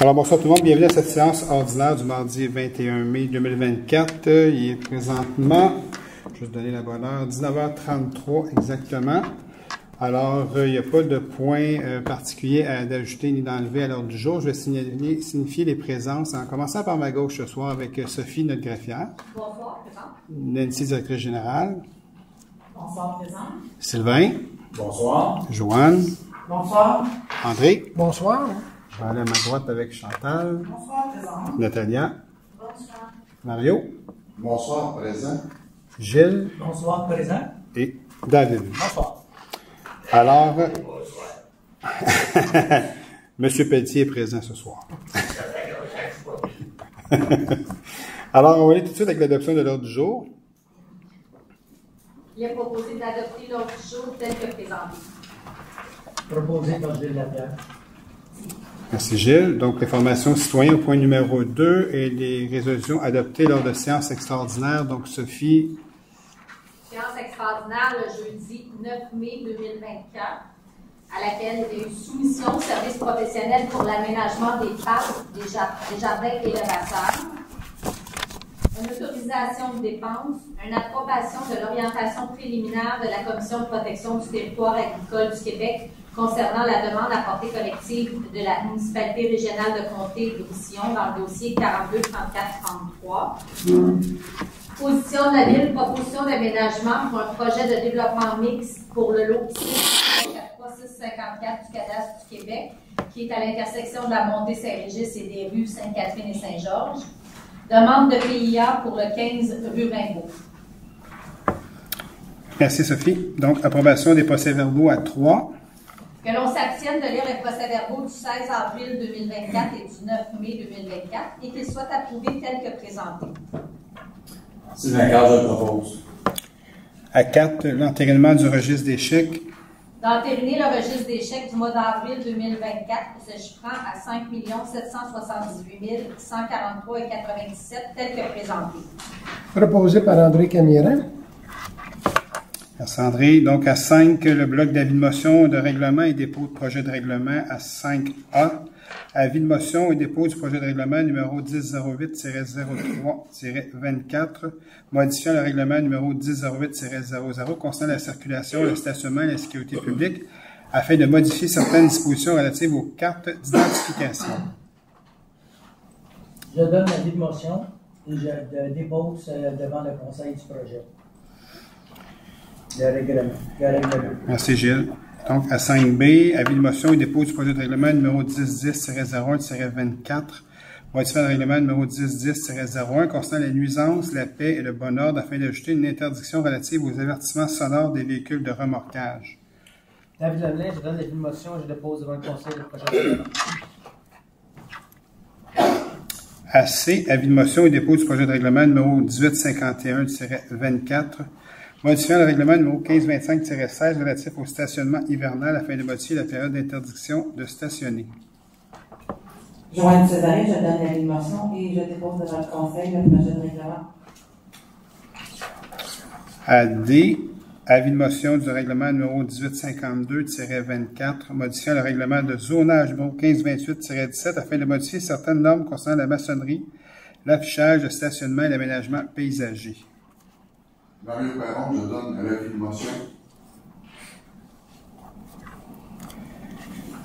Alors bonsoir tout le monde, bienvenue à cette séance ordinaire du mardi 21 mai 2024. Il est présentement, je vais vous donner la bonne heure, 19h33 exactement. Alors, euh, il n'y a pas de point euh, particulier à d'ajouter ni d'enlever à l'ordre du jour. Je vais signaler, signifier les présences en commençant par ma gauche ce soir avec euh, Sophie, notre greffière. Bonsoir, présent. Nancy, directrice générale. Bonsoir, présent. Sylvain. Bonsoir. Joanne. Bonsoir. André. Bonsoir. Je vais aller à ma droite avec Chantal. Bonsoir, présent. Natalia. Bonsoir. Mario. Bonsoir, présent. Gilles. Bonsoir, présent. Et David. Bonsoir. Alors, Monsieur Pelletier est présent ce soir. Alors, on va aller tout de suite avec l'adoption de l'ordre du jour. Il est proposé d'adopter l'ordre du jour tel que présenté. Proposé par Gilles Lapierre. Merci Gilles. Donc, les formations citoyennes au point numéro 2 et les résolutions adoptées lors de séances extraordinaires. Donc, Sophie, Séance extraordinaire le jeudi 9 mai 2024, à laquelle il y a eu soumission au service professionnel pour l'aménagement des parcs, des, jar- des jardins et le bassin. Une autorisation de dépenses, une approbation de l'orientation préliminaire de la Commission de protection du territoire agricole du Québec concernant la demande à portée collective de la municipalité régionale de comté de Roussillon dans le dossier 42 34 33. Position de la ville, proposition d'aménagement pour un projet de développement mixte pour le lot 654 du cadastre du Québec, qui est à l'intersection de la montée Saint-Régis et des rues Sainte-Catherine et Saint-Georges. Demande de PIA pour le 15 rue Rimbaud. merci Sophie. Donc, approbation des procès-verbaux à 3. Que l'on s'abstienne de lire les procès-verbaux du 16 avril 2024 et du 9 mai 2024 et qu'ils soient approuvés tels que présentés. Sylvain Carl, je propose. À 4, l'entérinement du registre des chèques. D'entériner le registre des chèques du mois d'avril 2024 se chiffrant à 5 778 143,97 tel que présenté. Proposé par André Camiran. Merci André. Donc, à 5, le bloc d'avis de motion de règlement et dépôt de projet de règlement à 5A. Avis de motion et dépôt du projet de règlement numéro 1008-03-24, modifiant le règlement numéro 1008-00 concernant la circulation, le stationnement et la sécurité publique afin de modifier certaines dispositions relatives aux cartes d'identification. Je donne l'avis de motion et je dépose euh, devant le conseil du projet. Le règlement. Le règlement. Merci Gilles. Donc, à 5B, avis de motion et dépôt du projet de règlement numéro 1010-01-24, modifiant le règlement numéro 1010-01 concernant la nuisance, la paix et le bon ordre afin d'ajouter une interdiction relative aux avertissements sonores des véhicules de remorquage. David Lamelin, je donne l'avis de motion et je dépose devant le conseil du projet. de règlement. À C, avis de motion et dépôt du projet de règlement numéro 1851-24, modifiant le règlement numéro 1525-16 relatif au stationnement hivernal afin de modifier la période d'interdiction de stationner. Joanne Césaire, je donne motion et je dépose devant le conseil le projet de règlement. À D, avis de motion du règlement numéro 1852-24, modifiant le règlement de zonage numéro 1528-17 afin de modifier certaines normes concernant la maçonnerie, l'affichage, le stationnement et l'aménagement paysager. Mario Perron, je donne l'avis de motion.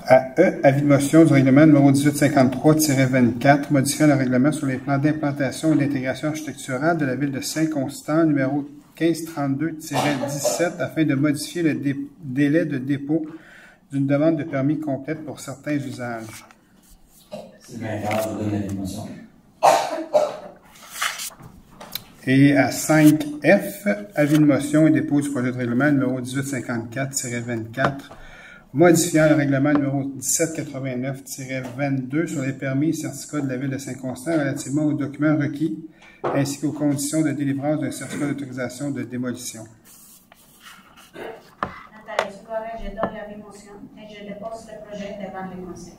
À E, avis de motion du règlement numéro 1853-24, modifiant le règlement sur les plans d'implantation et d'intégration architecturale de la ville de Saint-Constant, numéro 1532-17, afin de modifier le dé- délai de dépôt d'une demande de permis complète pour certains usages. Sylvain Carl, je donne l'avis de motion. Et à 5F, avis de motion et dépôt du projet de règlement numéro 1854-24, modifiant le règlement numéro 1789-22 sur les permis et certificats de la ville de Saint-Constant relativement aux documents requis ainsi qu'aux conditions de délivrance d'un certificat d'autorisation de démolition. Nathalie je donne la motion et je dépose le projet devant le conseil.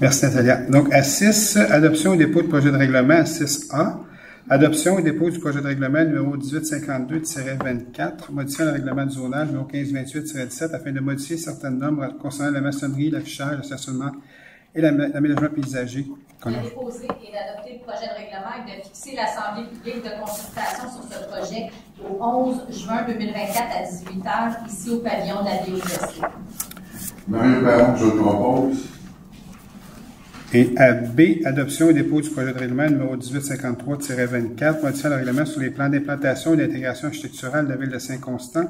Merci Natalia. Donc à 6, adoption et dépôt de projet de règlement à 6A. Adoption et dépôt du projet de règlement numéro 1852-24, modifiant le règlement de zonage numéro 1528-17 afin de modifier certaines normes concernant la maçonnerie, l'affichage, le stationnement et l'am- l'aménagement paysager de déposer et d'adopter le projet de règlement et de fixer l'Assemblée publique de consultation sur ce projet au 11 juin 2024 à 18h, ici au pavillon de la biodiversité. Mario Perron, je propose. Et à B, adoption et dépôt du projet de règlement numéro 1853-24, modifiant le règlement sur les plans d'implantation et d'intégration architecturale de la ville de Saint-Constant,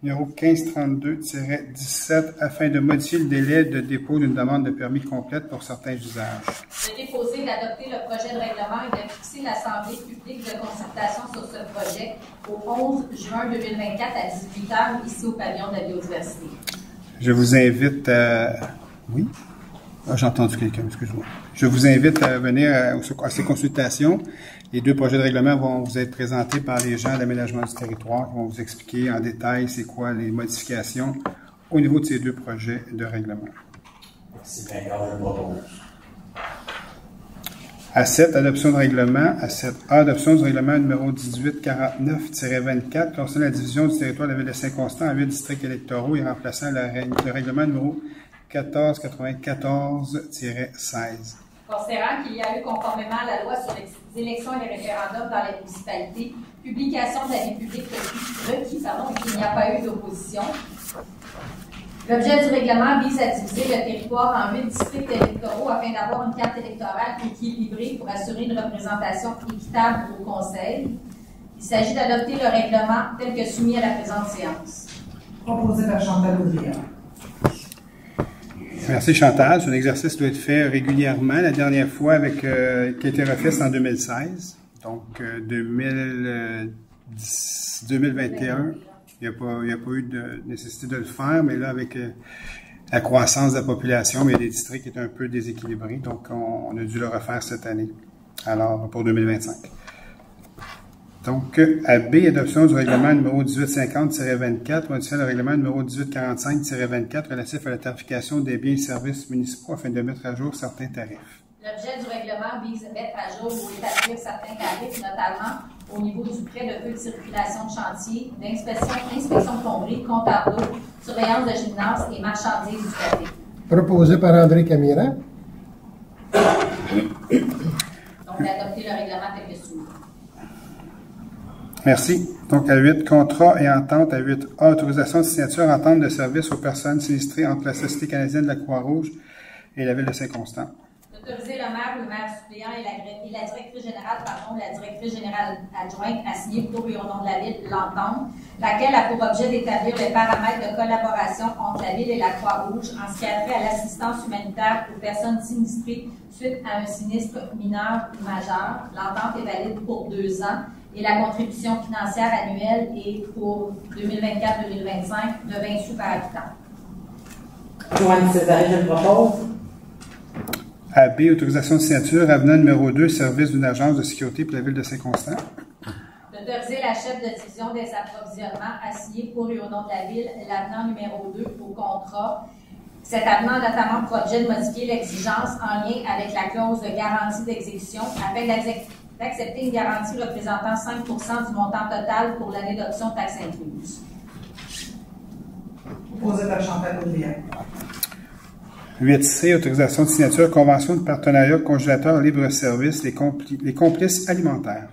numéro 1532-17, afin de modifier le délai de dépôt d'une demande de permis complète pour certains usages. De déposer et d'adopter le projet de règlement et de fixer l'Assemblée publique de consultation sur ce projet au 11 juin 2024 à 18h, ici au pavillon de la biodiversité. Je vous invite à... Oui? Ah, j'ai entendu quelqu'un, excuse-moi. Je vous invite à venir à, à ces consultations. Les deux projets de règlement vont vous être présentés par les gens de l'aménagement du territoire qui vont vous expliquer en détail c'est quoi les modifications au niveau de ces deux projets de règlement. C'est. À 7, adoption de règlement. À 7A, adoption du règlement numéro 1849-24 concernant la division du territoire de la ville de Saint-Constant en huit districts électoraux et remplaçant le règlement numéro 1494-16. Considérant qu'il y a eu conformément à la loi sur les élections et les référendums dans les municipalités, publication de l'avis public requis, requis, pardon, et qu'il n'y a pas eu d'opposition. L'objet du règlement vise à diviser le territoire en huit districts électoraux afin d'avoir une carte électorale équilibrée pour assurer une représentation équitable au Conseil. Il s'agit d'adopter le règlement tel que soumis à la présente séance. Proposé par Chantal Ouvrière. Merci Chantal. C'est un exercice qui doit être fait régulièrement. La dernière fois avec euh, qui a été refait, c'est en 2016. Donc euh, 2010 2021, il n'y a, a pas eu de nécessité de le faire, mais là avec euh, la croissance de la population, mais des districts étaient un peu déséquilibrés, donc on, on a dû le refaire cette année. Alors pour 2025. Donc, à B, adoption du règlement numéro 1850-24, modifiant le règlement numéro 1845-24 relatif à la tarification des biens et services municipaux afin de mettre à jour certains tarifs. L'objet du règlement vise à mettre à jour ou établir certains tarifs, notamment au niveau du prêt de feu de circulation de chantier, d'inspection, inspection de plomberie, comptable surveillance de gymnase et marchandises du café. Proposé par André Camira. Donc, d'adopter le règlement tel que soumis. Merci. Donc, à 8, contrat et entente. À 8A, autorisation de signature entente de service aux personnes sinistrées entre la Société canadienne de la Croix-Rouge et la Ville de Saint-Constant. D'autoriser le maire le maire suppléant et la, et la directrice générale, pardon, la directrice générale adjointe à signer pour et au nom de la Ville l'entente, laquelle a pour objet d'établir les paramètres de collaboration entre la Ville et la Croix-Rouge en ce qui a trait à l'assistance humanitaire aux personnes sinistrées suite à un sinistre mineur ou majeur. L'entente est valide pour deux ans et la contribution financière annuelle est pour 2024-2025 de 20 sous par habitant. Joanne César, je le propose. À B, autorisation de signature, avenant numéro 2, service d'une agence de sécurité pour la Ville de Saint-Constant. D'autoriser la chef de division des approvisionnements à signer pour et au nom de la Ville l'avenant numéro 2 au contrat. Cet avenant a notamment pour objet de modifier l'exigence en lien avec la clause de garantie d'exécution afin d'accepter une garantie représentant 5% du montant total pour l'année d'option taxe incluse. Proposé par Chantal Ouvrière. 8C, autorisation de signature, convention de partenariat congélateur libre-service, les, compli- les complices alimentaires.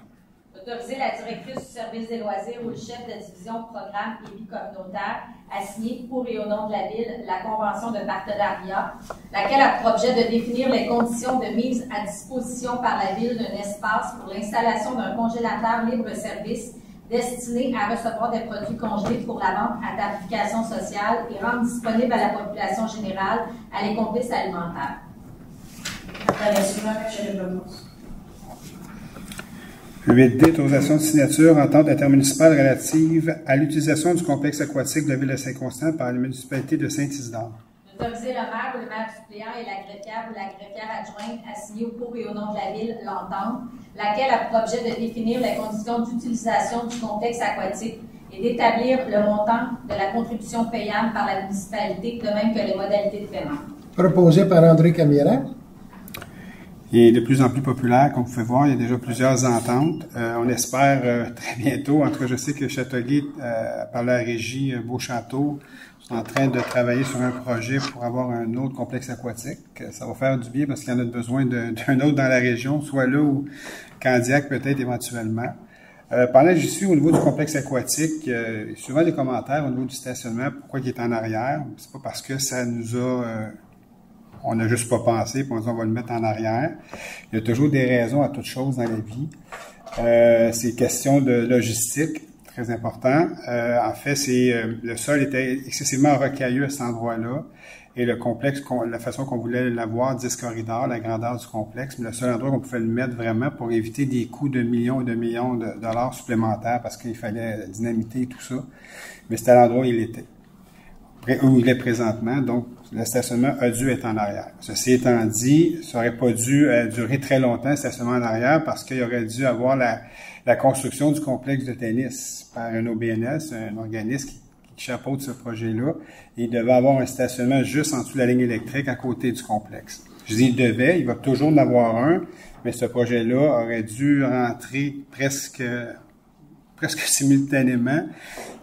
Autoriser la directrice du service des loisirs ou le chef de division programme et vie communautaire à signer pour et au nom de la Ville la convention de partenariat, laquelle a pour objet de définir les conditions de mise à disposition par la Ville d'un espace pour l'installation d'un congélateur libre-service destiné à recevoir des produits congelés pour la vente à tarification sociale et rendre disponible à la population générale à les complices alimentaires. Vanessa Blanc, je le propose. 8D, autorisation de signature, entente intermunicipale relative à l'utilisation du complexe aquatique de la Ville de Saint-Constant par la municipalité de Saint-Isidore. D'autoriser le maire ou le maire suppléant et la greffière ou la greffière adjointe à signer au pour et au nom de la Ville l'entente, laquelle a pour objet de définir les conditions d'utilisation du complexe aquatique et d'établir le montant de la contribution payable par la municipalité, de même que les modalités de paiement. Proposé par André Camira. Est de plus en plus populaire, comme vous pouvez voir. Il y a déjà plusieurs ententes. Euh, on espère euh, très bientôt. En tout cas, je sais que Châteauguay, euh, par la régie euh, Beauchâteau, sont en train de travailler sur un projet pour avoir un autre complexe aquatique. Ça va faire du bien parce qu'il y en a besoin d'un autre dans la région, soit là ou Candiac peut-être éventuellement. Pendant que j'y suis au niveau du complexe aquatique, souvent des commentaires au niveau du stationnement, pourquoi il est en arrière. C'est pas parce que ça nous a on n'a juste pas pensé, puis on dit on va le mettre en arrière. Il y a toujours des raisons à toute chose dans la vie. Euh, c'est question de logistique, très important. Euh, en fait, c'est euh, le sol était excessivement rocailleux à cet endroit-là. Et le complexe, la façon qu'on voulait l'avoir, 10 corridors, la grandeur du complexe, mais le seul endroit qu'on pouvait le mettre vraiment pour éviter des coûts de millions et de millions de dollars supplémentaires parce qu'il fallait dynamiter tout ça. Mais c'était l'endroit où il était où il est présentement. Donc, le stationnement a dû être en arrière. Ceci étant dit, ça aurait pas dû euh, durer très longtemps, le stationnement en arrière, parce qu'il aurait dû avoir la, la, construction du complexe de tennis par un OBNS, un organisme qui, qui chapeaute ce projet-là. Il devait avoir un stationnement juste en dessous de la ligne électrique à côté du complexe. Je dis il devait, il va toujours en avoir un, mais ce projet-là aurait dû rentrer presque presque simultanément,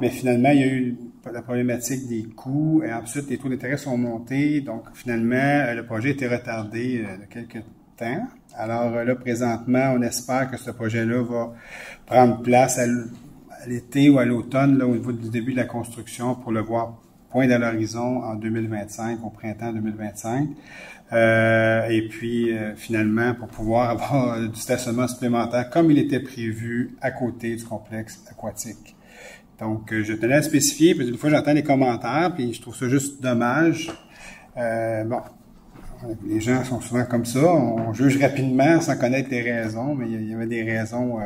mais finalement, il y a eu la problématique des coûts, et ensuite les taux d'intérêt sont montés, donc finalement, euh, le projet a été retardé euh, de quelques temps. Alors euh, là, présentement, on espère que ce projet-là va prendre place à l'été ou à l'automne, au niveau du début de la construction, pour le voir point à l'horizon en 2025, au printemps 2025. Euh, et puis, finalement, pour pouvoir avoir du stationnement supplémentaire comme il était prévu à côté du complexe aquatique. Donc, euh, je tenais à spécifier, que une fois, j'entends les commentaires, puis je trouve ça juste dommage. bon, les gens sont souvent comme ça, on juge rapidement sans connaître les raisons, mais il y avait des raisons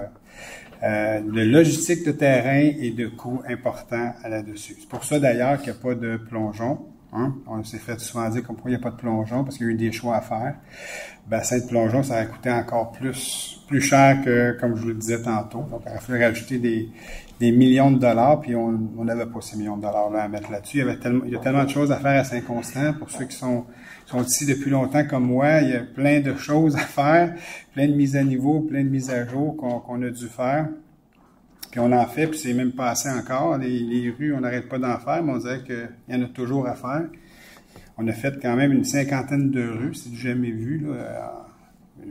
de logistique de terrain et de coûts importants là-dessus. C'est pour ça d'ailleurs qu'il n'y a pas de plongeon. Hein? On s'est fait souvent dire pourquoi il n'y a pas de plongeon, parce qu'il y a eu des choix à faire. Bassin de plongeon, ça a coûté encore plus, plus cher que, comme je vous le disais tantôt. Donc, il a fallu rajouter des, des millions de dollars, puis on n'avait pas ces millions de dollars-là à mettre là-dessus. Il y avait tellement, il y a tellement de choses à faire à Saint-Constant. Pour ceux qui sont, sont ici depuis longtemps comme moi, il y a plein de choses à faire, plein de mises à niveau, plein de mises à jour qu'on a dû faire. Puis on en fait, puis c'est même passé encore. Les, les rues, on n'arrête pas d'en faire, mais on dirait qu'il y en a toujours à faire. On a fait quand même une cinquantaine de rues, c'est jamais vu. Là.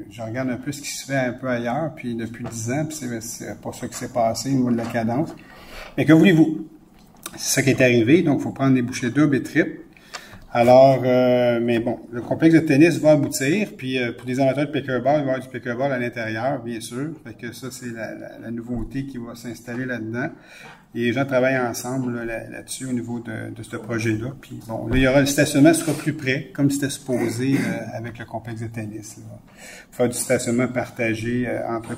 Je regarde un peu ce qui se fait un peu ailleurs, puis depuis dix ans, puis c'est pas ça qui s'est passé au niveau de la cadence. Mais que voulez-vous? C'est ça qui est arrivé, donc il faut prendre des bouchées doubles et triples. Alors, euh, mais bon, le complexe de tennis va aboutir, puis euh, pour des amateurs de pickleball, il va y avoir du pickleball à l'intérieur, bien sûr. Fait que ça, c'est la, nouveauté qui va s'installer là-dedans. Et les gens travaillent ensemble là-dessus au niveau de, de ce projet-là. Puis bon, là, il y aura le stationnement sera plus près, comme c'était supposé euh, avec le complexe de tennis. Là. Faire du stationnement partagé euh, entre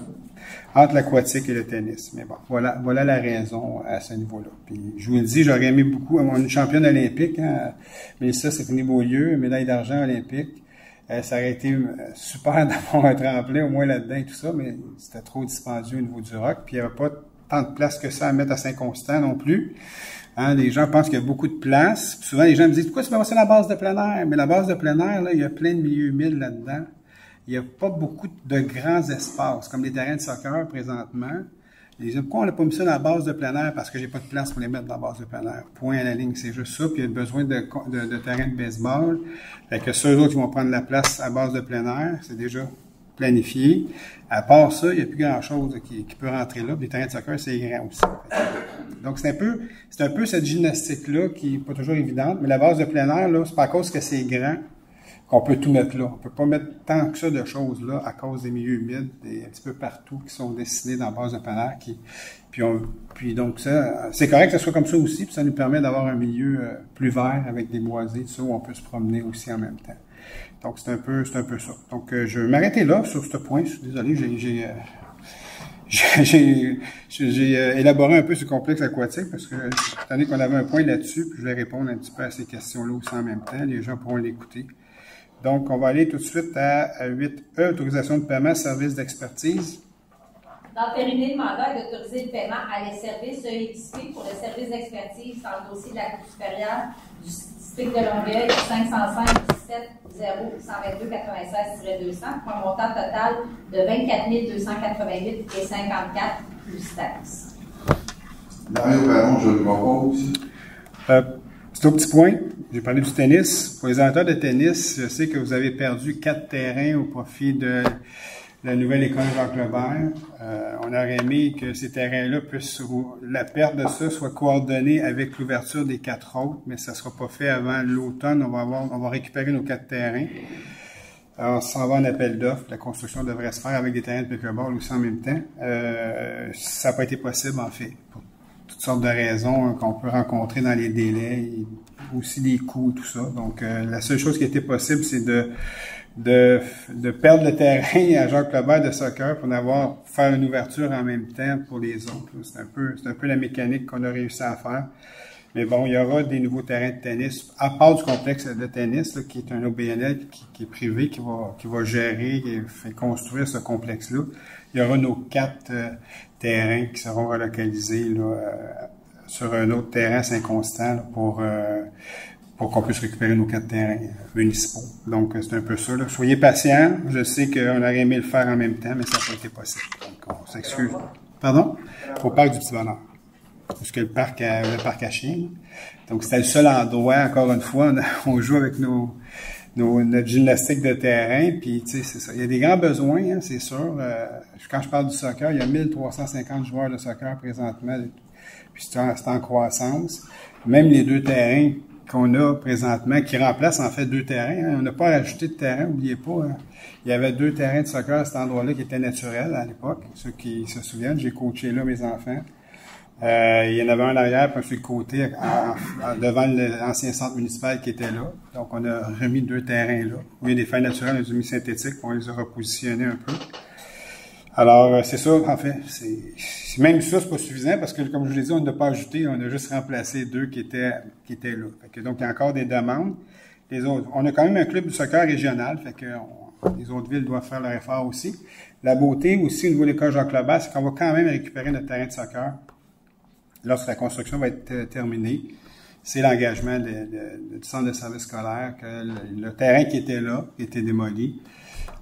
entre l'aquatique et le tennis. Mais bon, voilà, voilà la raison à ce niveau-là. Puis je vous le dis, j'aurais aimé beaucoup. On est une championne olympique, hein, mais ça, c'est une lieu, médaille d'argent olympique. Euh, ça aurait été super d'avoir un tremplin au moins là-dedans et tout ça, mais c'était trop dispendieux au niveau du rock. Puis il n'y avait pas tant de place que ça à mettre à Saint-Constant non plus. Hein, les gens pensent qu'il y a beaucoup de place. Souvent, les gens me disent, pourquoi tu pas passer la base de plein air? Mais la base de plein air, il y a plein de milieux humides là-dedans. Il n'y a pas beaucoup de grands espaces, comme les terrains de soccer présentement. Les gens, pourquoi on n'a pas mis ça dans la base de plein air? Parce que j'ai pas de place pour les mettre dans la base de plein air. Point à la ligne, c'est juste ça. Puis il y a besoin de, de, de terrain de baseball. Fait que ceux autres qui vont prendre la place à base de plein air, c'est déjà planifié. À part ça, il n'y a plus grand-chose qui, qui, peut rentrer là. Les terrains de soccer, c'est grand aussi. Donc, c'est un peu, c'est un peu cette gymnastique-là qui n'est pas toujours évidente. Mais la base de plein air, là, c'est pas à cause que c'est grand qu'on peut tout mettre là. On peut pas mettre tant que ça de choses là à cause des milieux humides et un petit peu partout qui sont dessinés dans la base de plein air. Puis, on, puis donc ça, c'est correct que ce soit comme ça aussi, puis ça nous permet d'avoir un milieu euh, plus vert avec des boisés, ça, où on peut se promener aussi en même temps. Donc, c'est un peu, un peu ça. Donc, euh, je vais m'arrêter là sur ce point. Je suis désolé, j'ai, euh, euh, élaboré un peu ce complexe aquatique parce que, étant donné qu'on avait un point là-dessus, puis je vais répondre un petit peu à ces questions-là aussi en même temps. Les gens pourront l'écouter. Donc, on va aller tout de suite à 8E, autorisation de paiement, service d'expertise. Dans le mandat d'autoriser le paiement à les services EXP pour le service d'expertise dans le dossier de la Cour supérieure du de Longueuil 505 17 0 122 96 200 pour un montant total de 24 288 et 54 plus taxes. Mario Perron, je le propose. Euh, c'est au petit point. J'ai parlé du tennis. Pour les amateurs de tennis, je sais que vous avez perdu quatre terrains au profit de la nouvelle école Jacques Lebert. Euh, on aurait aimé que ces terrains-là puissent, la perte de ça soit coordonnée avec l'ouverture des quatre autres, mais ça ne sera pas fait avant l'automne. On va avoir, on va récupérer nos quatre terrains. Alors, ça va en appel d'offres. La construction devrait se faire avec des terrains de pickleball aussi en même temps. Euh, ça n'a pas été possible, en fait, pour toutes sortes de raisons hein, qu'on peut rencontrer dans les délais, aussi des coûts, tout ça. Donc, euh, la seule chose qui était possible, c'est de, de, de perdre le terrain à Jacques Lebert de soccer pour avoir faire une ouverture en même temps pour les autres. C'est un peu, c'est un peu la mécanique qu'on a réussi à faire. Mais bon, il y aura des nouveaux terrains de tennis, à part du complexe de tennis, là, qui est un OBNL qui, est privé, qui va, qui va gérer et fait construire ce complexe-là. Il y aura nos quatre euh, terrains qui seront relocalisés là, euh, sur un autre terrain Saint-Constant pour, euh, pour qu'on puisse récupérer nos quatre terrains municipaux. Donc, c'est un peu ça. Là. Soyez patients. Je sais qu'on aurait aimé le faire en même temps, mais ça n'a pas été possible. Donc, on s'excuse. Pardon? Au parc du Petit Bonheur. Parce que le parc à, le parc à chiens. Donc, c'était le seul endroit, encore une fois, on, on joue avec nos, nos, notre gymnastique de terrain, puis tu sais, c'est ça. Il y a des grands besoins, hein, c'est sûr. Euh, quand je parle du soccer, il y a 1350 joueurs de soccer présentement, puis c'est en, en, croissance. Même les deux terrains qu'on a présentement, qui remplacent en fait deux terrains. Hein. On n'a pas rajouté de terrain, n'oubliez pas. Hein. Il y avait deux terrains de soccer à cet endroit-là qui étaient naturels à l'époque. Ceux qui se souviennent, j'ai coaché là mes enfants. Euh, il y en avait un arrière, puis un sur le côté, devant l'ancien centre municipal qui était là. Donc, on a remis deux terrains là. Il y a des feuilles naturelles, on les a mis synthétiques, puis on les a repositionnés un peu. Alors, euh, c'est ça, en fait. C'est, même ça, c'est pas suffisant parce que, comme je l'ai dit, on n'a pas ajouté, on a juste remplacé deux qui étaient, qui étaient là. Donc, il y a encore des demandes. Les autres, on a quand même un club de soccer régional, fait que les autres villes doivent faire leur effort aussi. La beauté aussi au niveau de l'école Jacques Lebas, c'est qu'on va quand même récupérer notre terrain de soccer lorsque la construction va être terminée, c'est l'engagement du centre de service scolaire, que le, le, terrain qui était là, était démoli,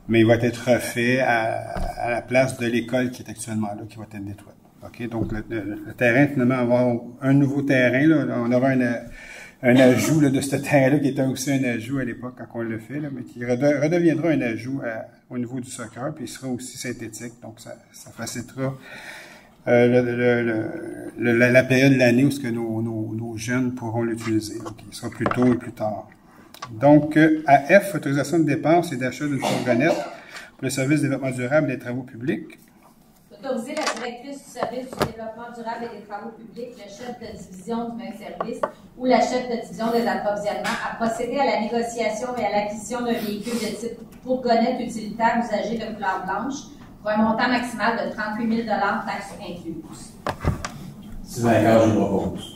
mais il va être refait à, à la place de l'école qui est actuellement là, qui va être détruite. OK? Donc, le, le, terrain, finalement, va avoir un nouveau terrain. Là, on aura un, un ajout là, de ce terrain-là qui était aussi un ajout à l'époque quand on le fait, là, mais qui redeviendra un ajout à, au niveau du soccer, puis il sera aussi synthétique. Donc, ça, ça facilitera euh, le, le, la période de l'année où ce que nos, nos, nos, jeunes pourront l'utiliser. Donc, il sera plus tôt et plus tard. Donc, euh, à F, autorisation de dépenses et d'achat d'une fourgonnette pour le service de développement durable et des travaux publics. Autoriser la directrice du service du développement durable et des travaux publics, le chef de division du même service ou la chef de division des approvisionnements à procéder à la négociation et à l'acquisition d'un véhicule de type fourgonnette utilitaire usagé de couleur blanche pour un montant maximal de 38 000 taxes incluses. Sylvain je propose.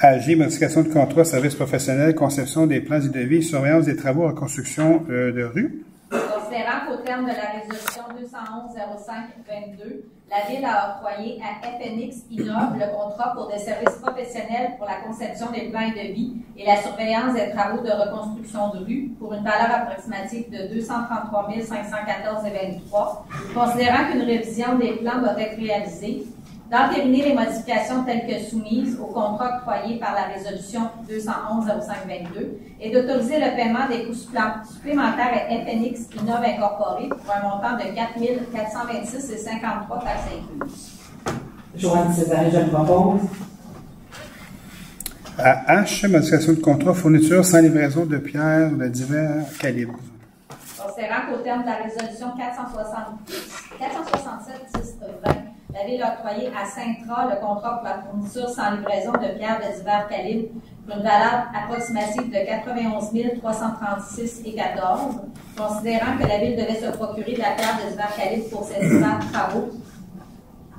AG, modification de contrat, service professionnel, conception des plans et devis, surveillance des travaux en construction euh, de rue. Considérant qu'au terme de la résolution 211-05-22, la Ville a octroyé à FNX Innov le contrat pour des services professionnels pour la conception des plans et devis et la surveillance des travaux de reconstruction de rue pour une valeur approximative de 233 514,23, considérant qu'une révision des plans doit être réalisée, d'entériner les modifications telles que soumises au contrat octroyé par la résolution 211-05-22 et d'autoriser le paiement des coûts supplémentaires à FNX Innov Incorporé pour un montant de 4 426 et 53 taxes incluses. Joanne César, je le propose. À H, modification de contrat, fourniture sans livraison de pierres de divers calibres. Considérant qu'au terme de la résolution 467-20, la Ville a octroyé à Saint-Tra le contrat pour la fourniture sans livraison de pierres de divers calibres pour une valeur approximative de 91 336 et 14, considérant que la Ville devait se procurer de la pierre de divers calibres pour ces divers travaux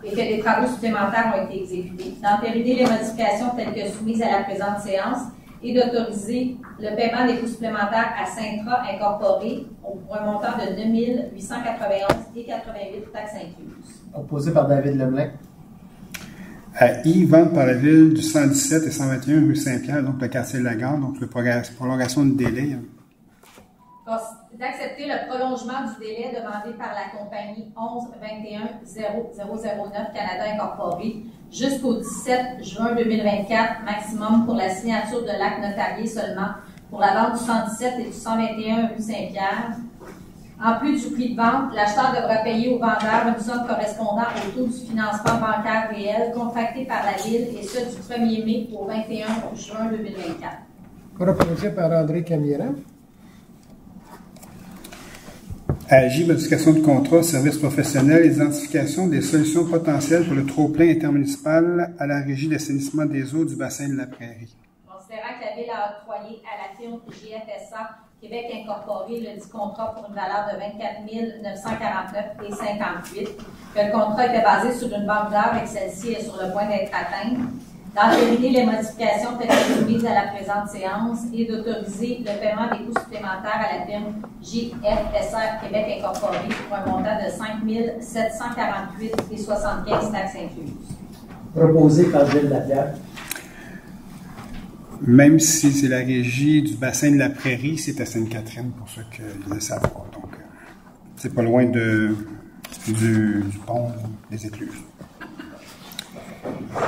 et que des travaux supplémentaires ont été exécutés, d'entériner les modifications telles que soumises à la présente séance et d'autoriser le paiement des coûts supplémentaires à Saint-Tra incorporé pour un montant de 9 891 et 88 taxes incluses. Opposé par David Leblanc. À I, vente par la ville du 117 et 121 rue Saint-Pierre, donc le quartier de la Gare, donc le prolongation de délai. hein. D'accepter le prolongement du délai demandé par la compagnie 11 21 0009 Canada Incorporé jusqu'au 17 juin 2024, maximum pour la signature de l'acte notarié seulement pour la vente du 117 et du 121 rue Saint-Pierre. En plus du prix de vente, l'acheteur devra payer au vendeur une somme correspondant au taux du financement bancaire réel contracté par la Ville et ce du 1er mai au 21 juin 2024. Proposé par André Camira. À J, modification de contrat, service professionnel, identification des solutions potentielles pour le trop-plein intermunicipal à la régie d'assainissement des eaux du bassin de la Prairie. Considérant que la Ville a à la firme GFSA Québec Incorporé le dit contrat pour une valeur de 24 949 et 58, que le contrat était basé sur une banque d'heures et celle-ci est sur le point d'être atteinte, d'entériner les modifications telles que soumises à la présente séance et d'autoriser le paiement des coûts supplémentaires à la firme JFSR Québec Incorporé pour un montant de 5 748 et 75 taxes incluses. Proposé par Gilles Lapierre. Même si c'est la régie du bassin de la Prairie, c'est à Sainte-Catherine, pour ceux qui le savent pas. Donc, euh, c'est pas loin de, du, pont des écluses.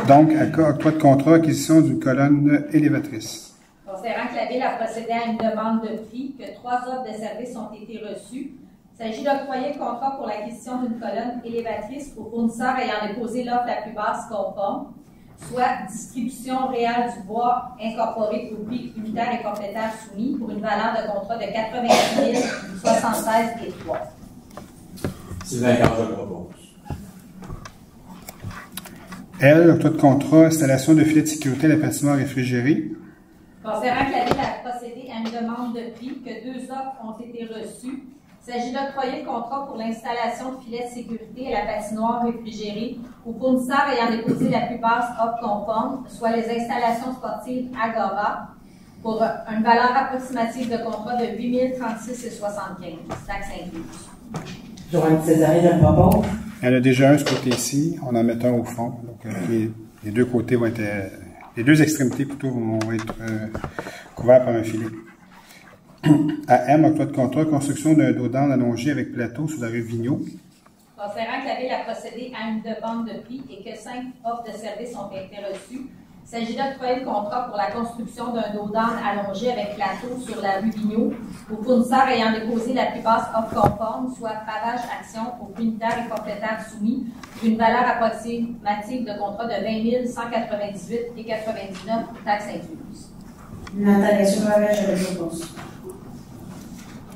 Donc, octroi de contrat, acquisition d'une colonne élévatrice. Considérant que la Ville a procédé à une demande de prix, que trois offres de services ont été reçues, il s'agit d'octroyer le contrat pour l'acquisition d'une colonne élévatrice au fournisseur ayant déposé l'offre la plus basse conforme, soit distribution réelle du bois incorporé au prix unitaire et complétaire soumis pour une valeur de contrat de 88 076 et 3. Sylvain je le propose. L, octroi de contrat, installation de filets de sécurité à la patinoire réfrigérée. Considérant que la Ville a procédé à une demande de prix, que deux offres ont été reçues, il s'agit d'octroyer le contrat pour l'installation de filets de sécurité à la patinoire réfrigérée aux fournisseurs ayant déposé la plus basse offre conforme, soit les installations sportives Agora, pour une valeur approximative de contrat de 8 036 et 75, taxes incluses. Joanne le propose. Il y en a déjà un ce côté-ci, on en met un au fond. Donc, euh, les, les deux côtés vont être, euh, les deux extrémités plutôt vont être euh, couverts par un filet. À M, octroi de contrat, construction d'un dos d'âne allongé avec plateau sur la rue Vigneault. Considérant que la Ville a procédé à une demande de prix et que cinq offres de services ont été reçues, il s'agit d'octroyer le contrat pour la construction d'un dos d'âne allongé avec plateau sur la rue Vigneault aux fournisseurs ayant déposé la plus basse offre conforme, soit pavage action au prix unitaire et complétaire soumis, pour une valeur approximative de contrat de 20 198 et 99 taxes incluses. Nathalie je le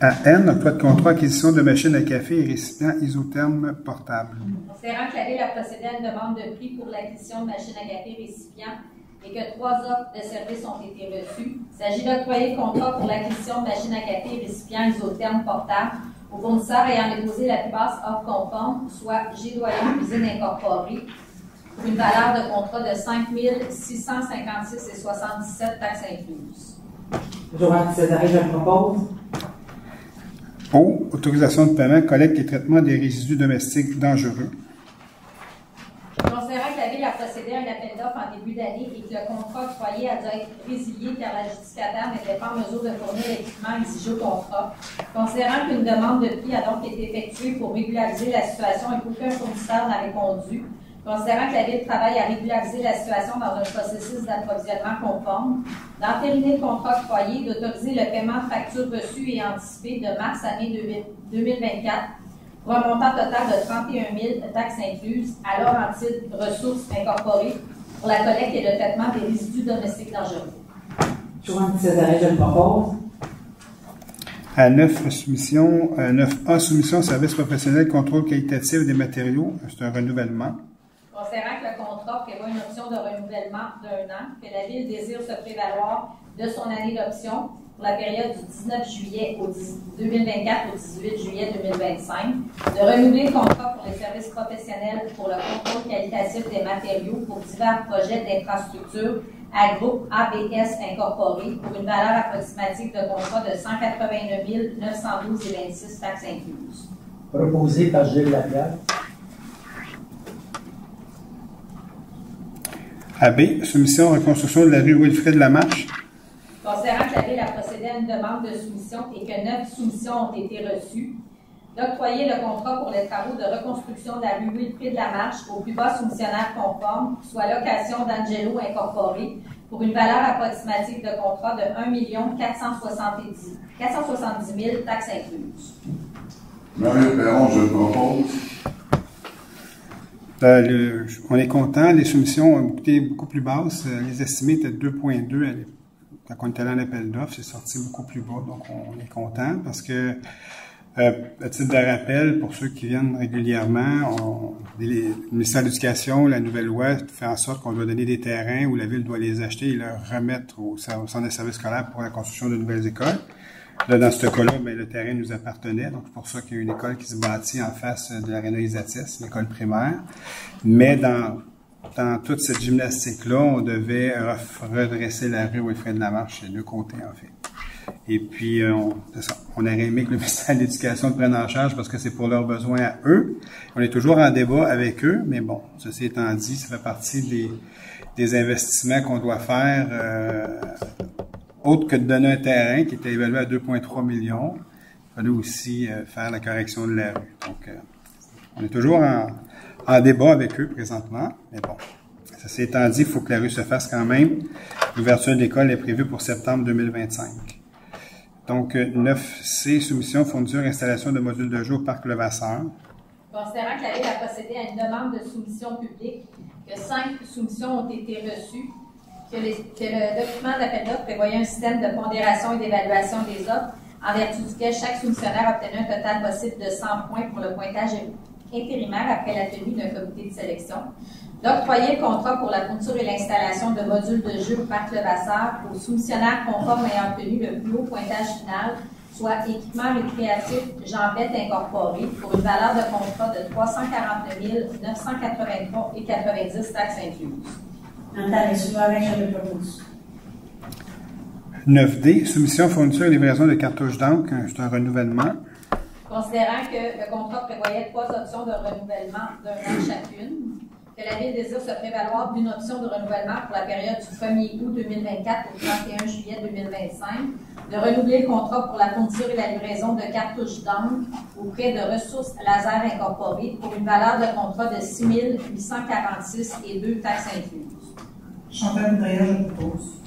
propose. À N, octroi de contrat, acquisition de machines à café et récipients isothermes portables. Considérant que la Ville a procédé à une demande de prix pour l'acquisition de machines à café récipients et que trois offres de services ont été reçues, il s'agit d'octroyer le contrat pour l'acquisition de machines à café et récipients isothermes portables aux fournisseurs ayant déposé la plus basse offre conforme, soit Gédoyon Cuisine Incorporée, pour une valeur de contrat de 5 656 et 77 taxes incluses. Joanne Césaré, je propose. O, autorisation de paiement, collecte et traitement des résidus domestiques dangereux. Considérant que la Ville a procédé à un appel d'offres en début d'année et que le contrat octroyé a dû être résilié car l'adjudicataire n'était pas en mesure de fournir l'équipement exigé au contrat, considérant qu'une demande de prix a donc été effectuée pour régulariser la situation et qu'aucun fournisseur n'a répondu, considérant que la Ville travaille à régulariser la situation dans un processus d'approvisionnement conforme, d'entériner le contrat octroyé, d'autoriser le paiement de factures reçues et anticipées de mars année 2024 pour un montant total de 31 000 taxes incluses à Laurentide Ressources Incorporées pour la collecte et le traitement des résidus domestiques dangereux. Joanne Césaré, je le propose. À 9, soumission, euh, 9A, soumission au service professionnel contrôle qualitatif des matériaux. C'est un renouvellement. Considérant que le contrat prévoit une option de renouvellement d'un an, que la Ville désire se prévaloir de son année d'option pour la période du 19 juillet au 10 2024 au 18 juillet 2025, de renouveler le contrat pour les services professionnels pour le contrôle qualitatif des matériaux pour divers projets d'infrastructure à groupe ABS Incorporé pour une valeur approximative de contrat de 189 912 et 26 taxes incluses. Proposé par Gilles Lapierre. AB, soumission reconstruction de la rue Wilfrid Lamarche. Considérant que la Ville a procédé à une demande de soumission et que neuf soumissions ont été reçues, d'octroyer le contrat pour les travaux de reconstruction de la rue Wilfrid Lamarche au plus bas soumissionnaire conforme, soit location d'Angelo Incorporé, pour une valeur approximative de contrat de 1 470 470 000 taxes incluses. Mario Perron, je propose. Euh, on est content. Les soumissions ont été beaucoup plus basses. Euh, Les estimés étaient de 2,2. à l'é- Quand on était allé en appel d'offres, c'est sorti beaucoup plus bas. Donc, on est content parce que, euh, à titre de rappel, pour ceux qui viennent régulièrement, les- le ministère de l'Éducation, la nouvelle loi fait en sorte qu'on doit donner des terrains où la ville doit les acheter et leur remettre au, centre de services scolaires pour la construction de nouvelles écoles. Là, dans ce cas-là, ben, le terrain nous appartenait. Donc, c'est pour ça qu'il y a une école qui se bâtit en face de l'aréna Isatis, une école primaire. Mais dans, dans toute cette gymnastique-là, on devait redresser la rue Wilfrid Lamarche, les deux côtés, en fait. Et puis, euh, on, on aurait aimé que le ministère de l'Éducation le prenne en charge parce que c'est pour leurs besoins à eux. On est toujours en débat avec eux, mais bon, ceci étant dit, ça fait partie des, des investissements qu'on doit faire euh, autre que de donner un terrain qui était évalué à 2,3 millions, il fallait aussi euh, faire la correction de la rue. Donc, euh, on est toujours en, en débat avec eux présentement, mais bon. Ceci étant dit, il faut que la rue se fasse quand même. L'ouverture de l'école est prévue pour septembre 2025. Donc, euh, 9C, soumission, fourniture, installation de modules de au Parc Levasseur. Considérant que la Ville a procédé à une demande de soumission publique, que cinq soumissions ont été reçues, que, le document d'appel d'offres prévoyait un système de pondération et d'évaluation des offres, en vertu duquel chaque soumissionnaire obtenait un total possible de 100 points pour le pointage intérimaire après la tenue d'un comité de sélection. D'octroyer le contrat pour la fourniture et l'installation de modules de jeu au Parc Levasseur aux soumissionnaires conformes ayant obtenu le plus haut pointage final, soit équipement récréatif Jean Bête Incorporé, pour une valeur de contrat de 349 983 et 90 taxes incluses. Nathalie Souverain, je le propose. 9D, soumission, fourniture et livraison de cartouches d'encre, c'est un renouvellement. Considérant que le contrat prévoyait trois options de renouvellement d'un an chacune, que la Ville désire se prévaloir d'une option de renouvellement pour la période du 1er août 2024 au 31 juillet 2025, de renouveler le contrat pour la fourniture et la livraison de cartouches d'encre auprès de Ressources Laser Incorporées pour une valeur de contrat de 6 846 et deux taxes incluses. Chantal Breyer, je propose.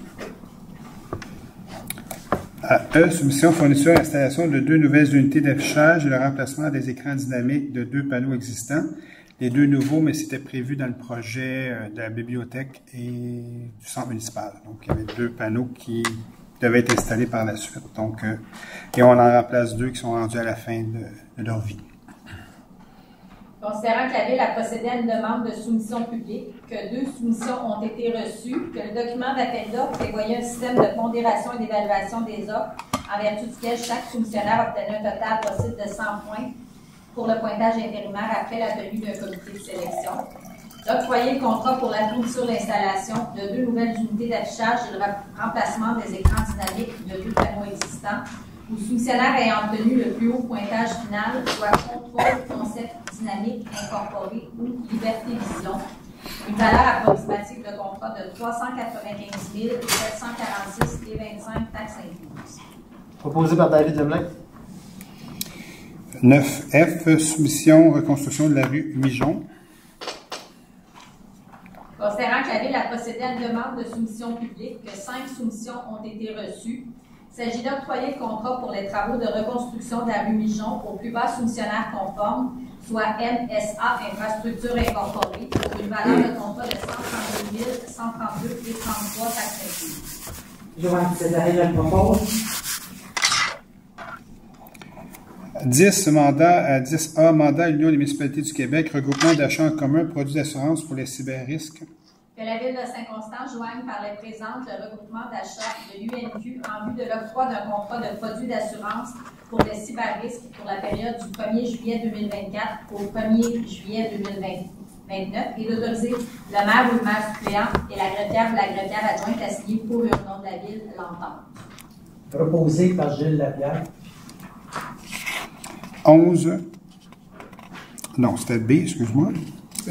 À E, soumission, fourniture et installation de deux nouvelles unités d'affichage et le remplacement des écrans dynamiques de deux panneaux existants. Les deux nouveaux, mais c'était prévu dans le projet euh, de la bibliothèque et du centre municipal. Donc, il y avait deux panneaux qui devaient être installés par la suite. Donc, euh, et on en remplace deux qui sont rendus à la fin de leur vie. Considérant que la Ville a procédé à une demande de soumission publique, que deux soumissions ont été reçues, que le document d'appel d'offres prévoyait un système de pondération et d'évaluation des offres, en vertu duquel chaque soumissionnaire obtenait un total possible de 100 points pour le pointage intérimaire après la tenue d'un comité de sélection. D'octroyer le contrat pour la et l'installation de deux nouvelles unités d'affichage et le rem- remplacement des écrans dynamiques de deux panneaux existants aux soumissionnaires ayant obtenu le plus haut pointage final, soit Contrôle Concept Dynamique Incorporé ou Liberté Vision, une valeur approximative de contrat de 395 746 et 25 taxes incluses. Proposé par David Demlin. 9F, soumission, reconstruction de la rue Mijon. Considérant que la Ville a procédé à une demande de soumission publique, que cinq soumissions ont été reçues, il s'agit d'octroyer le contrat pour les travaux de reconstruction de la rue Mijon au plus bas soumissionnaire conforme, soit MSA Infrastructure Incorporée, pour une valeur de contrat de 132 132 et 33 taxes incluses. Joanne César, je le propose. 10, mandat à 10A, mandat Union des municipalités du Québec, regroupement d'achats en commun, produits d'assurance pour les cyberrisques. Que la Ville de Saint-Constant joigne par les présentes le regroupement d'achat de l'UNQ en vue de l'octroi d'un contrat de produits d'assurance pour les cyberrisques pour la période du 1er juillet 2024 au 1er juillet 2029 et d'autoriser le maire ou le maire suppléant et la greffière ou la greffière adjointe à signer pour le nom de la Ville l'entente. Proposé par Gilles Lapierre. 11, non, c'était B, excuse-moi.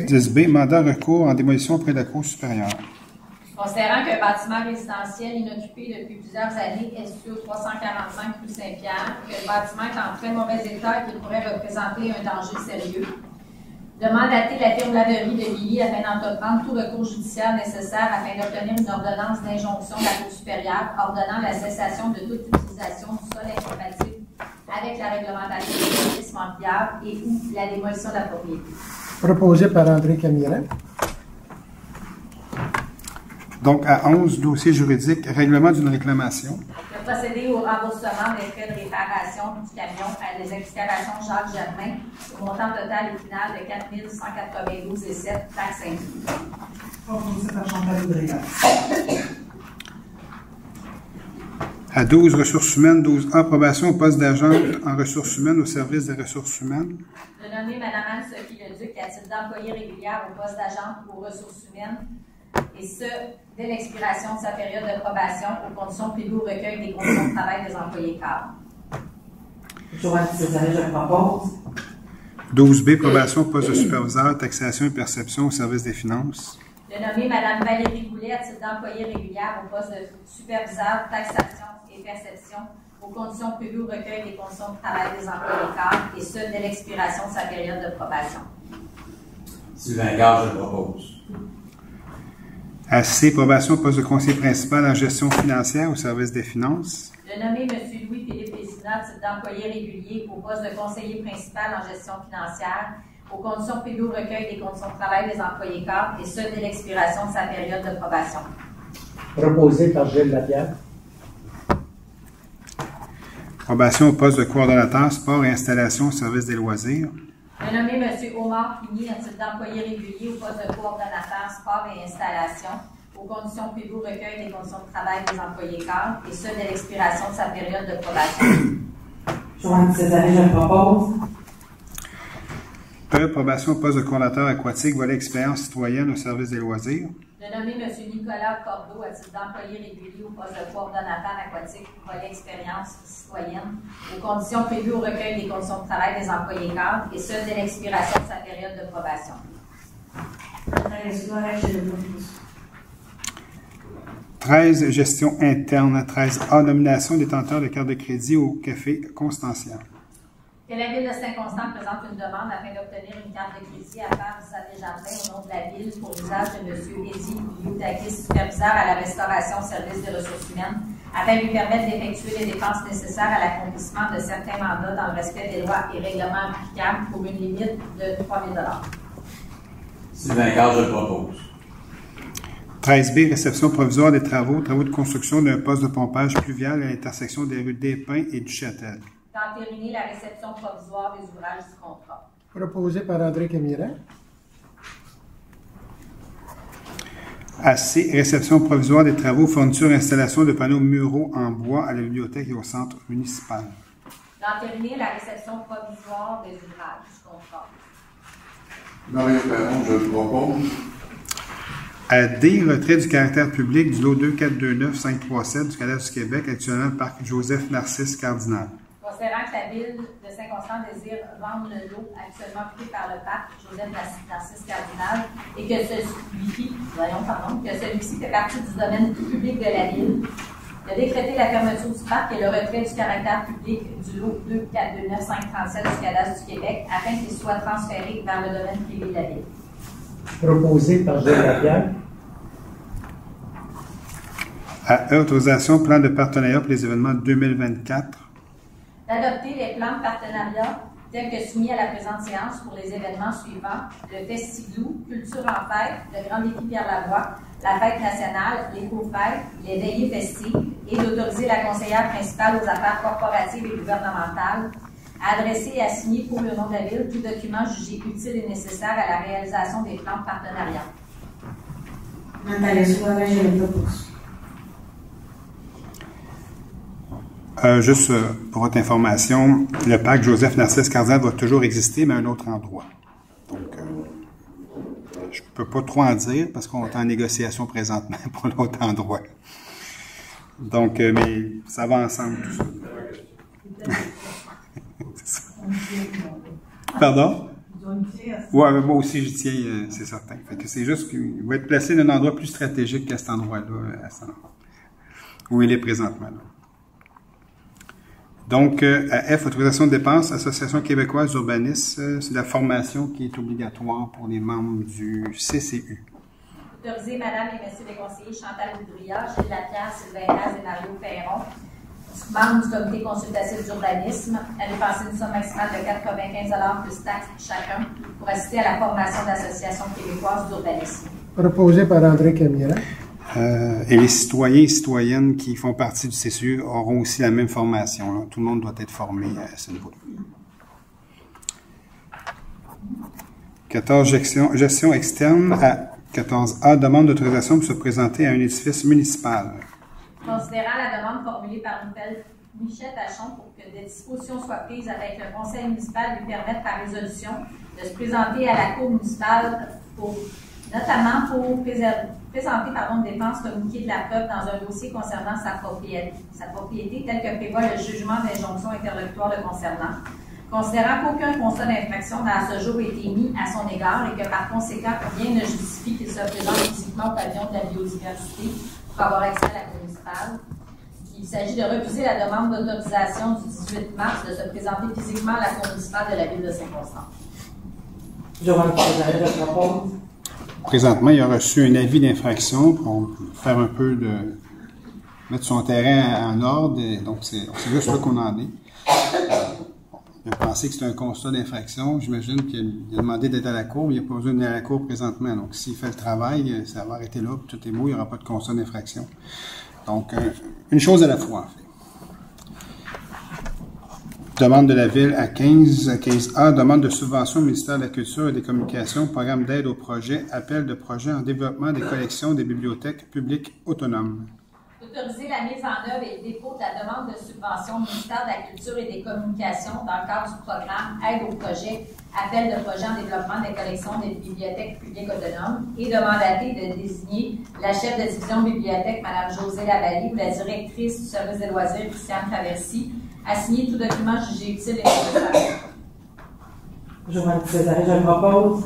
10B, mandat recours en démolition auprès de la Cour supérieure. Considérant qu'un bâtiment résidentiel inoccupé depuis plusieurs années est au 345 rue Saint-Pierre, que le bâtiment est en très mauvais état et qu'il pourrait représenter un danger sérieux, de mandater la firme Laverie de Billy afin d'entreprendre tout recours judiciaire nécessaire afin d'obtenir une ordonnance d'injonction de la Cour supérieure ordonnant la cessation de toute utilisation du sol incompatible avec la réglementation des investissements viables et ou la démolition de la propriété. Proposé par André Camiran. Donc, à 11, dossier juridique, règlement d'une réclamation. de procéder au remboursement des frais de réparation du camion à des excavations Jacques Germain au montant total et final de 4 192 et 7 taxes incluses. Proposé par Chantal. À 12, ressources humaines. 12, approbation au poste d'agent en ressources humaines au service des ressources humaines. De nommer Mme Anne-Sophie Leduc à titre d'employée régulière au poste d'agent aux ressources humaines, et ce, dès l'expiration de sa période de probation aux conditions prévues au recueil des conditions de travail des employés cadres. Césaré, je propose. 12B, probation au poste de superviseur, taxation et perception au service des finances. De nommer Mme Valérie Goulet à titre d'employée régulière au poste de superviseur, taxation et perception aux conditions prévues au recueil des conditions de travail des employés cadres, et ce, dès l'expiration de sa période de probation. Sylvain Gage, je propose. À C, probation au poste de conseiller principal en gestion financière au service des finances. De nommer M. Louis-Philippe Vézina, titre d'employé régulier, au poste de conseiller principal en gestion financière, aux conditions prévues au recueil des conditions de travail des employés cadres, et ce, dès l'expiration de sa période de probation. Proposé par Gilles Lapierre. Probation au poste de coordonnateur sport et installation au service des loisirs. De nommer M. Omar Pigny à titre d'employé régulier au poste de coordonnateur sport et installation, aux conditions prévues au recueil des conditions de travail des employés cadres, et ce, dès l'expiration de sa période de probation. Joanne Césaré, je propose. E, probation au poste de coordonnateur aquatique, volet expérience citoyenne au service des loisirs. De nommer M. Nicolas Cordeau à titre d'employé régulier au poste de coordonnateur aquatique volet expérience citoyenne, aux conditions prévues au recueil des conditions de travail des employés cadres, et ce, dès l'expiration de sa période de probation. Nathalie Suarez, je le propose. 13, gestion interne. 13A, nomination détenteur de carte de crédit au café Constantia. Que la Ville de Saint-Constant présente une demande afin d'obtenir une carte de crédit à part du Salé Jardin au nom de la Ville pour l'usage de M. Eddie Youtakis, superviseur à la restauration au service des ressources humaines, afin de lui permettre d'effectuer les dépenses nécessaires à l'accomplissement de certains mandats dans le respect des lois et règlements applicables pour une limite de 3 000 Sylvain je le propose. 13B, réception provisoire des travaux, travaux de construction d'un poste de pompage pluvial à l'intersection des rues des Pins et du Châtel. D'entériner la réception provisoire des ouvrages du contrat. Proposé par André Camiran. À C, réception provisoire des travaux, fourniture et installation de panneaux muraux en bois à la bibliothèque et au centre municipal. D'entériner la réception provisoire des ouvrages du contrat. Mario Perron, je le propose. À D, retrait du caractère public du lot 2429537 du Cadastre du Québec, actuellement le parc Joseph Narcisse Cardinal. Considérant que la ville de Saint-Constant désire vendre le lot actuellement occupé par le parc Joseph Narcisse Cardinal et que celui-ci, voyons, pardon, que celui-ci fait partie du domaine public de la ville, de décréter la fermeture du parc et le retrait du caractère public du lot 2429537 du Cadastre du Québec afin qu'il soit transféré vers le domaine privé de la ville. Proposé par Gilles Lapierre. À autorisation plan de partenariat pour les événements 2024. D'adopter les plans de partenariat tels que soumis à la présente séance pour les événements suivants le Festiglou, Culture en fête, le Grand Défi Pierre Lavoie, la Fête nationale, les co-fêtes, les veillées festives et d'autoriser la conseillère principale aux affaires corporatives et gouvernementales à adresser et à signer pour le nom de la Ville tout document jugé utile et nécessaire à la réalisation des plans de partenariat. Euh, juste euh, pour votre information, le parc Joseph Narcisse Cardinal va toujours exister, mais à un autre endroit. Donc, euh, je ne peux pas trop en dire parce qu'on est en négociation présentement pour l'autre endroit. Donc, mais ça va ensemble tout ça. Pardon? Mais moi aussi, j'y tiens, c'est certain. C'est juste qu'il va être placé dans un endroit plus stratégique qu'à cet endroit-là, où il est présentement. là. Donc, euh, à F, autorisation de dépenses, Association québécoise d'urbanisme, euh, c'est la formation qui est obligatoire pour les membres du CCU. Autoriser Madame et Messieurs les conseillers Chantal Boudria, Gilles Lapierre, Sylvain Daz et Mario Perron, membres du comité consultatif d'urbanisme, à dépenser une somme maximale de 95 plus taxes chacun pour assister à la formation d'associations québécoises d'urbanisme. Proposé par André Camiran. Euh, et les citoyens et citoyennes qui font partie du CCU auront aussi la même formation. Tout le monde doit être formé à ce niveau. 14. Gestion, gestion externe à 14A. Demande d'autorisation pour se présenter à un édifice municipal. Considérant la demande formulée par Michel Tachon pour que des dispositions soient prises avec le conseil municipal lui permettre par résolution de se présenter à la cour municipale pour, notamment pour présenter pardon, une dépense communiquée de la preuve dans un dossier concernant sa propriété, sa propriété tel que prévoit le jugement d'injonction interlocutoire le concernant. Considérant qu'aucun constat d'infraction n'a à ce jour été mis à son égard et que par conséquent rien ne justifie qu'il se présente physiquement au pavillon de la biodiversité pour avoir accès à la municipale, il s'agit de refuser la demande d'autorisation du 18 mars de se présenter physiquement à la cour municipale de la ville de Saint-Constant. Je propose. Présentement, il a reçu un avis d'infraction pour faire un peu de. mettre son terrain en ordre. donc, c'est juste là qu'on en est. Il a pensé que c'était un constat d'infraction. J'imagine qu'il a demandé d'être à la cour, mais il n'a pas besoin d'être à la cour présentement. Donc, s'il fait le travail, ça va arrêter là, tout est beau, il n'y aura pas de constat d'infraction. Donc, euh, une chose à la fois, en fait. Demande de la Ville à 15, à 15A, demande de subvention au ministère de la Culture et des Communications, programme d'aide au projet, appel de projet en développement des collections des bibliothèques publiques autonomes. Autoriser la mise en œuvre et le dépôt de la demande de subvention au ministère de la Culture et des Communications dans le cadre du programme Aide au projet, appel de projet en développement des collections des bibliothèques publiques autonomes et de mandater de désigner la chef de division bibliothèque, Mme Josée Lavallée, ou la directrice du service des loisirs, Christiane Traversy, à signer tout document jugé utile et nécessaire. Je propose.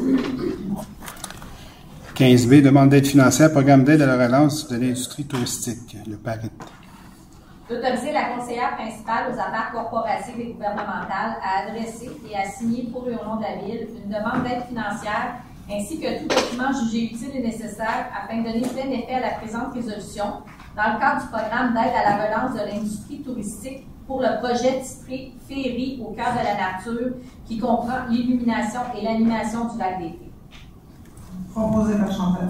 15B, demande d'aide financière, programme d'aide à la relance de l'industrie touristique, le PARIT. D'autoriser la conseillère principale aux affaires corporatives et gouvernementales à adresser et à signer pour et au nom de la Ville une demande d'aide financière ainsi que tout document jugé utile et nécessaire afin de donner plein effet à la présente résolution dans le cadre du programme d'aide à la relance de l'industrie touristique pour le projet titré Féerie au cœur de la nature qui comprend l'illumination et l'animation du lac d'été. Proposé par Chantal.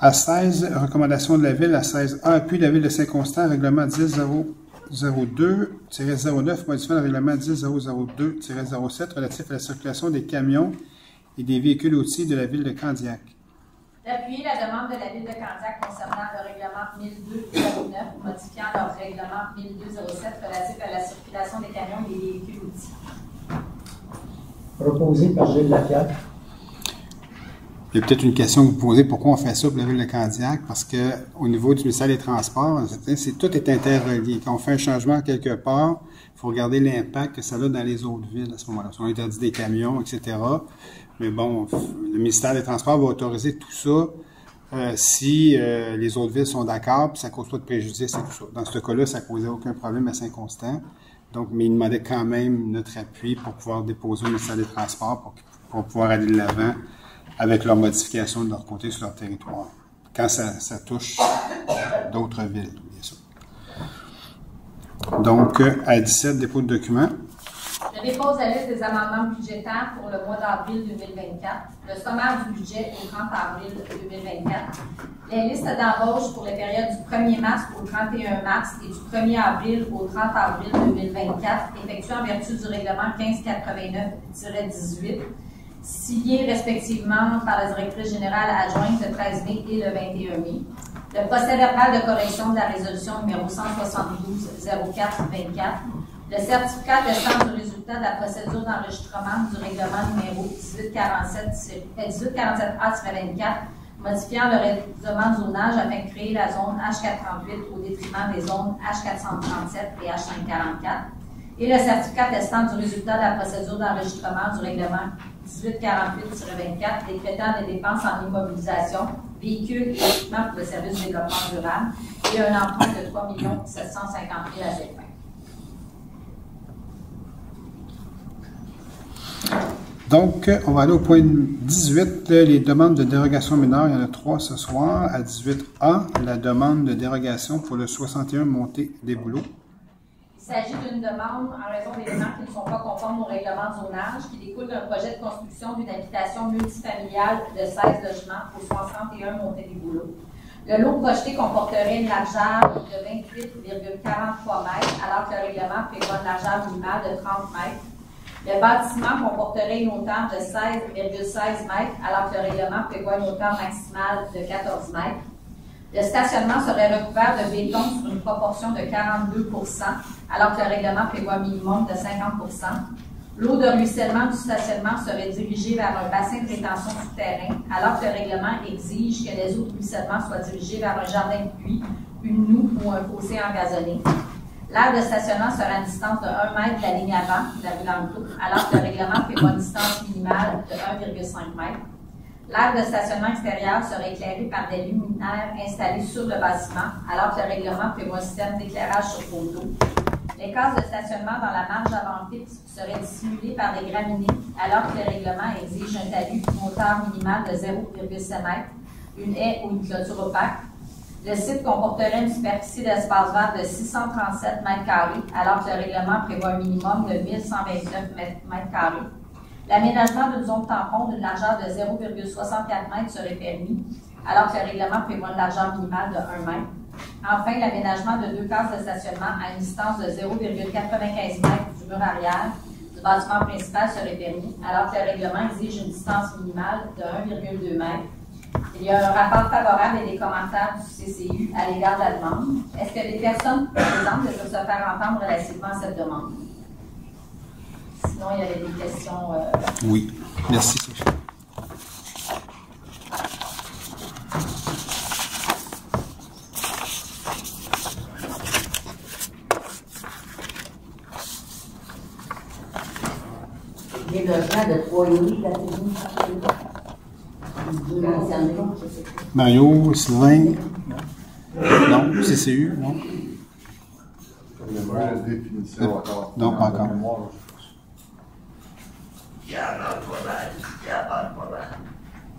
À 16, recommandation de la Ville, à 16A, appui de la Ville de Saint-Constant, règlement 10002-09, modifiant le règlement 10002-07 relatif à la circulation des camions et des véhicules outils de la Ville de Candiac. D'appuyer la demande de la Ville de Candiac concernant le règlement 1209 modifiant leur règlement 1207 relatif à la circulation des camions et des véhicules outils. Proposé par Gilles Lapierre. Il y a peut-être une question que vous posez, pourquoi on fait ça pour la ville de Candiac? Parce que au niveau du ministère des Transports, c'est, c'est- tout est interrelié. Quand on fait un changement quelque part, il faut regarder l'impact que ça a dans les autres villes à ce moment-là. Si on interdit des camions, etc. Mais bon, le ministère des Transports va autoriser tout ça euh, si euh, les autres villes sont d'accord, puis ça cause pas de préjudice et tout ça. Dans ce cas-là, ça causait aucun problème à Saint-Constant. Donc, mais il demandait quand même notre appui pour pouvoir déposer au ministère des Transports pour, pouvoir aller de l'avant avec leurs modifications de leur côté sur leur territoire. Quand ça, ça touche d'autres villes, bien sûr. Donc, à 17, dépôt de documents. Je dépose la liste des amendements budgétaires pour le mois d'avril 2024, le sommaire du budget au 30 avril 2024, les listes d'embauche pour les périodes du 1er mars au 31 mars et du 1er avril au 30 avril 2024, effectuées en vertu du règlement 1589-18, signés respectivement par la directrice générale adjointe le 13 mai et le 21 mai. Le procès verbal de correction de la résolution numéro 172-04-24. Le certificat attestant du résultat de la procédure d'enregistrement du règlement numéro 1847-A-24, modifiant le règlement de zonage afin de créer la zone H438 au détriment des zones H437 et H544 et le certificat testant du résultat de la procédure d'enregistrement du règlement 1848-24 décrétant des dépenses en immobilisation, véhicules et équipements pour le service du développement durable et un emprunt de 3 750 000 à cette fin. Donc, on va aller au point 18, les demandes de dérogation mineure. Il y en a trois ce soir. À 18A, la demande de dérogation pour le 61 montée des boulots. Il s'agit d'une demande en raison d'éléments qui ne sont pas conformes au règlement de zonage qui découle d'un projet de construction d'une habitation multifamiliale de 16 logements au 61 montée des boulots. Le lot projeté comporterait une largeur de 28,43 mètres, alors que le règlement prévoit une largeur minimale de 30 mètres le bâtiment comporterait une hauteur de 16,16 mètres, alors que le règlement prévoit une hauteur maximale de 14 mètres. Le stationnement serait recouvert de béton sur une proportion de 42% alors que le règlement prévoit un minimum de 50% L'eau de ruissellement du stationnement serait dirigée vers un bassin de rétention souterrain, alors que le règlement exige que les eaux de ruissellement soient dirigées vers un jardin de pluie, une noue ou un fossé engazonné. L'aire de stationnement sera à une distance de 1 mètre de la ligne avant de la rue Langlois, alors que le règlement prévoit une distance minimale de 1,5 m. L'aire de stationnement extérieur sera éclairée par des luminaires installés sur le bâtiment, alors que le règlement prévoit un système d'éclairage sur photo. Les cases de stationnement dans la marge avant fixe seraient dissimulées par des graminées, alors que le règlement exige un talus d'une hauteur minimale de 0,7 m, une haie ou une clôture opaque, le site comporterait une superficie d'espace vert de 637 m2, alors que le règlement prévoit un minimum de 1129 m2. L'aménagement d'une zone tampon d'une largeur de 0,64 m serait permis, alors que le règlement prévoit une largeur minimale de 1 m. Enfin, l'aménagement de deux cases de stationnement à une distance de 0,95 m du mur arrière du bâtiment principal serait permis, alors que le règlement exige une distance minimale de 1,2 m il y a un rapport favorable et des commentaires du CCU à l'égard de la demande. Est-ce que les personnes présentes peuvent se faire entendre relativement à cette demande? Sinon, il y avait des questions. Euh... Oui. Merci, Sophie. Les logements de trois lits, la Mario, Sylvain? Non. CCU? Non. Il n'y a pas de définition encore. Non, pas encore.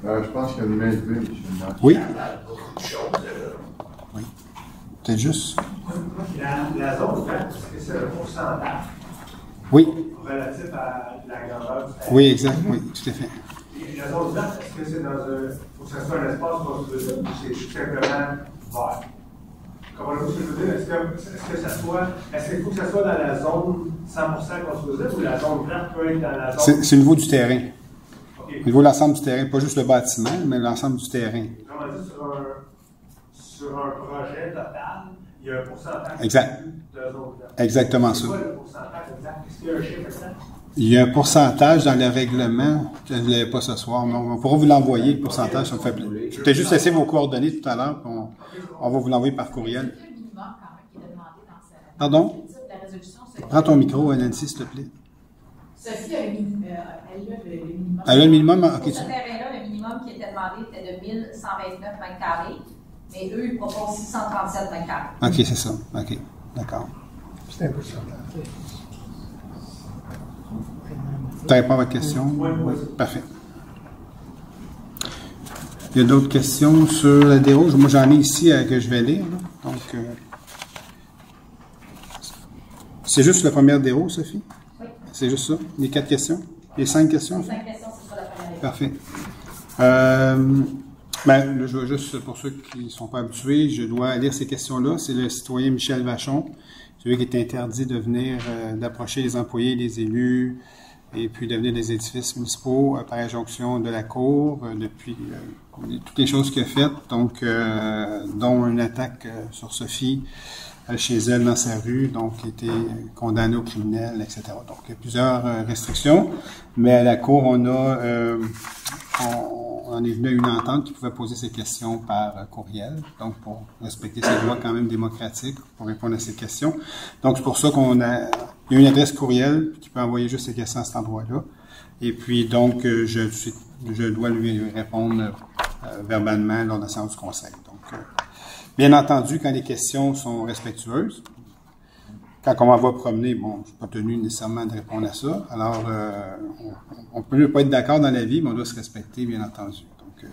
Euh, je pense qu'il y a une main levée. Oui. Oui. Peut-être juste. La, la zone verte, c'est le pourcentage Oui. relatif à la grandeur du? Oui, exact. Oui, tout à fait. Et la zone verte, est-ce que c'est dans un. faut que ce soit un espace construisible ou c'est tout simplement vert? Que je veux dire? Est-ce que, est-ce que ça soit. Est-ce qu'il faut que ça soit dans la zone 100% construisible ou la zone verte peut être dans la zone? C'est c'est au niveau du terrain. Au niveau de l'ensemble du terrain, pas juste le bâtiment, mais l'ensemble du terrain. Comment dire, sur un, sur un projet total, il y a un pourcentage Exact. de zone verte. Exactement ça. quoi le pourcentage exact? Est-ce qu'il y a un chiffre exact? Il y a un pourcentage dans le règlement. Je ne l'avais pas ce soir. Non, on pourra vous l'envoyer, le pourcentage, ça me fait plaisir. Je vais juste laisser vos coordonnées tout à l'heure, on, on va vous l'envoyer par courriel. Pardon? Prends ton micro, Nancy, s'il te plaît. Sophie a minimum. elle a le minimum. Elle a le minimum, ok, Pour tu- ce terrain-là, le minimum qui était demandé était de 1129 m2, mais eux, ils proposent 637 m2. OK, c'est ça. OK. D'accord. C'est un pourcentage. Tu réponds à votre question? Oui, oui. Parfait. Il y a d'autres questions sur la déro? Moi, j'en ai ici euh, que je vais lire. là. Donc, euh, c'est juste la première déro, Sophie? Oui. C'est juste ça? Les quatre questions? Les cinq questions? fait? Cinq questions, c'est sur la première. Parfait. Euh, ben, là, je veux juste, pour ceux qui ne sont pas habitués, je dois lire ces questions-là. C'est le citoyen Michel Vachon, celui qui est interdit de venir, d'approcher les employés, les élus, et puis de venir des édifices municipaux euh, par injonction de la Cour, euh, depuis euh, toutes les choses qu'il a faites, donc, dont une attaque sur Sophie chez elle dans sa rue, donc qui a été condamné au criminel, etc. Donc, il y a plusieurs restrictions, mais à la Cour, on a, euh, on, est venu à une entente qui pouvait poser ces questions par courriel, donc pour respecter ces lois quand même démocratiques, pour répondre à ces questions. Donc, c'est pour ça qu'on a il y a une adresse courriel qui peut envoyer juste ses questions à cet endroit-là. Et puis, donc, euh, je, je dois lui répondre euh, verbalement lors de la séance du conseil. Donc, euh, bien entendu, quand les questions sont respectueuses, quand on m'envoie promener, bon, je suis pas tenu nécessairement de répondre à ça. Alors, euh, on, on peut ne pas être d'accord dans la vie, mais on doit se respecter, bien entendu. Donc, euh,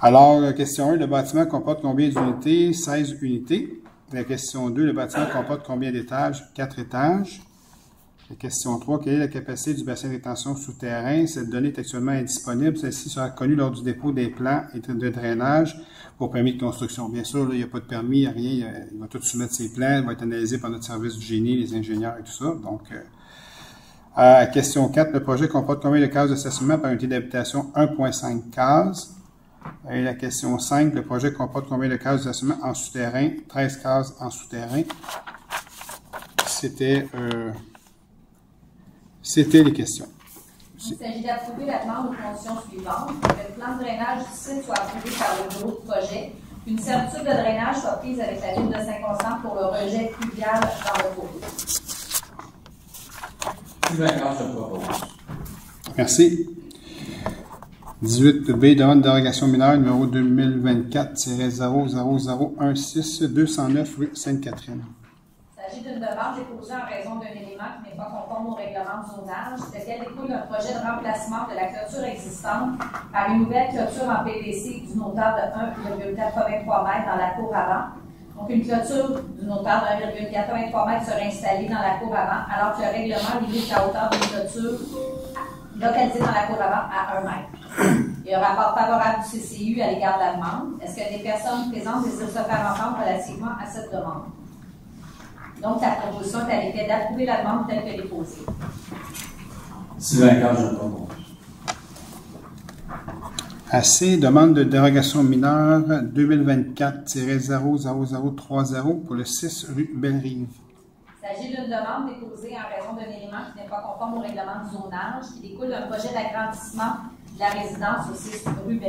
alors, question 1, le bâtiment comporte combien d'unités? 16 unités. La question 2, le bâtiment comporte combien d'étages? 4 étages. La question 3, quelle est la capacité du bassin de rétention souterrain? Cette donnée est actuellement indisponible. Celle-ci sera connue lors du dépôt des plans et de drainage pour permis de construction. Bien sûr, il n'y a pas de permis, il a rien. Il va tout soumettre ses plans, il va être analysé par notre service du génie, les ingénieurs et tout ça. Donc, euh, question 4, le projet comporte combien de cases de par unité d'habitation? 1,5 cases. La question 5, le projet comporte combien de cases de stationnement en souterrain? 13 cases en souterrain. C'était euh, c'était les questions. Il s'agit d'approuver la demande aux conditions suivantes. Que le plan de drainage du site soit approuvé par le bureau de projet. Qu'une servitude de drainage soit prise avec la ville de Saint-Constant pour le rejet fluvial dans le cours. Je propose. Merci. 18B, demande de dérogation mineure numéro 2024-00016-209 rue Sainte-Catherine. Il s'agit d'une demande déposée en raison d'un élément qui n'est pas conforme au règlement de zonage, lequel découle d'un projet de remplacement de la clôture existante par une nouvelle clôture en PVC d'une hauteur de 1,83 m dans la cour avant. Donc, une clôture d'une hauteur de 1,83 m serait installée dans la cour avant, alors que le règlement limite la hauteur d'une clôture localisée dans la cour avant à 1 m. Il y a un rapport favorable du CCU à l'égard de la demande. Est-ce que des personnes présentes désirent se faire entendre relativement à cette demande? Donc, la proposition est à l'effet d'approuver la demande telle qu'elle est posée. Sylvain Carr, je propose. AC, demande de dérogation mineure 2024-00030 pour le 6 rue Bellerive. Il s'agit d'une demande déposée en raison d'un élément qui n'est pas conforme au règlement du zonage, qui découle d'un projet d'agrandissement la résidence au 6 rue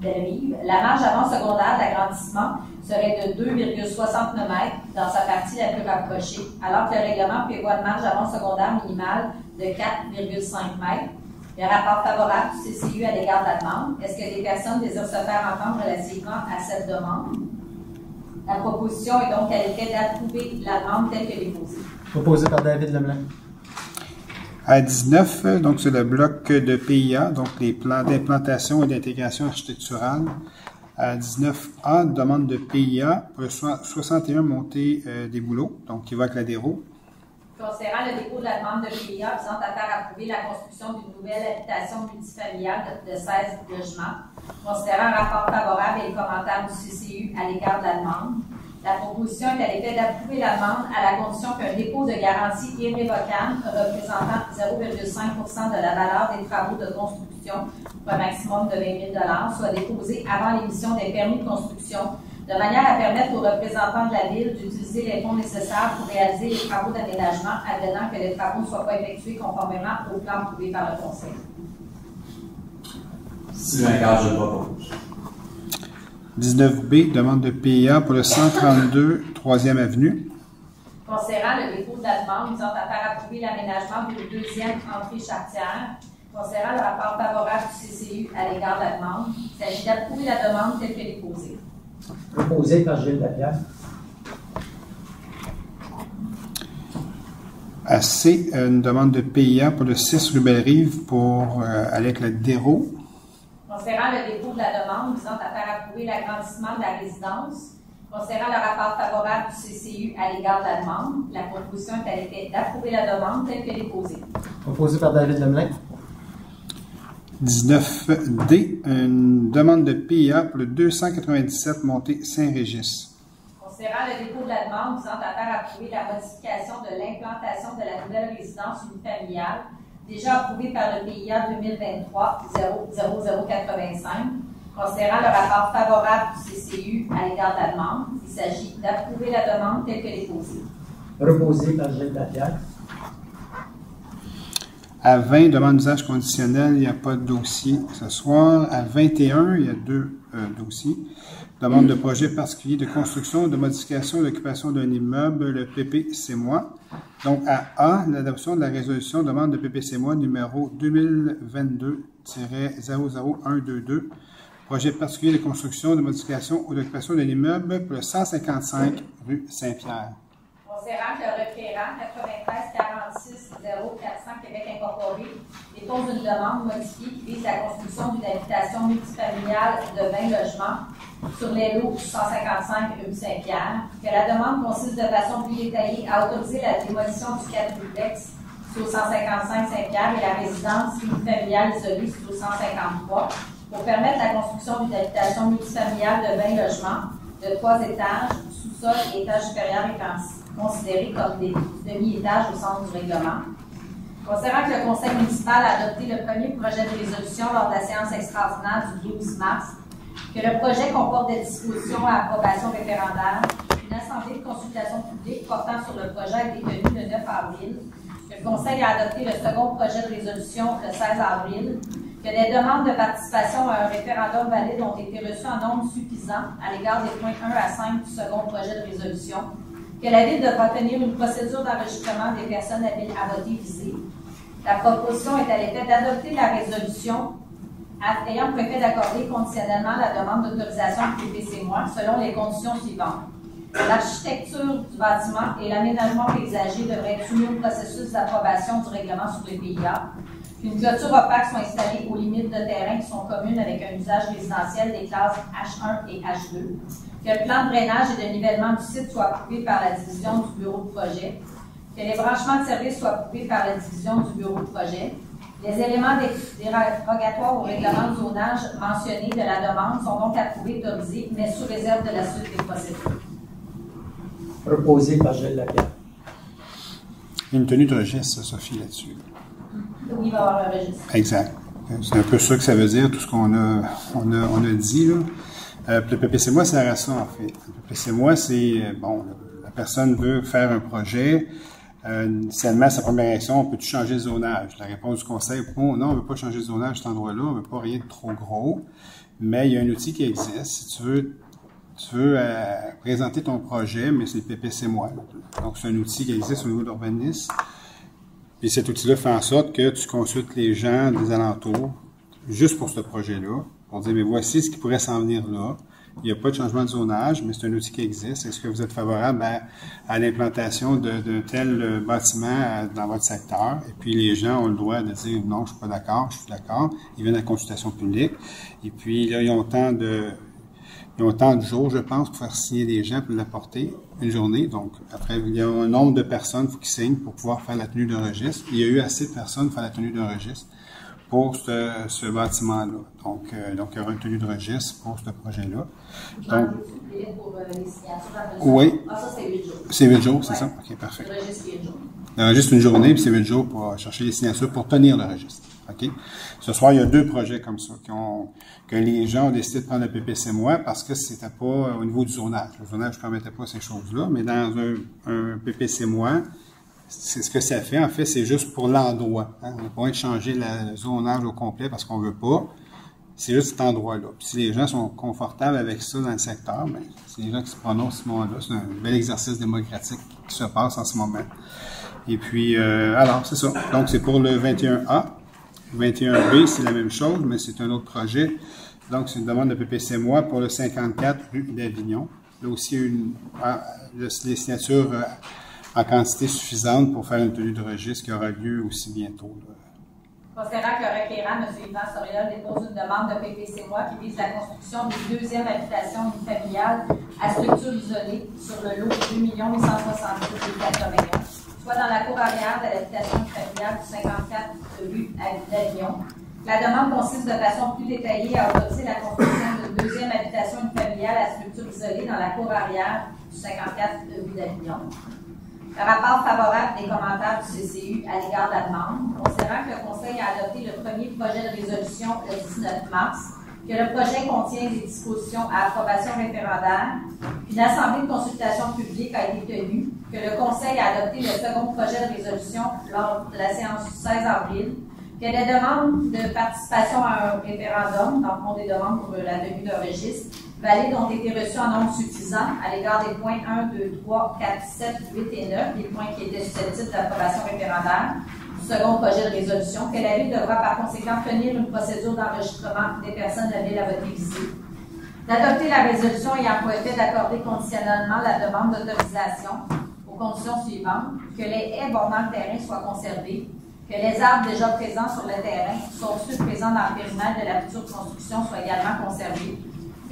Bellerive. La marge avant secondaire d'agrandissement serait de 2,69 mètres dans sa partie la plus rapprochée, alors que le règlement prévoit une marge avant secondaire minimale de 4,5 mètres. Le rapport favorable du CCU à l'égard de la demande. Est-ce que les personnes désirent se faire entendre relativement à cette demande? La proposition est donc à l'effet d'approuver la demande telle que déposée. Proposée par David Leblanc. A19, donc c'est le bloc de PIA, donc les plans d'implantation et d'intégration architecturale. A19A, demande de PIA pour 61 montées euh, des boulots, donc qui va avec la déro. Considérant le dépôt de la demande de PIA visant à faire approuver la construction d'une nouvelle habitation multifamiliale de, de 16 logements, considérant un rapport favorable et les commentaires du CCU à l'égard de la demande, la proposition est à l'effet d'approuver la demande à la condition qu'un dépôt de garantie irrévocable représentant 0,5% de la valeur des travaux de construction pour un maximum de 20 000 soit déposé avant l'émission des permis de construction de manière à permettre aux représentants de la Ville d'utiliser les fonds nécessaires pour réaliser les travaux d'aménagement, advenant que les travaux ne soient pas effectués conformément au plan approuvé par le Conseil. Sylvain je propose. 19B, demande de PIA pour le 132 3e avenue. Considérant le dépôt de la demande visant à faire approuver l'aménagement d'une deuxième entrée chartière, considérant le rapport favorable du CCU à l'égard de la demande, il s'agit d'approuver la demande telle qu'elle est posée. Proposé par Gilles Lapierre. AC, euh, une demande de PIA pour le 6 rue Bellerive pour, euh, avec le. Considérant le dépôt de la demande visant à faire approuver l'agrandissement de la résidence, considérant le rapport favorable du CCU à l'égard de la demande, la proposition est à l'effet d'approuver la demande telle qu'elle est posée. Proposé par David Lemelin. 19D, une demande de PIA pour le 297 montée Saint-Régis. Considérant le dépôt de la demande visant à faire approuver la modification de l'implantation de la nouvelle résidence unifamiliale, déjà approuvée par le PIA 2023-00085, considérant le rapport favorable du CCU à l'égard de la demande, il s'agit d'approuver la demande telle qu'elle est posée. Proposé par Gilles Lapierre. À 20, demande d'usage conditionnel, il n'y a pas de dossier ce soir. À 21, il y a deux euh, dossiers. Demande de projet particulier de construction, de modification, d'occupation d'un immeuble, le PP, c'est moi. Donc, à A, l'adoption de la résolution demande de PPC moi numéro 2022-00122, projet particulier de construction, de modification ou d'occupation d'un immeuble pour le 155 rue Saint-Pierre. Le requérant 93 46 0400 Québec Incorporé dépose une demande modifiée qui vise la construction d'une habitation multifamiliale de 20 logements sur les lots 155 rue Saint-Pierre, que la demande consiste de façon plus détaillée à autoriser la démolition du quadruplex sur 155 Saint-Pierre et la résidence unifamiliale isolée sur 153 pour permettre la construction d'une habitation multifamiliale de 20 logements de trois étages, sous-sol et étage supérieur étant considérés comme des demi-étages au centre du règlement. Considérant que le Conseil municipal a adopté le premier projet de résolution lors de la séance extraordinaire du 12 mars, que le projet comporte des dispositions à approbation référendaire, une assemblée de consultation publique portant sur le projet a été tenue le 9 avril, que le Conseil a adopté le second projet de résolution le 16 avril, que des demandes de participation à un référendum valide ont été reçues en nombre suffisant à l'égard des points 1 à 5 du second projet de résolution, que la Ville devra tenir une procédure d'enregistrement des personnes à voter visées. La proposition est à l'effet d'adopter la résolution ayant pour effet d'accorder conditionnellement la demande d'autorisation du PPC moi selon les conditions suivantes. L'architecture du bâtiment et l'aménagement paysager devraient être soumis au processus d'approbation du règlement sur le PIA. Qu'une clôture opaque soit installée aux limites de terrain qui sont communes avec un usage résidentiel des classes H1 et H2 que le plan de drainage et de nivellement du site soit approuvé par la division du bureau de projet, que les branchements de service soient approuvés par la division du bureau de projet. Les éléments dérogatoires au règlement de zonage mentionnés de la demande sont donc approuvés, autorisés, mais sous réserve de la suite des procédures. Proposé par Gilles Lapierre. Une tenue de registre, Sophie, là-dessus. Oui, il va y avoir un registre. Exact. C'est un peu ça que ça veut dire, tout ce qu'on a, on a, on a dit. Là. Euh, le PPC moi, c'est à ça, en fait. Le PPC moi, c'est, euh, bon, la personne veut faire un projet, euh, met sa première réaction, on peut-tu changer le zonage? La réponse du conseil, bon, non, on ne veut pas changer le zonage à cet endroit-là, on ne veut pas rien de trop gros, mais il y a un outil qui existe. Si tu veux, tu veux euh, présenter ton projet, mais c'est le PPC moi. Donc, c'est un outil qui existe au niveau d'urbanisme. Et cet outil-là fait en sorte que tu consultes les gens des alentours juste pour ce projet-là pour dire, mais voici ce qui pourrait s'en venir là. Il n'y a pas de changement de zonage, mais c'est un outil qui existe. Est-ce que vous êtes favorable à, l'implantation d'un tel euh, bâtiment euh, dans votre secteur? Et puis les gens ont le droit de dire non, je suis pas d'accord, je suis d'accord. Ils viennent à la consultation publique. Et puis là, ils ont tant de ils ont de jours, je pense, pour faire signer des gens pour l'apporter une journée. Donc, après, il y a un nombre de personnes qui signent pour pouvoir faire la tenue d'un registre. Il y a eu assez de personnes pour faire la tenue d'un registre pour ce, bâtiment-là. Donc, euh, donc, il y aura une tenue de registre pour ce projet-là. Donc, pour euh, oui. Ah, ça, c'est 8 jours. C'est 8 jours, c'est ça? OK, parfait. Le registre, 8 jours. Le registre, une journée, puis c'est 8 jours pour chercher les signatures pour tenir le registre. OK? Ce soir, il y a deux projets comme ça qui ont, que les gens ont décidé de prendre le PPC moi parce que c'était pas au niveau du zonage. Le zonage ne permettait pas ces choses-là, mais dans un, un PPC moi, c'est ce que ça fait. En fait, c'est juste pour l'endroit. Hein. On n'a pas de changer le zonage au complet parce qu'on veut pas. C'est juste cet endroit-là. si les gens sont confortables avec ça dans le secteur, ben, c'est les gens qui se prononcent ce moment-là. C'est un bel exercice démocratique qui se passe en ce moment. Et puis, euh, alors, c'est ça. Donc, c'est pour le 21A. 21B, c'est la même chose, mais c'est un autre projet. Donc, c'est une demande de PPC moi pour le 54 rue d'Avignon. Là aussi, une, ah, les signatures euh, en quantité suffisante pour faire une tenue de registre qui aura lieu aussi bientôt. Considérant que le requérant, M. Yvan Soriol, dépose une demande de PPC moi qui vise la construction d'une deuxième habitation familiale à structure isolée sur le lot de 2 870 81, soit dans la cour arrière de l'habitation familiale du 54 rue d'Avion. La demande consiste de façon plus détaillée à autoriser la construction d'une deuxième habitation familiale à structure isolée dans la cour arrière du 54 rue d'Avignon. Rapport favorable des commentaires du CCU à l'égard de la demande, considérant que le Conseil a adopté le premier projet de résolution le 19 mars, que le projet contient des dispositions à approbation référendaire, qu'une assemblée de consultation publique a été tenue, que le Conseil a adopté le second projet de résolution lors de la séance du 16 avril, que les demandes de participation à un référendum, dans le fond des demandes pour la tenue d'un registre, valides ont été reçues en nombre suffisant à l'égard des points 1, 2, 3, 4, 7, 8 et 9, les points qui étaient susceptibles d'approbation référendaire. Du second projet de résolution, que la Ville devra par conséquent tenir une procédure d'enregistrement des personnes de la Ville à voter visée, d'adopter la résolution ayant pour effet d'accorder conditionnellement la demande d'autorisation aux conditions suivantes, que les haies bordant le terrain soient conservées, que les arbres déjà présents sur le terrain, sauf ceux présents dans le périmètre de la future construction, soient également conservés,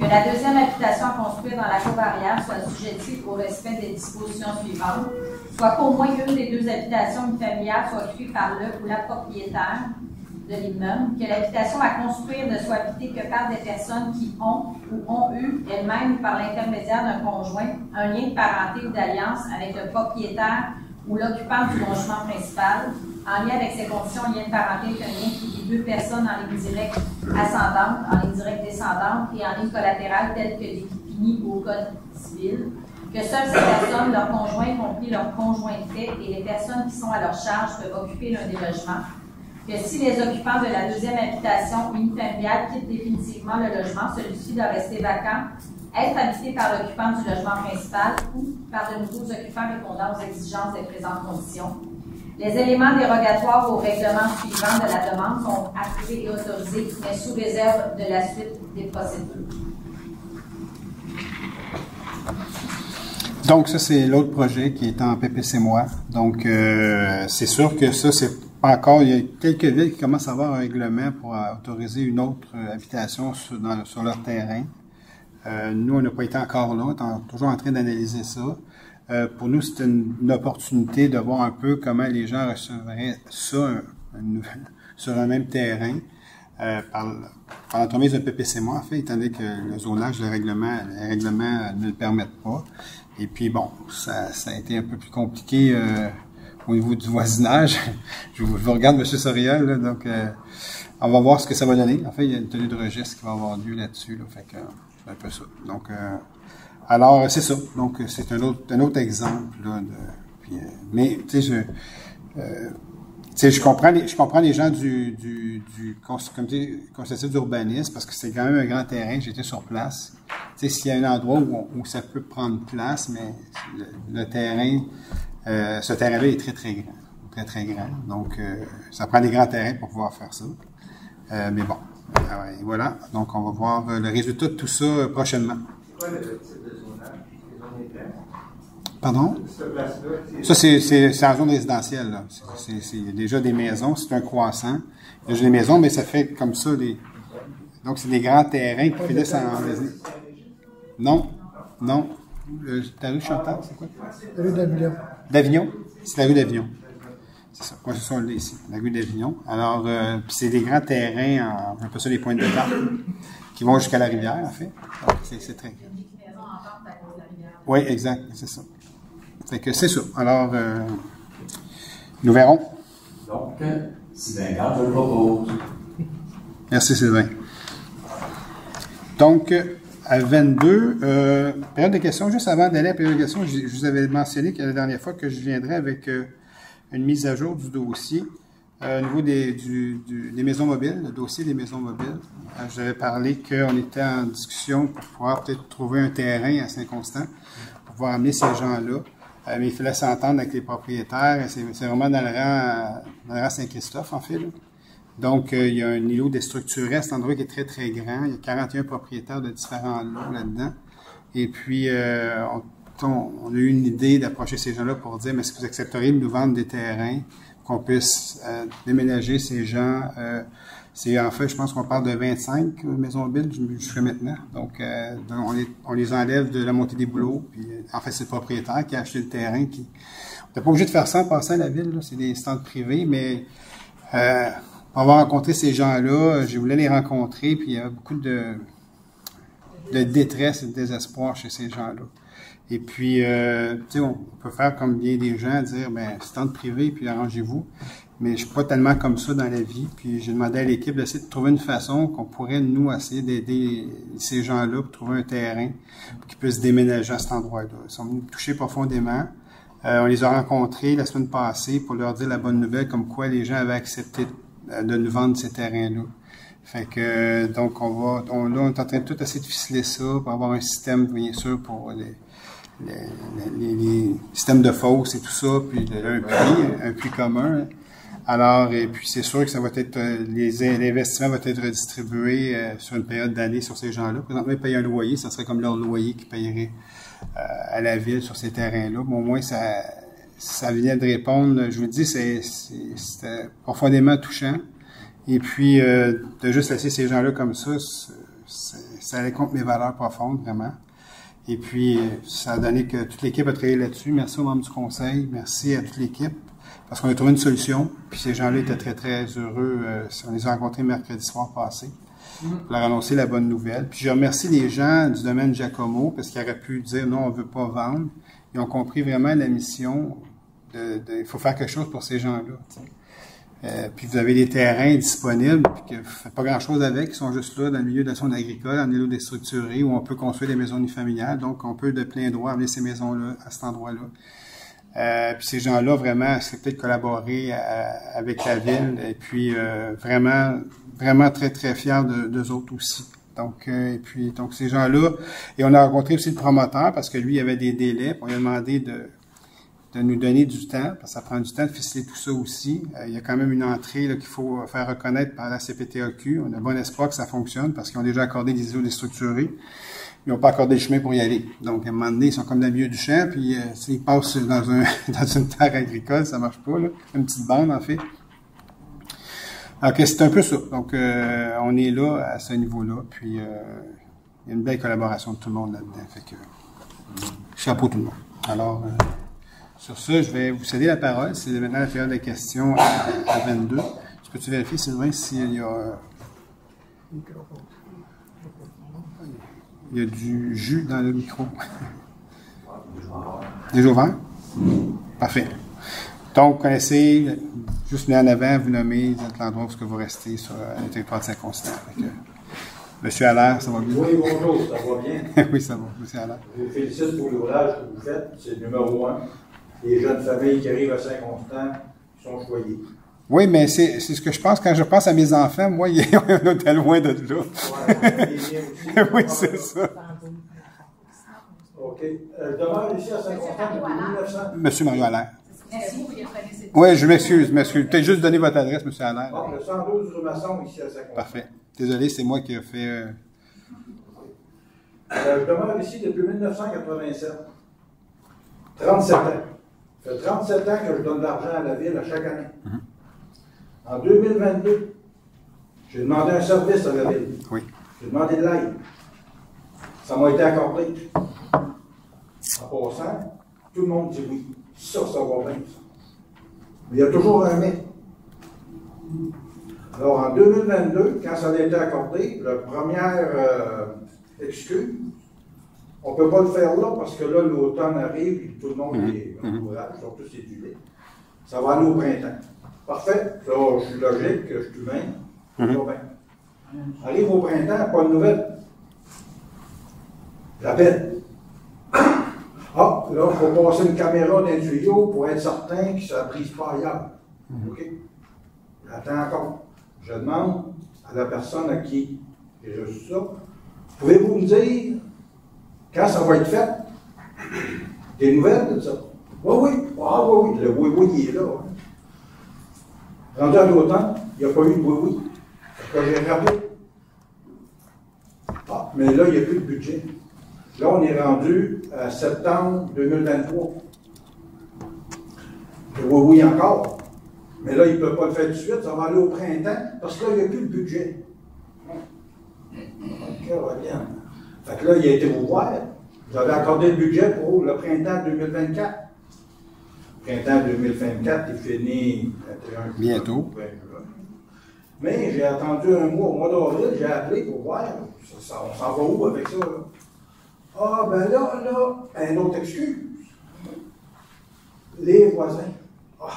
que la deuxième habitation à construire dans la cour arrière soit sujettie au respect des dispositions suivantes, soit qu'au moins une des deux habitations familiales soit occupée par le ou la propriétaire de l'immeuble, que l'habitation à construire ne soit habitée que par des personnes qui ont ou ont eu elles-mêmes par l'intermédiaire d'un conjoint un lien de parenté ou d'alliance avec le propriétaire ou l'occupant du logement principal, en lien avec ces conditions, lien de parenté est un lien qui lie deux personnes en ligne directe ascendante, en ligne directe descendante et en ligne collatérale telle que définie au Code civil, que seules ces personnes, leurs conjoints, compris leur conjointeté et les personnes qui sont à leur charge peuvent occuper l'un des logements, que si les occupants de la deuxième habitation unifamiliale quittent définitivement le logement, celui-ci doit rester vacant, être habité par l'occupant du logement principal ou par de nouveaux occupants répondant aux exigences des présentes conditions. Les éléments dérogatoires au règlement suivant de la demande sont approuvés et autorisés, mais sous réserve de la suite des procédures. Donc, ça, c'est l'autre projet qui est en PPC moi. Donc, euh, c'est sûr que ça, c'est pas encore. Il y a quelques villes qui commencent à avoir un règlement pour autoriser une autre euh, habitation sur, sur leur terrain. Euh, nous, on n'a pas été encore là. On est toujours en train d'analyser ça. Euh, pour nous, c'est une, une, opportunité de voir un peu comment les gens recevraient ça sur un même terrain. Euh, par, par l'entremise d'un PPC moi, en fait, étant donné que le zonage, le règlement, les règlements ne le permettent pas. Et puis, bon, ça, ça a été un peu plus compliqué euh, au niveau du voisinage. je, vous, je vous regarde, M. Soriel, là, donc euh, on va voir ce que ça va donner. En fait, il y a une tenue de registre qui va avoir lieu là-dessus. Là, fait que c'est un peu ça. Donc, euh, alors, c'est ça. Donc, c'est un autre, exemple. Là, de, euh, mais, tu sais, je... Euh, je comprends, les, je comprends les gens du, du, du comité d'urbanisme parce que c'est quand même un grand terrain. J'étais sur place. Tu sais, s'il y a un endroit où, ça peut prendre place, mais le, terrain, euh, ce terrain-là est très, très grand. Très, très grand. Donc, euh, ça prend des grands terrains pour pouvoir faire ça. Euh, mais bon, voilà. Donc, on va voir le résultat de tout ça prochainement. C'est quoi le type de zonage? Pardon? Ça, c'est en zone résidentielle. C'est déjà des maisons, c'est un croissant. Il y a déjà des maisons, mais ça fait comme ça. Les... Donc, c'est des grands terrains qui finissent en Non, non. Euh, ta rue Chantal, c'est quoi? La rue d'Avignon. D'Avignon? C'est la rue d'Avignon. C'est ça. Moi, c'est ça, ici, la rue d'Avignon. Alors, euh, c'est des grands terrains, en, on appelle ça des points de départ, qui vont jusqu'à la rivière, en fait. C'est très grand. Oui, exact, c'est ça. Fait que c'est ça. Alors, euh, nous verrons. Donc, Sylvain Gard, le propose. Merci, Sylvain. Donc, à 22, euh, période de questions, juste avant d'aller à la période de questions, je, je vous avais mentionné que la dernière fois que je viendrais avec euh, une mise à jour du dossier euh, au niveau des, du, du, des maisons mobiles, le dossier des maisons mobiles. J'avais parlé qu'on était en discussion pour pouvoir peut-être trouver un terrain à Saint-Constant pouvoir amener ces gens-là. Euh, mais il fallait s'entendre avec les propriétaires. C'est vraiment dans le rang, rang Saint-Christophe, en fait. Là. Donc, euh, il y a un îlot déstructuré cet endroit qui est très, très grand. Il y a 41 propriétaires de différents lots là-dedans. Et puis, euh, on, on, a eu une idée d'approcher ces gens-là pour dire, mais est-ce que vous accepteriez de nous vendre des terrains, qu'on puisse déménager ces gens c'est en fait, je pense qu'on parle de 25 maisons mobiles jusqu'à maintenant. Donc, euh, on, les, on, les, enlève de la montée des boulots. Puis, en fait, c'est le propriétaire qui a acheté le terrain. Qui... On n'est pas obligé de faire ça en passant à la ville. C'est des stands privés, mais euh, pour avoir rencontré ces gens-là, je voulais les rencontrer. Puis, il y a beaucoup de, de détresse et de désespoir chez ces gens-là. Et puis, euh, tu sais, on peut faire comme bien des gens, dire, ben, stand privé, puis arrangez-vous. Mais je suis pas tellement comme ça dans la vie. Puis j'ai demandé à l'équipe d'essayer de trouver une façon qu'on pourrait, nous, essayer d'aider ces gens-là pour trouver un terrain pour qu'ils puissent déménager à cet endroit-là. Ils sont venus toucher profondément. Euh, on les a rencontrés la semaine passée pour leur dire la bonne nouvelle, comme quoi les gens avaient accepté de nous vendre ces terrains-là. Fait que donc on va, on, là, on est en train de tout essayer de ficeler ça pour avoir un système, bien sûr, pour les, les, les, les systèmes de fausses et tout ça, puis un prix, un prix commun. Alors, et puis c'est sûr que ça va être, euh, les l'investissement va être redistribué euh, sur une période d'année sur ces gens-là. Présentement, ils payent un loyer, ça serait comme leur loyer qui payerait euh, à la ville sur ces terrains-là. Mais au moins, ça, ça venait de répondre. Je vous dis, c'est, profondément touchant. Et puis, de juste laisser ces gens-là comme ça, ça allait contre mes valeurs profondes, vraiment. Et puis, ça a donné que toute l'équipe a travaillé là-dessus. Merci aux membres du conseil. Merci à toute l'équipe. Parce qu'on a trouvé une solution. Puis ces gens-là étaient très, très heureux. Euh, on les a rencontrés mercredi soir passé pour leur annoncer la bonne nouvelle. Puis je remercie les gens du domaine Giacomo parce qu'ils auraient pu dire non, on veut pas vendre. Ils ont compris vraiment la mission. Il faut faire quelque chose pour ces gens-là. Euh, puis vous avez des terrains disponibles, puis que vous faites pas grand-chose avec, ils sont juste là dans le milieu de la zone agricole, en îlot déstructuré, où on peut construire des maisons unifamiliales. Donc, on peut de plein droit amener ces maisons-là à cet endroit-là. Euh, puis ces gens-là, vraiment, c'est peut-être collaborer euh, avec la ville et puis euh, vraiment, vraiment très, très fiers de, d'eux autres aussi. Donc, et puis, donc ces gens-là, et on a rencontré aussi le promoteur parce que lui, il avait des délais, on lui a demandé de, de nous donner du temps, parce que ça prend du temps de ficeler tout ça aussi. il y a quand même une entrée qu'il faut faire reconnaître par la CPTAQ. On a bon espoir que ça fonctionne parce qu'ils ont déjà accordé des ISO déstructurés ils n'ont pas accordé le chemin pour y aller. Donc, à un moment donné, ils sont comme dans le du champ, puis euh, s'ils passent dans, un, dans une terre agricole, ça marche pas. Une petite bande, en fait. Ok, c'est un peu ça. Donc, euh, on est là, à ce niveau-là, puis euh, il y a une belle collaboration de tout le monde là-dedans. Fait que, chapeau tout le monde. Alors, euh, sur ce, je vais vous céder la parole. C'est maintenant la période des questions à, à 22. Est-ce que tu vérifies, Sylvain, s'il y a... Euh, il y a du jus dans le micro. Déjà ouvert? Parfait. Donc, vous connaissez, juste là en avant, vous nommez l'endroit où vous restez sur le territoire de Saint-Constant. Monsieur Allaire, ça va bien? Oui, bonjour, ça va bien? oui, ça va, Monsieur Allaire. Je vous félicite pour l'ouvrage que vous faites, c'est le numéro un. Les jeunes familles qui arrivent à Saint-Constant sont choyées. Oui, mais c'est ce que je pense quand je pense à mes enfants. Moi, ils étaient loin de là. oui, c'est ça. OK. Euh, demeure ici à Saint-Constant depuis 1900. Monsieur Mario Allaire. Merci, Oui, je m'excuse, je m'excuse. Peut-être juste donner votre adresse, Monsieur Allaire. Ah, le 112 rue Masson, ici à Saint-Constant. Parfait. Désolé, c'est moi qui ai fait. Euh... Euh, je demeure ici depuis 1987. 37 ans. Ça fait 37 ans que je donne de l'argent à la ville à chaque année. Mm -hmm. En 2022, j'ai demandé un service à la ville. Oui. J'ai demandé de l'aide. Ça m'a été accordé. En passant, tout le monde dit oui. Ça, ça va bien. Mais il y a toujours un mais. Alors, en 2022, quand ça a été accordé, la première euh, excuse, on ne peut pas le faire là parce que là, l'automne arrive et tout le monde Mhm. est en courage, sont tous étudiés. Ça va aller au printemps. Parfait. Ça, je suis logique, je suis humain. Mhm. Bien. Arrive au printemps, pas de nouvelles. J'appelle. Ah, là, il faut passer une caméra d'un tuyau pour être certain que ça ne brise pas ailleurs. OK? J'attends encore. Je demande à la personne à qui j'ai reçu ça, pouvez-vous me dire quand ça va être fait? Des nouvelles de ça? Oui, oui. Ah, oui, oui. Le oui, oui, il est là. hein. Rendu à l'automne, il n'y a pas eu de oui, oui. Parce que j'ai rappelé. Ah, mais là, il n'y a plus de budget. Là, on est rendu à septembre 2023. Le oui, oui encore. Mais là, il ne peut pas le faire tout de suite, ça va aller au printemps, parce que là, il n'y a plus de budget. Ok, Caroline. Fait que là, il a été ouvert. Vous avez accordé le budget pour le printemps 2024. Printemps 2024 est fini 21 Bientôt. Mais j'ai attendu un mois, au mois d'avril, j'ai appelé pour voir. Ça, ça- on s'en va où avec ça? là? Ah, ben là, là, une autre excuse. Les voisins. Ah,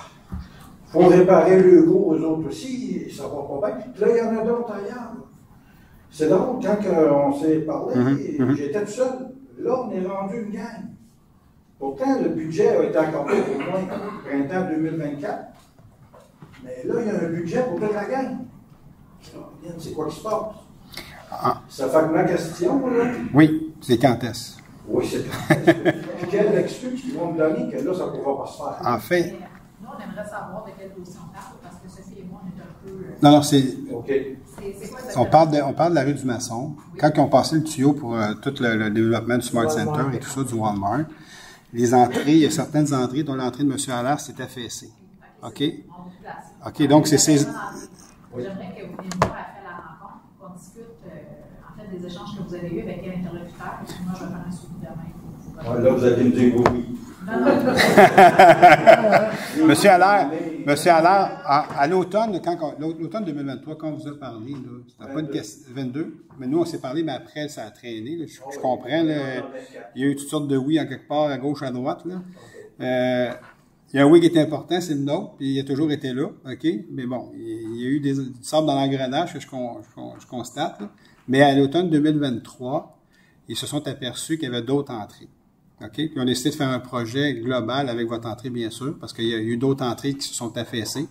Pour réparer le goût, eux autres aussi, ça va pas bien. Puis là, il y en a d'autres ailleurs. C'est drôle, quand que on s'est parlé, Mhm, mhm. j'étais tout seul. Là, on est rendu une gang. Pourtant, le budget a été accordé au moins printemps 2024. Mais là, il y a un budget pour toute la gang. C'est quoi qui se passe? Ah. Ça fait que ma question, là, Oui, c'est quand est-ce? oui, c'est Puis quelle excuse qu'ils vont me donner que là, ça ne pourra pas se faire? En fait, Nous, on aimerait savoir de quel dossier on parle, parce que Sophie et moi, on est un peu. euh, non, non, c'est. OK. quoi On parle, de, on parle de la rue du Maçon. Quand ils ont passé le tuyau pour euh, tout le, le développement du Smart Center et tout ça, du Walmart, les entrées, il y a certaines entrées dont l'entrée de M. Allard s'est affaissée. OK? OK, donc c'est ces. J'aimerais que vous veniez voir après la rencontre, qu'on discute euh, en fait des échanges que vous avez eus avec quel interlocuteur, et puis moi je vais faire un suivi demain. Ouais, Là, vous allez me dire oui, Monsieur Allaire, Monsieur Allaire, à, à l'automne, quand l'automne 2023, quand on vous a parlé, là, c'était pas une question, 22, mais nous on s'est parlé, mais après ça a traîné, là, je, je comprends, là, il y a eu toutes sortes de oui en quelque part, à gauche, à droite, là. Euh, il y a un oui qui est important, c'est le nôtre, puis il a toujours été là, OK? Mais bon, il y a eu des, du sable dans l'engrenage que je, con- je con- je constate, là. Mais à l'automne 2023, ils se sont aperçus qu'il y avait d'autres entrées. OK? Puis on a décidé de faire un projet global avec votre entrée, bien sûr, parce qu'il y a eu d'autres entrées qui se sont affaissées.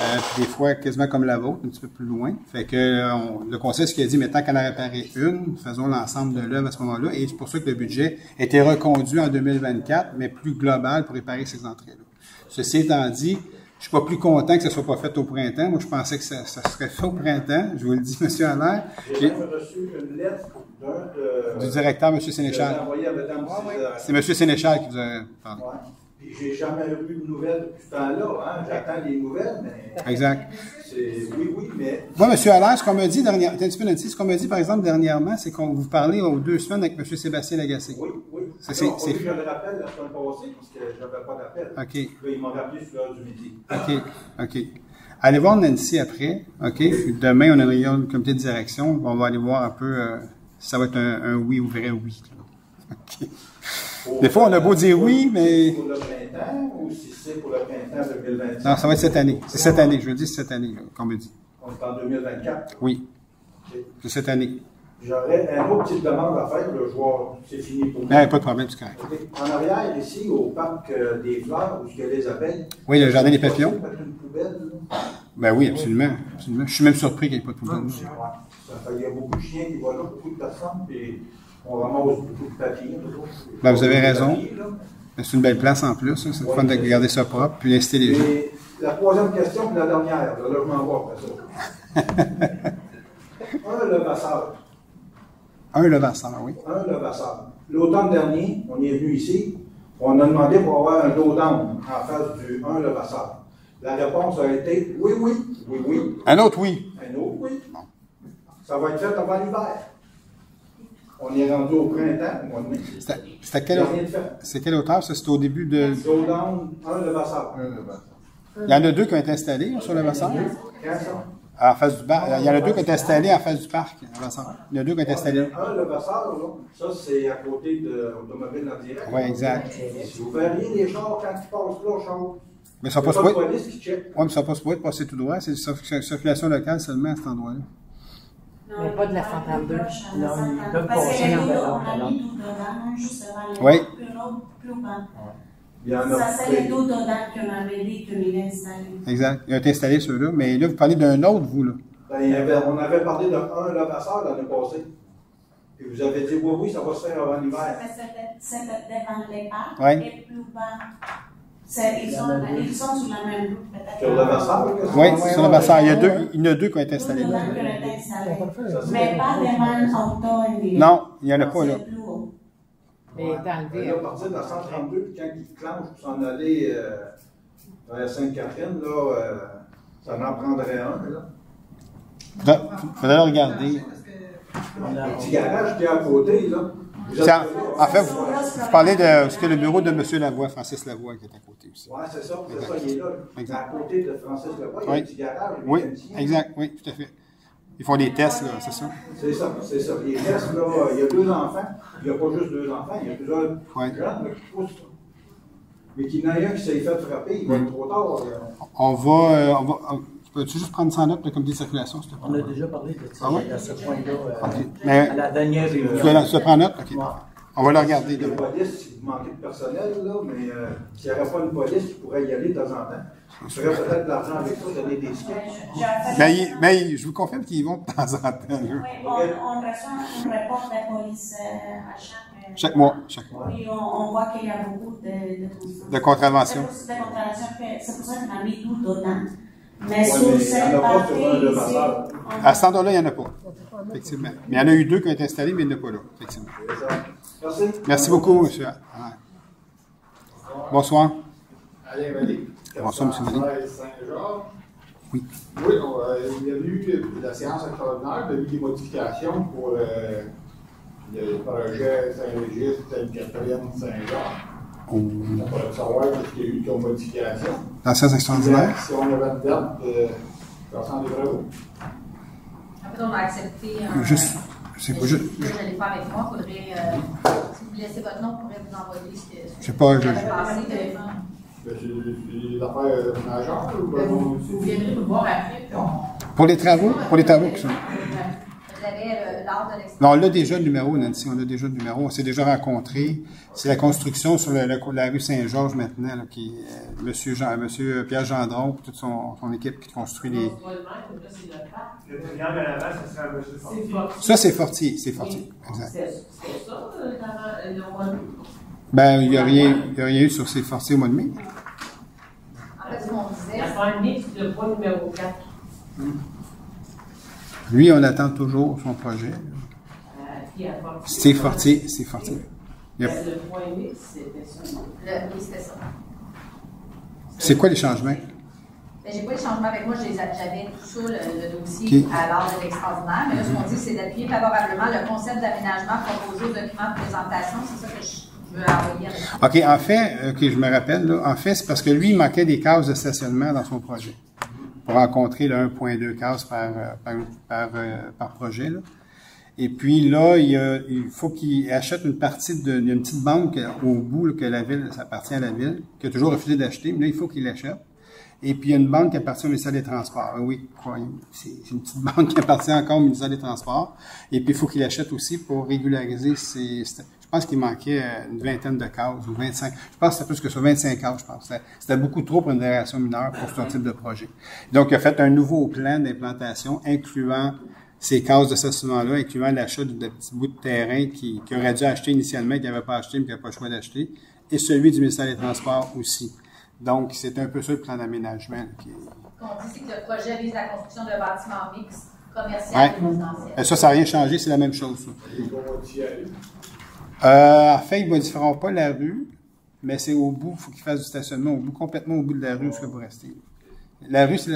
Euh, puis des fois, quasiment comme la vôtre, un petit peu plus loin. Fait que euh, le conseil, ce qu'il a dit, mais tant qu'elle a réparé une, faisons l'ensemble de l'œuvre à ce moment-là. Et c'est pour ça que le budget était reconduit en 2024, mais plus global pour réparer ces entrées-là. Ceci étant dit, je suis pas plus content que ce soit pas fait au printemps. Moi, je pensais que ça, ça serait fait au printemps. Je vous le dis, Monsieur Allaire. J'ai reçu une lettre d'un de... Du directeur, M. Sénéchal. César. C'est M. Sénéchal qui vous a parlé. Ouais. J'ai jamais eu de nouvelles depuis ce temps-là. Hein. J'attends des nouvelles, mais Exact. c'est oui, oui, mais Moi, M. Allaire, ce qu'on me dit dernièrement, ce qu'on me dit, par exemple, dernièrement, c'est qu'on vous parlez aux deux semaines avec M. Sébastien Lagacé. oui, oui. C'est- je le rappelle la semaine passée parce que je n'avais pas d'appel. OK. Là, ils m'ont rappelé sur l'heure du midi. OK. OK. Allez voir Nancy après. OK? Demain, on a du comité de direction. On va aller voir un peu euh, si ça va être un, un oui ou vrai oui. là. OK. Des fois, on a beau dire oui, mais. 2021, Non, ça va être cette année. C'est cette année, je le dis, cette année qu'on me dit. On est en 2024. Oui. C'est cette année. J'aurais un autre petite demande à faire, le joueur, c'est fini pour moi. Ben, pas de problème, c'est correct. Okay. En arrière, ici, au parc euh, des fleurs, où il y a les abeilles. Oui, le jardin des papillons. Une poubelle. Ben oui, absolument. Je suis même surpris qu'il n'y ait pas de poubelle. Ah, il y a beaucoup de chiens qui vont là, beaucoup de personnes, et on ramasse beaucoup de papiers. Ben, vous avez raison. C'est une belle place en plus. hein. C'est le fun de garder ça propre puis d'inciter les gens. La troisième question, puis la dernière, là, là, je m'en vais après ça. Un levasseur. Un levasseur, oui. Un levasseur. L'automne dernier, on est venu ici, on a demandé pour avoir un dos d'âme en face du un levasseur. La réponse a été oui, oui, oui, oui, Un autre oui. un autre oui. Ça va être fait avant l'hiver. On est rendu au printemps, au mois de mai. C'était c'était Il quelle, n'y a rien de fait. c'est quelle hauteur? Ça, c'était au début de. Un levasseur. Il y en a deux qui ont été installés hein, sur le ça? En face du. Il y en a deux qui ont été installés en face du parc. le. Il y en a deux qui ont été installés. Un levasseur, là, ça c'est à côté de l'automobile en direct. Oui, exact. Si vous verriez les chars quand ils passent là, chars, Mais il n'y pas pas pas supposés de passer tout droit. C'est une circulation locale seulement à cet endroit-là. Mais pas de la 132. Non, ils peuvent Parce passer que dans nous, la- on dans a la- mis tout dedans, juste avant les Oui. plus haut, plus bas. Il y en a Ça, c'est les tout dedans qu'on avait dit qu'on allait installer. Exact. Ils ont été installés ceux-là. Mais là, vous parlez d'un autre, vous, là. Ben, il y avait- on avait parlé d'un levasseur l'année passée. Et vous avez dit, oui, oui, ça va se faire avant l'hiver. Mais c'était- devant les parcs Ouais. et plus bas. Ils sont, ils sont sur la même route, peut-être. Sur le Oui, sur le levasseur. Il y, a deux, il y en a deux qui ont été installés. Mais pas devant auto individuel. Non, il n'y en a pas, là. Mais d'enlever. À partir de la 132, puis quand ils clenchent pour s'en aller euh, vers Sainte-Catherine, là, euh, ça en prendrait un, là. Faudrait, faudrait le regarder. Le petit garage qui est à côté, là. En fait, vous, vous parlez de ce que le bureau de M. Lavoie, Francis Lavoie, qui est à côté aussi. Ouais, c'est ça, c'est ça, il est là. Exact. À côté de Francis Leroy, il y a Oui. un petit garage. Oui, exact, oui, tout à fait. Ils font des tests, là, c'est ça? C'est ça, c'est ça. Les tests, là, il y a deux enfants. Il n'y a pas juste deux enfants, il y a plusieurs Ouais. jeunes là, qui poussent. mais qu'il y en a un qui s'est fait frapper, il va être trop tard. là. On va. euh, on va on- Peux-tu juste prendre ça en note, le comité de circulation, s'il te plaît? On a déjà parlé de ça Ah ouais? à ce point-là euh, Ok. Mais- à la dernière réunion. Tu vas- tu vas prendre note? OK. Ouais. On va le regarder La police, si vous manquez de personnel, là, mais euh, s'il n'y aurait pas une police qui pourrait y aller de temps en temps, on ferait peut-être de l'argent avec ça, donner des fait- Mais, il- mais il- je vous confirme qu'ils vont de temps en temps. Oui, on, on reçoit un rapport de police euh, à chaque. euh, Chaque mois. Chaque mois. Oui, on, on voit qu'il y a beaucoup de, de. De contraventions. C'est pour, de contraventions que- c'est pour ça qu'on a mis tout dedans. Mais sur cette partie À cet endroit-là, il n'y en a pas. Effectivement. Mais il y en a eu deux qui ont été installés, mais il n'y en a pas là. Effectivement. Merci. Merci beaucoup, monsieur. Bonsoir. Alain Vallée. Bonsoir, M. Vallée. Saint-Georges. Oui. Oui, on, euh, il y a eu la séance extraordinaire, il y a eu des modifications pour euh, le projet Saint-Régis, Sainte-Catherine, Saint-Georges. On pourrait savoir ce qu'il y a eu comme modification. Dans séance extraordinaire. Si on avait une date de passant des travaux. En fait, on a accepté un. Juste. C'est pas juste. Je l'ai pas avec moi. Faudrait. euh, si vous laissez votre nom, on pourrait vous envoyer ce que. Je sais pas, je- des affaires euh, majeures ou Vous, on- vous viendrez nous voir après, puis on. Pour les travaux, pour les travaux qui sont. Euh, de. Non, on l'a déjà le numéro, Nancy, on a déjà le numéro. On s'est déjà rencontrés. C'est la construction sur le- le- la rue Saint-Georges maintenant, là, qui euh, Monsieur, Jean, Monsieur Pierre Gendron, toute son, son équipe qui construit les. C'est ça serait un monsieur C'est Fortier. c'est Fortier, c'est Fortier. Exact. C'était ça, euh, dans le mois d'août. Ben, il n'y a rien, il y a rien eu sur ces Fortiers au mois de mai. En fait, ce qu'on disait, La fin mix, le point numéro 4. Lui, on attend toujours son projet. C'est Fortier, c'est Fortier. Il y a- Le point mix, c'était ça. le, oui, c'était ça. C'est quoi les changements? Mais j'ai pas les changements avec moi, je les a- j'avais tout ça, le, le dossier, à l'ordre de l'extraordinaire. Mais là, ce qu'on dit, c'est d'appuyer favorablement le concept d'aménagement proposé au document de présentation. C'est ça que je, veux envoyer OK, en fait, OK, je me rappelle, là, en fait, c'est parce que lui, il manquait des cases de stationnement dans son projet. Pour rencontrer le 1.2 cases par, euh, par, par, euh, par projet. Là. Et puis là, il, a- il faut qu'il achète une partie de, il y a une petite banque au bout là, que la ville, ça appartient à la ville, qui a toujours refusé d'acheter, mais là, il faut qu'il l'achète. Et puis, il y a une banque qui appartient au ministère des Transports. Ah Oui, c'est une petite banque qui appartient encore au ministère des Transports. Et puis, il faut qu'il l'achète aussi pour régulariser ses... Je pense qu'il manquait une vingtaine de cases, ou 25. Je pense que c'était plus que ça, 25 cases, je pense. C'était- C'était beaucoup trop pour une délégation mineure pour ce type de projet. Donc, il a fait un nouveau plan d'implantation incluant ces cases de stationnement-là, incluant l'achat de, de petits bouts de terrain qu'il qui aurait dû acheter initialement, qu'il n'avait pas acheté, mais qu'il n'a pas le choix d'acheter, et celui du ministère des Transports aussi. Donc, c'est un peu ça le plan d'aménagement. qui qu'on dit, c'est que le projet vise la construction d'un bâtiment mixte, commercial Ouais. et résidentiel. Ça, ça n'a rien changé, c'est la même chose. ça. Euh, en fait, ils ne modifieront pas la rue, mais c'est au bout, il faut qu'ils fassent du stationnement au bout, complètement au bout de la rue où ce que vous restez? La rue, c'est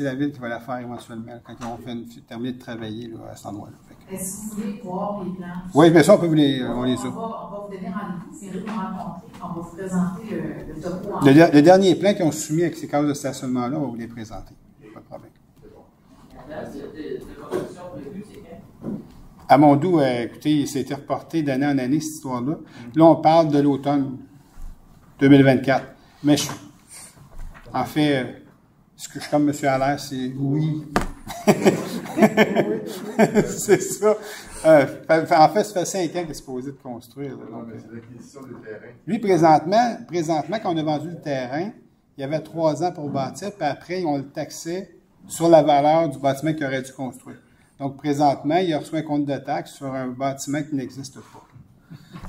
la, ville qui va la faire éventuellement, quand ils vont fait une- terminer de travailler là, à cet endroit-là. Fait que- vous voulez voir les plans? Oui, mais ça, on peut vous les, on les on, va, on va vous donner rendez-vous, c'est vous rencontrer. On va vous présenter le, le topo en Le, der- le dernier plan qu'ils ont soumis avec ces cases de stationnement-là, on va vous les présenter. Pas de problème. La date de, prévue, c'est? À Mondou, euh, écoutez, il s'est été reporté d'année en année, cette histoire-là. Là, on parle de l'automne 2024. Mais je, en fait, euh, ce que je suis comme M. Allaire, c'est oui. c'est ça. Euh, en fait, ça fait cinq ans qu'il est supposé de construire. là, donc, euh, c'est l'acquisition du terrain. lui, présentement, présentement, quand on a vendu le terrain, il y avait trois ans pour bâtir, puis après, on le taxait sur la valeur du bâtiment qu'il aurait dû construire. Donc, présentement, il a reçu un compte de taxe sur un bâtiment qui n'existe pas.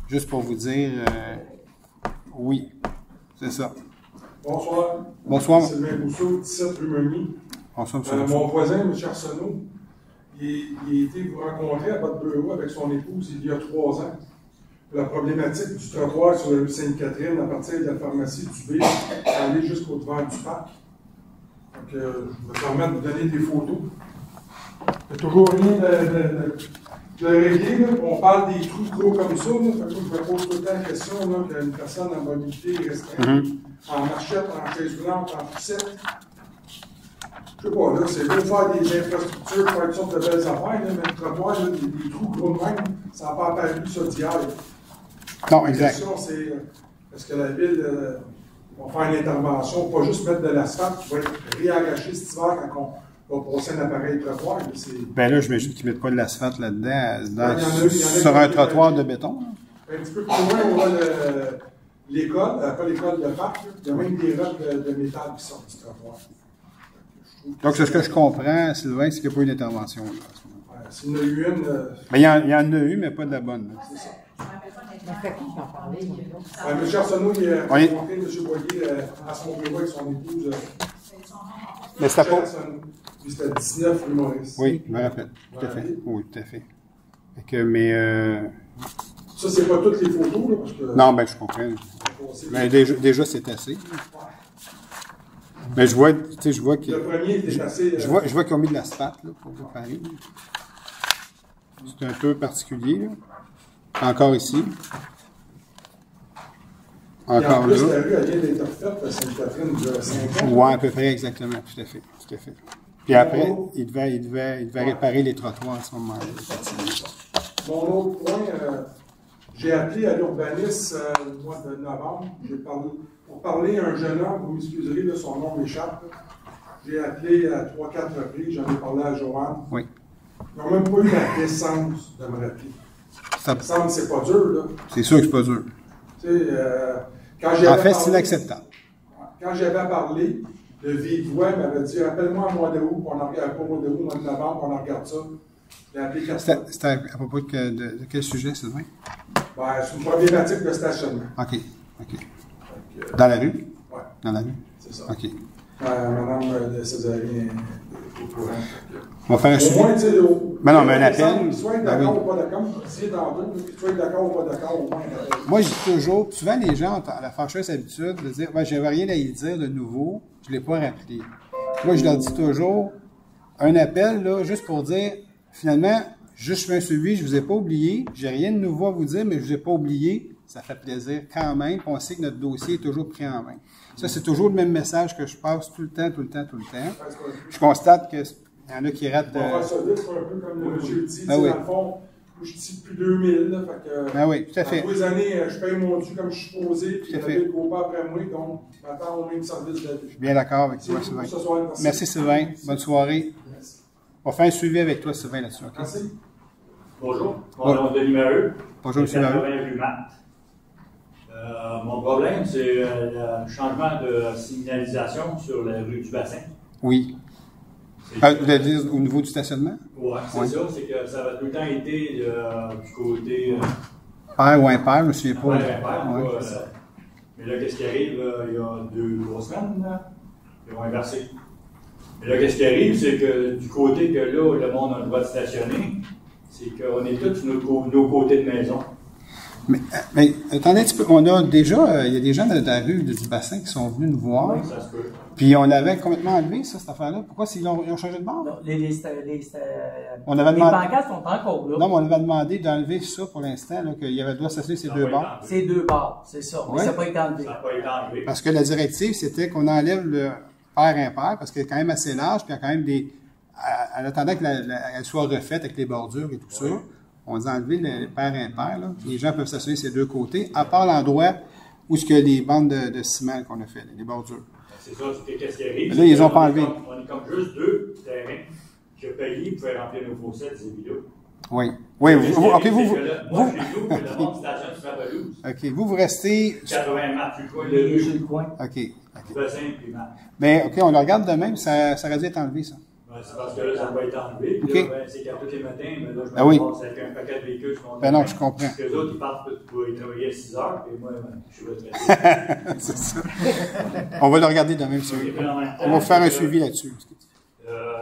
Juste pour vous dire, euh, oui, c'est ça. Bonsoir. Bonsoir. Rousseau, 17 rue. Bonsoir, Euh, monsieur. mon voisin, M. Arsenault, il, il a été vous rencontrer à votre bureau avec son épouse il y a trois ans. La problématique du trottoir sur la rue Sainte-Catherine, à partir de la pharmacie du B, aller jusqu'au devant du parc. Donc, euh, je me permets de vous donner des photos. Il n'y a toujours rien de, de, réglé. On parle des trous gros comme ça. Là. Que je me pose tout le temps la question qu'une personne en mobilité restreinte, Mhm. en marchette, en chaise roulante, en poussette, je sais pas, là, c'est beau faire des infrastructures, faire toutes sortes de belles affaires, là, mais trottoir, là, des, des trous gros de même, ça n'a pas apparu ça d'hier. Non, La exact. question, c'est, euh, est-ce que la ville euh, va faire une intervention, pas juste mettre de l'asphalte qui va être réarraché cet hiver quand on va passer un appareil trottoir. Ben là, j'imagine qu'ils mettent pas de l'asphalte là-dedans, dans- sur un trottoir de béton. là. Un petit peu plus loin, on voit le- l'école, euh, pas l'école de parc, il y a même des roches de, de métal qui sortent du trottoir. Donc, c'est ce que je comprends, Sylvain, c'est qu'il n'y a pas eu d'intervention. S'il y en a eu une, euh, Mais il y, en, il y en a eu, mais pas de la bonne. c'est ça. C'était qui qui en parlait? Euh, M. Arsenault, il a On est- rencontré M. Boyer euh, à son bureau avec son épouse. euh, Mais c'était pas. Michel Arsenault. Puis c'était 19 rue Maurice. Oui, je me rappelle. Tout à fait. Oui, tout à fait. Fait que, mais. Euh... Ça, c'est pas toutes les photos, là, parce que. Non, ben, je comprends. Mais déjà, déjà c'est assez. Mais je vois, tu sais, je vois que. Le premier était assez. euh, Je vois, je vois qu'ils ont mis de l'asphalte, là, pour réparer. C'est un peu particulier, là. Encore ici. En Encore plus, là. la rue, elle vient d'être refaite à Sainte-Catherine il y a 5 ans. Ouais, à peu près, exactement. Tout à fait. Tout à fait. Puis après, il devait, il devait, il devait réparer les trottoirs à ce moment-là. effectivement. Mon autre point, euh, j'ai appelé à l'urbanisme euh, le mois de novembre. J'ai parlé, pour parler à un jeune homme, vous m'excuserez, là, son nom m'échappe. J'ai appelé à trois, quatre reprises, j'en ai parlé à Joanne. Oui. Ils n'ont même pas eu la décence de me rappeler. Ça- me semble que c'est pas dur, là. C'est sûr que c'est pas dur. Tu sais, euh, quand j'avais En fait, c'est inacceptable. Quand j'avais parlé, le vive voix m'avait dit Rappelle-moi au mois de août, on regarde pas mois de août, mois de novembre, on en regarde ça. C'était à propos de, que- de- de quel sujet, Sylvain? Ben, c'est une problématique de stationnement. OK. OK. Que, Dans la rue? Ouais, Dans la rue? c'est ça. OK. Euh, Madame de Césarien est au courant. On va faire un Au suivi. moins, tu sais, au- Mais non, mais un appel, Soit ben d'accord oui. ou pas d'accord, soit d'accord ou pas d'accord, au moins. Moi, je dis toujours, souvent les gens ont la fâcheuse habitude de dire ben, j'avais rien à y dire de nouveau, ne l'ai pas rappelé. Moi, je leur dis toujours un appel, là, juste pour dire finalement, juste je fais un suivi, je ne vous ai pas oublié, j'ai rien de nouveau à vous dire, mais je ne vous ai pas oublié. Ça fait plaisir quand même, on sait que notre dossier est toujours pris en main. Ça, c'est toujours le même message que je passe tout le temps, tout le temps, tout le temps. Je constate qu'il y en a qui ratent. On va euh, oui. Le je dis depuis 2000, là, fait que. Ben oui, tout à fait. En tous les années, euh, je paye mon dû comme je suis posé, puis Tout à fait. ne court pas après moi, donc je m'attends au même service de la. Bien d'accord avec toi, Sylvain. pour ce soir, merci. Merci, Sylvain. Bonne soirée. Merci. On va faire un suivi avec toi, Sylvain, là-dessus. Merci. Bonjour, mon nom est Denis Maheu. Bonjour, M. Maheu. 80 rue Matt. Euh, mon problème, c'est euh, le changement de signalisation sur la rue du Bassin. Oui. Ah, vous voulez dire au niveau du stationnement? Ouais, c'est Ouais. ça, c'est que ça a tout le temps été euh, du côté euh, Père ou impair, je ne me souviens pas. père, impair, Ouais. quoi, euh, mais là, qu'est-ce qui arrive, il y a deux, trois semaines, là, ils vont inverser. Mais là, qu'est-ce qui arrive, c'est que du côté que là, le monde a le droit de stationner, c'est qu'on est tous nos, nos côtés de maison. Mais, mais attendez un petit peu, on a déjà, euh, il y a des gens de, de la rue de- du bassin qui sont venus nous voir, Ça se peut. puis on avait complètement enlevé ça, cette affaire-là. Pourquoi ils ont, ils ont changé de bord? Non, les, les, les, On avait les demandé- pancartes sont encore là. Non, mais on avait demandé d'enlever ça pour l'instant, là, qu'il y avait le droit de ces deux bords. C'est deux barres, c'est ça. Mais Ouais. ça n'a pas été enlevé. Ça n'a pas été enlevé. Parce que la directive, c'était qu'on enlève le pair-impair, parce qu'elle est quand même assez large, puis il y a quand même des. En attendant qu'elle soit refaite avec les bordures et tout ça, on a enlevé le pair-impair. là. Les gens peuvent stationner ces deux côtés, à part l'endroit où ce que les bandes de, de ciment qu'on a fait, les bordures. C'est ça, que qu'est-ce qui arrive. Là, ils c'est ont que pas on est enlevé. comme- On est comme juste deux terrains. J'ai payé pour faire remplir nos fossés ces vidéos. Oui. Oui, vous, vous- ok, vous, vous, Moi, vous- chez nous, le monde stationne sur la pelouse. ok, vous, vous restez. 80 mètres le coin de Les rue. le coin. Ok, ok. bassin, puis. Mais, ok, on le regarde de même, ça, ça aurait dû être enlevé, ça. Ben, c'est parce que là, ça va être enlevé. Ben, c'est qu'à tous les matins, mais là, je me Ah oui. avec un paquet de véhicules sur mon Ben non, je comprends. Parce que les autres, ils partent pour- travailler à 6 heures, et moi, ben, je suis retraité. C'est ça. On va le regarder de même, même On va faire un suivi là-dessus. euh,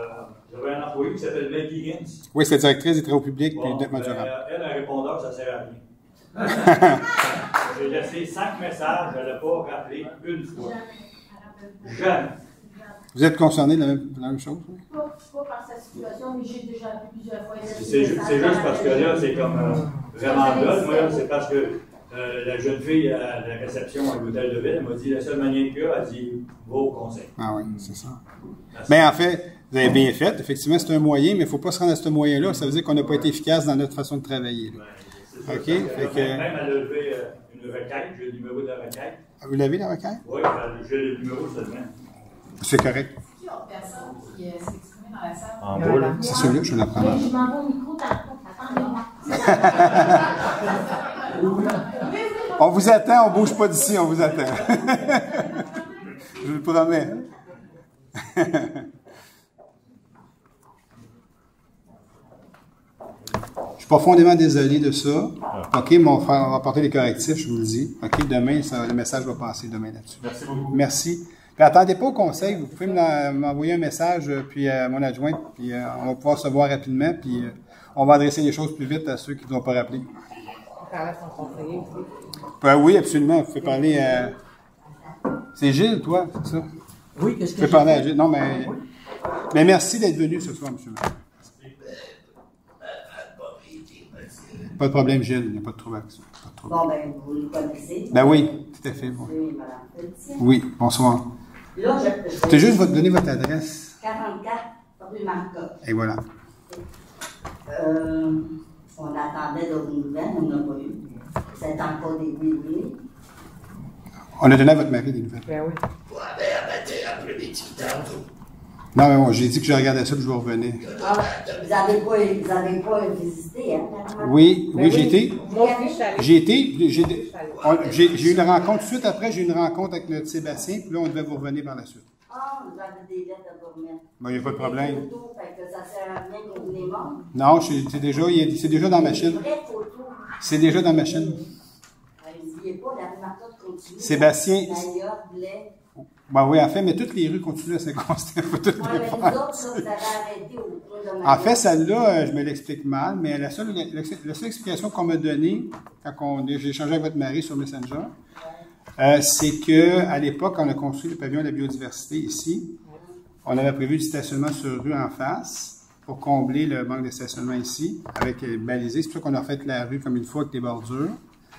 J'avais un employé qui s'appelle Maggie Hins. Oui, c'est la directrice des travaux publics et Bon, du ben, elle, un répondeur, ça sert à rien. J'ai laissé cinq messages, je ne l'ai pas rappelé une fois. Jamais. Vous êtes concerné de la même, de la même chose? oui? Pas, pas par sa situation, mais j'ai déjà vu plusieurs fois. C'est ju- c'est juste parce que là, c'est comme euh, vraiment dole. Moi, là, c'est parce que euh, la jeune fille à la réception à l'hôtel de ville, elle m'a dit la seule manière qu'il y a, elle dit va au conseil. Ah oui, c'est ça. Mais en fait, vous avez bien fait. Effectivement, c'est un moyen, mais il ne faut pas se rendre à ce moyen-là. Ça veut dire qu'on n'a pas été efficace dans notre façon de travailler. là. Ben, c'est ça, OK, que fait que- Même a levé euh, une requête, j'ai le numéro de la requête. Vous l'avez, la requête? Oui, ben, j'ai le numéro seulement. C'est correct. Il y a personne qui s'est exprimé dans la salle. En bas, là. C'est celui-là, je vais la prendre. Mais je m'en vais au micro. On vous attend, on bouge pas d'ici, on vous attend. je vous le promets. Je suis profondément désolé de ça. OK, mais on va apporter les correctifs, je vous le dis. OK, demain, ça- le message va passer demain là-dessus. Merci beaucoup. Merci. Puis attendez pas au conseil, vous pouvez m'envoyer un message, euh, puis à mon adjointe, puis euh, on va pouvoir se voir rapidement, puis euh, on va adresser les choses plus vite à ceux qui ne ont pas rappelé. Parler à son conseiller aussi. Ben oui, absolument. Vous pouvez parler à. C'est Gilles, toi, c'est ça? Oui, qu'est-ce Vous que pouvez parler à Gilles. Non, mais. Mais merci d'être venu ce soir, monsieur. Pas de problème, Gilles. Il n'y a pas de trouble avec ça. Bon, ben, vous le connaissez. Ben oui, tout à fait. Oui, bonsoir. Là, je. je- C'est juste vous donner votre adresse. 44 rue Marcotte. Et voilà. Euh, on attendait d'autres nouvelles, on n'a pas eu. C'est encore des milliers. On a donné à votre mari des nouvelles. Ben oui. Non, mais bon, j'ai dit que je regardais ça, que je vais revenir. Ah, vous n'avez pas, vous avez pas visité, hein? Madame? Oui, Ben oui, j'ai été. J'ai été. j'ai- eu une rencontre. Tout de suite après, j'ai eu une rencontre avec notre Sébastien, puis là, on devait vous revenir par la suite. Ah, vous avez des lettres à vous remettre. Ben, il n'y a pas de problème. Non, c'est déjà, c'est déjà dans ma photos. C'est déjà dans ma Marcotte continue. Sébastien-. Ben oui, en fait, mais toutes les rues continuent à point de En fait, celle-là, euh, je me l'explique mal, mais la seule, la, la seule explication qu'on m'a donnée quand on- j'ai échangé avec votre mari sur Messenger, euh, c'est que à l'époque, quand on a construit le pavillon de la biodiversité ici, on avait prévu du stationnement sur rue en face pour combler le manque de stationnement ici, avec euh, balisé. C'est pour ça qu'on a fait la rue comme il faut avec des bordures,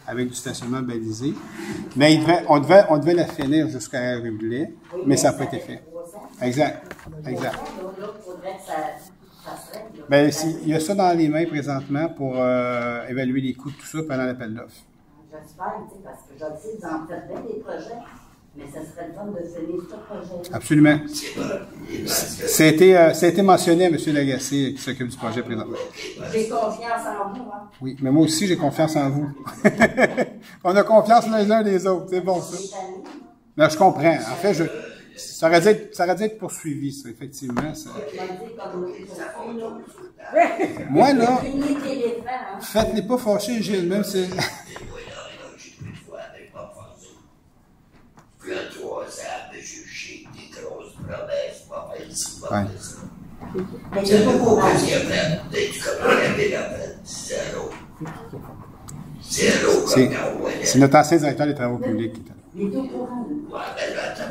avec du stationnement balisé. Mais on, devait, on devait la finir jusqu'à Blais, mais ça n'a pas été fait. Exact. Exact. Ben, il y a ça dans les mains présentement pour euh, évaluer les coûts de tout ça pendant l'appel d'offres. J'espère, parce que je sais, vous en faites bien des projets, mais ça serait le fun de finir ce projet. Absolument. Ça a été, euh, mentionné à M. Lagacé qui s'occupe du projet présentement. J'ai confiance en vous, hein. Oui, mais moi aussi, j'ai confiance en vous. On a confiance les uns les autres. C'est bon, ça. Non, je comprends. En fait, je, ça, aurait dû être, ça aurait dû être poursuivi, ça, effectivement. ça. Moi, là, hein. faites-les pas fâcher, Gilles, même si... Puis à trois ans, M. Chic, des grosses promesses, pas mal ici, pas Ouais. mal ça. Mais C'est il est le au peine, zéro. Zéro C'est comme dans Ouellet. c'est notre ancien directeur des travaux publics ben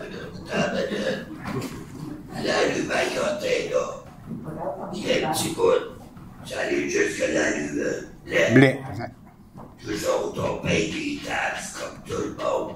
minute. La euh. Nous autres, on paye des taxes comme tout le monde.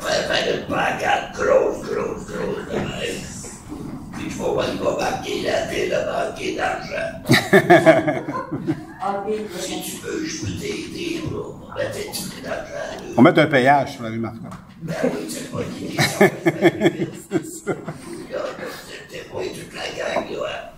c'est demande, Jean-Claude. C'est dit, monsieur Boyer. Il. C'est c'est pas marquer la ville a manqué d'argent. si tu veux, je peux t'aider pour mettre un petit peu d'argent. On met un payage sur la rue Marcotte. Ben oui, c'est pas l'idée, ça c'était moi et toute la gang, là.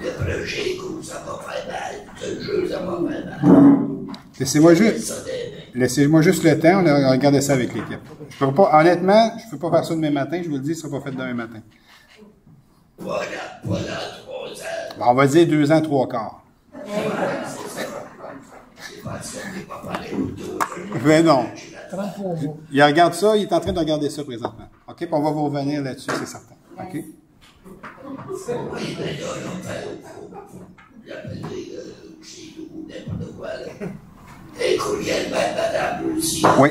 Le projet, ça va faire mal. Le jeu, ça va faire mal. Laissez-moi juste, laissez-moi juste le temps, on a regardé ça avec l'équipe. Je peux pas, honnêtement, je peux pas faire ça demain matin, je vous le dis, ce sera pas fait demain matin. Voilà, voilà, trois ans. On va dire deux ans, trois quarts. Mais non. 33 mois. Il regarde ça, il est en train de regarder ça présentement. OK? Puis on va vous revenir là-dessus, c'est certain. OK? Oui. Et courriel, ben, madame aussi. Oui.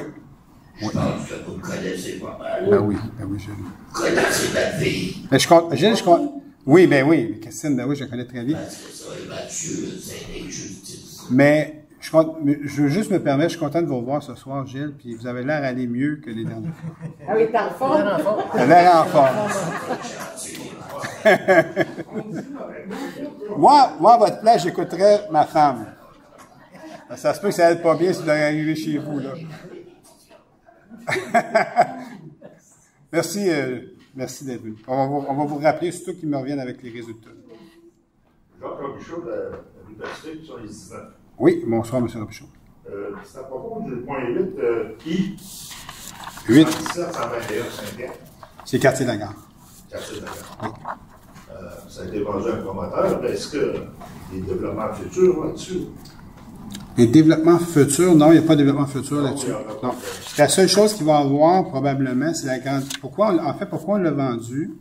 Je pense que vous connaissez. pas mal. Ben oui, ben oui, je Connaissez ma fille. Mais je compte, Gilles, je compte. Oui, ben oui, Christine, ben oui, je la connais très bien. C'est ça, et Mathieu, c'est l'injustice. Mais je, compte- mais je veux juste me permettre, je suis content de vous revoir ce soir, Gilles, puis vous avez l'air d'aller mieux que les dernières fois. Ah oui, t'as le fond? Vous avez l'air en forme. moi, moi, à votre place, j'écouterais ma femme. Ça se peut que ça aide pas bien si vous allez arriver chez vous, là. merci, euh, merci d'être venu. On va, vous- on va vous rappeler, surtout qu'ils me reviennent avec les résultats. Jacques Robichaud, de l'université sur les 19. Oui, bonsoir, M. Robichaud. Euh, c'est à propos du point 8, euh, I. 8. 117, 121, 5 C'est quartier de la gare. quartier de la gare. Euh, ça a été vendu à un promoteur. Est-ce que les développements futurs là-dessus? Les développements futurs, non, il n'y a pas de développement futur là-dessus. Non. La seule chose qu'il va y avoir probablement, c'est la grande. Pourquoi, on- en fait, pourquoi on l'a vendu?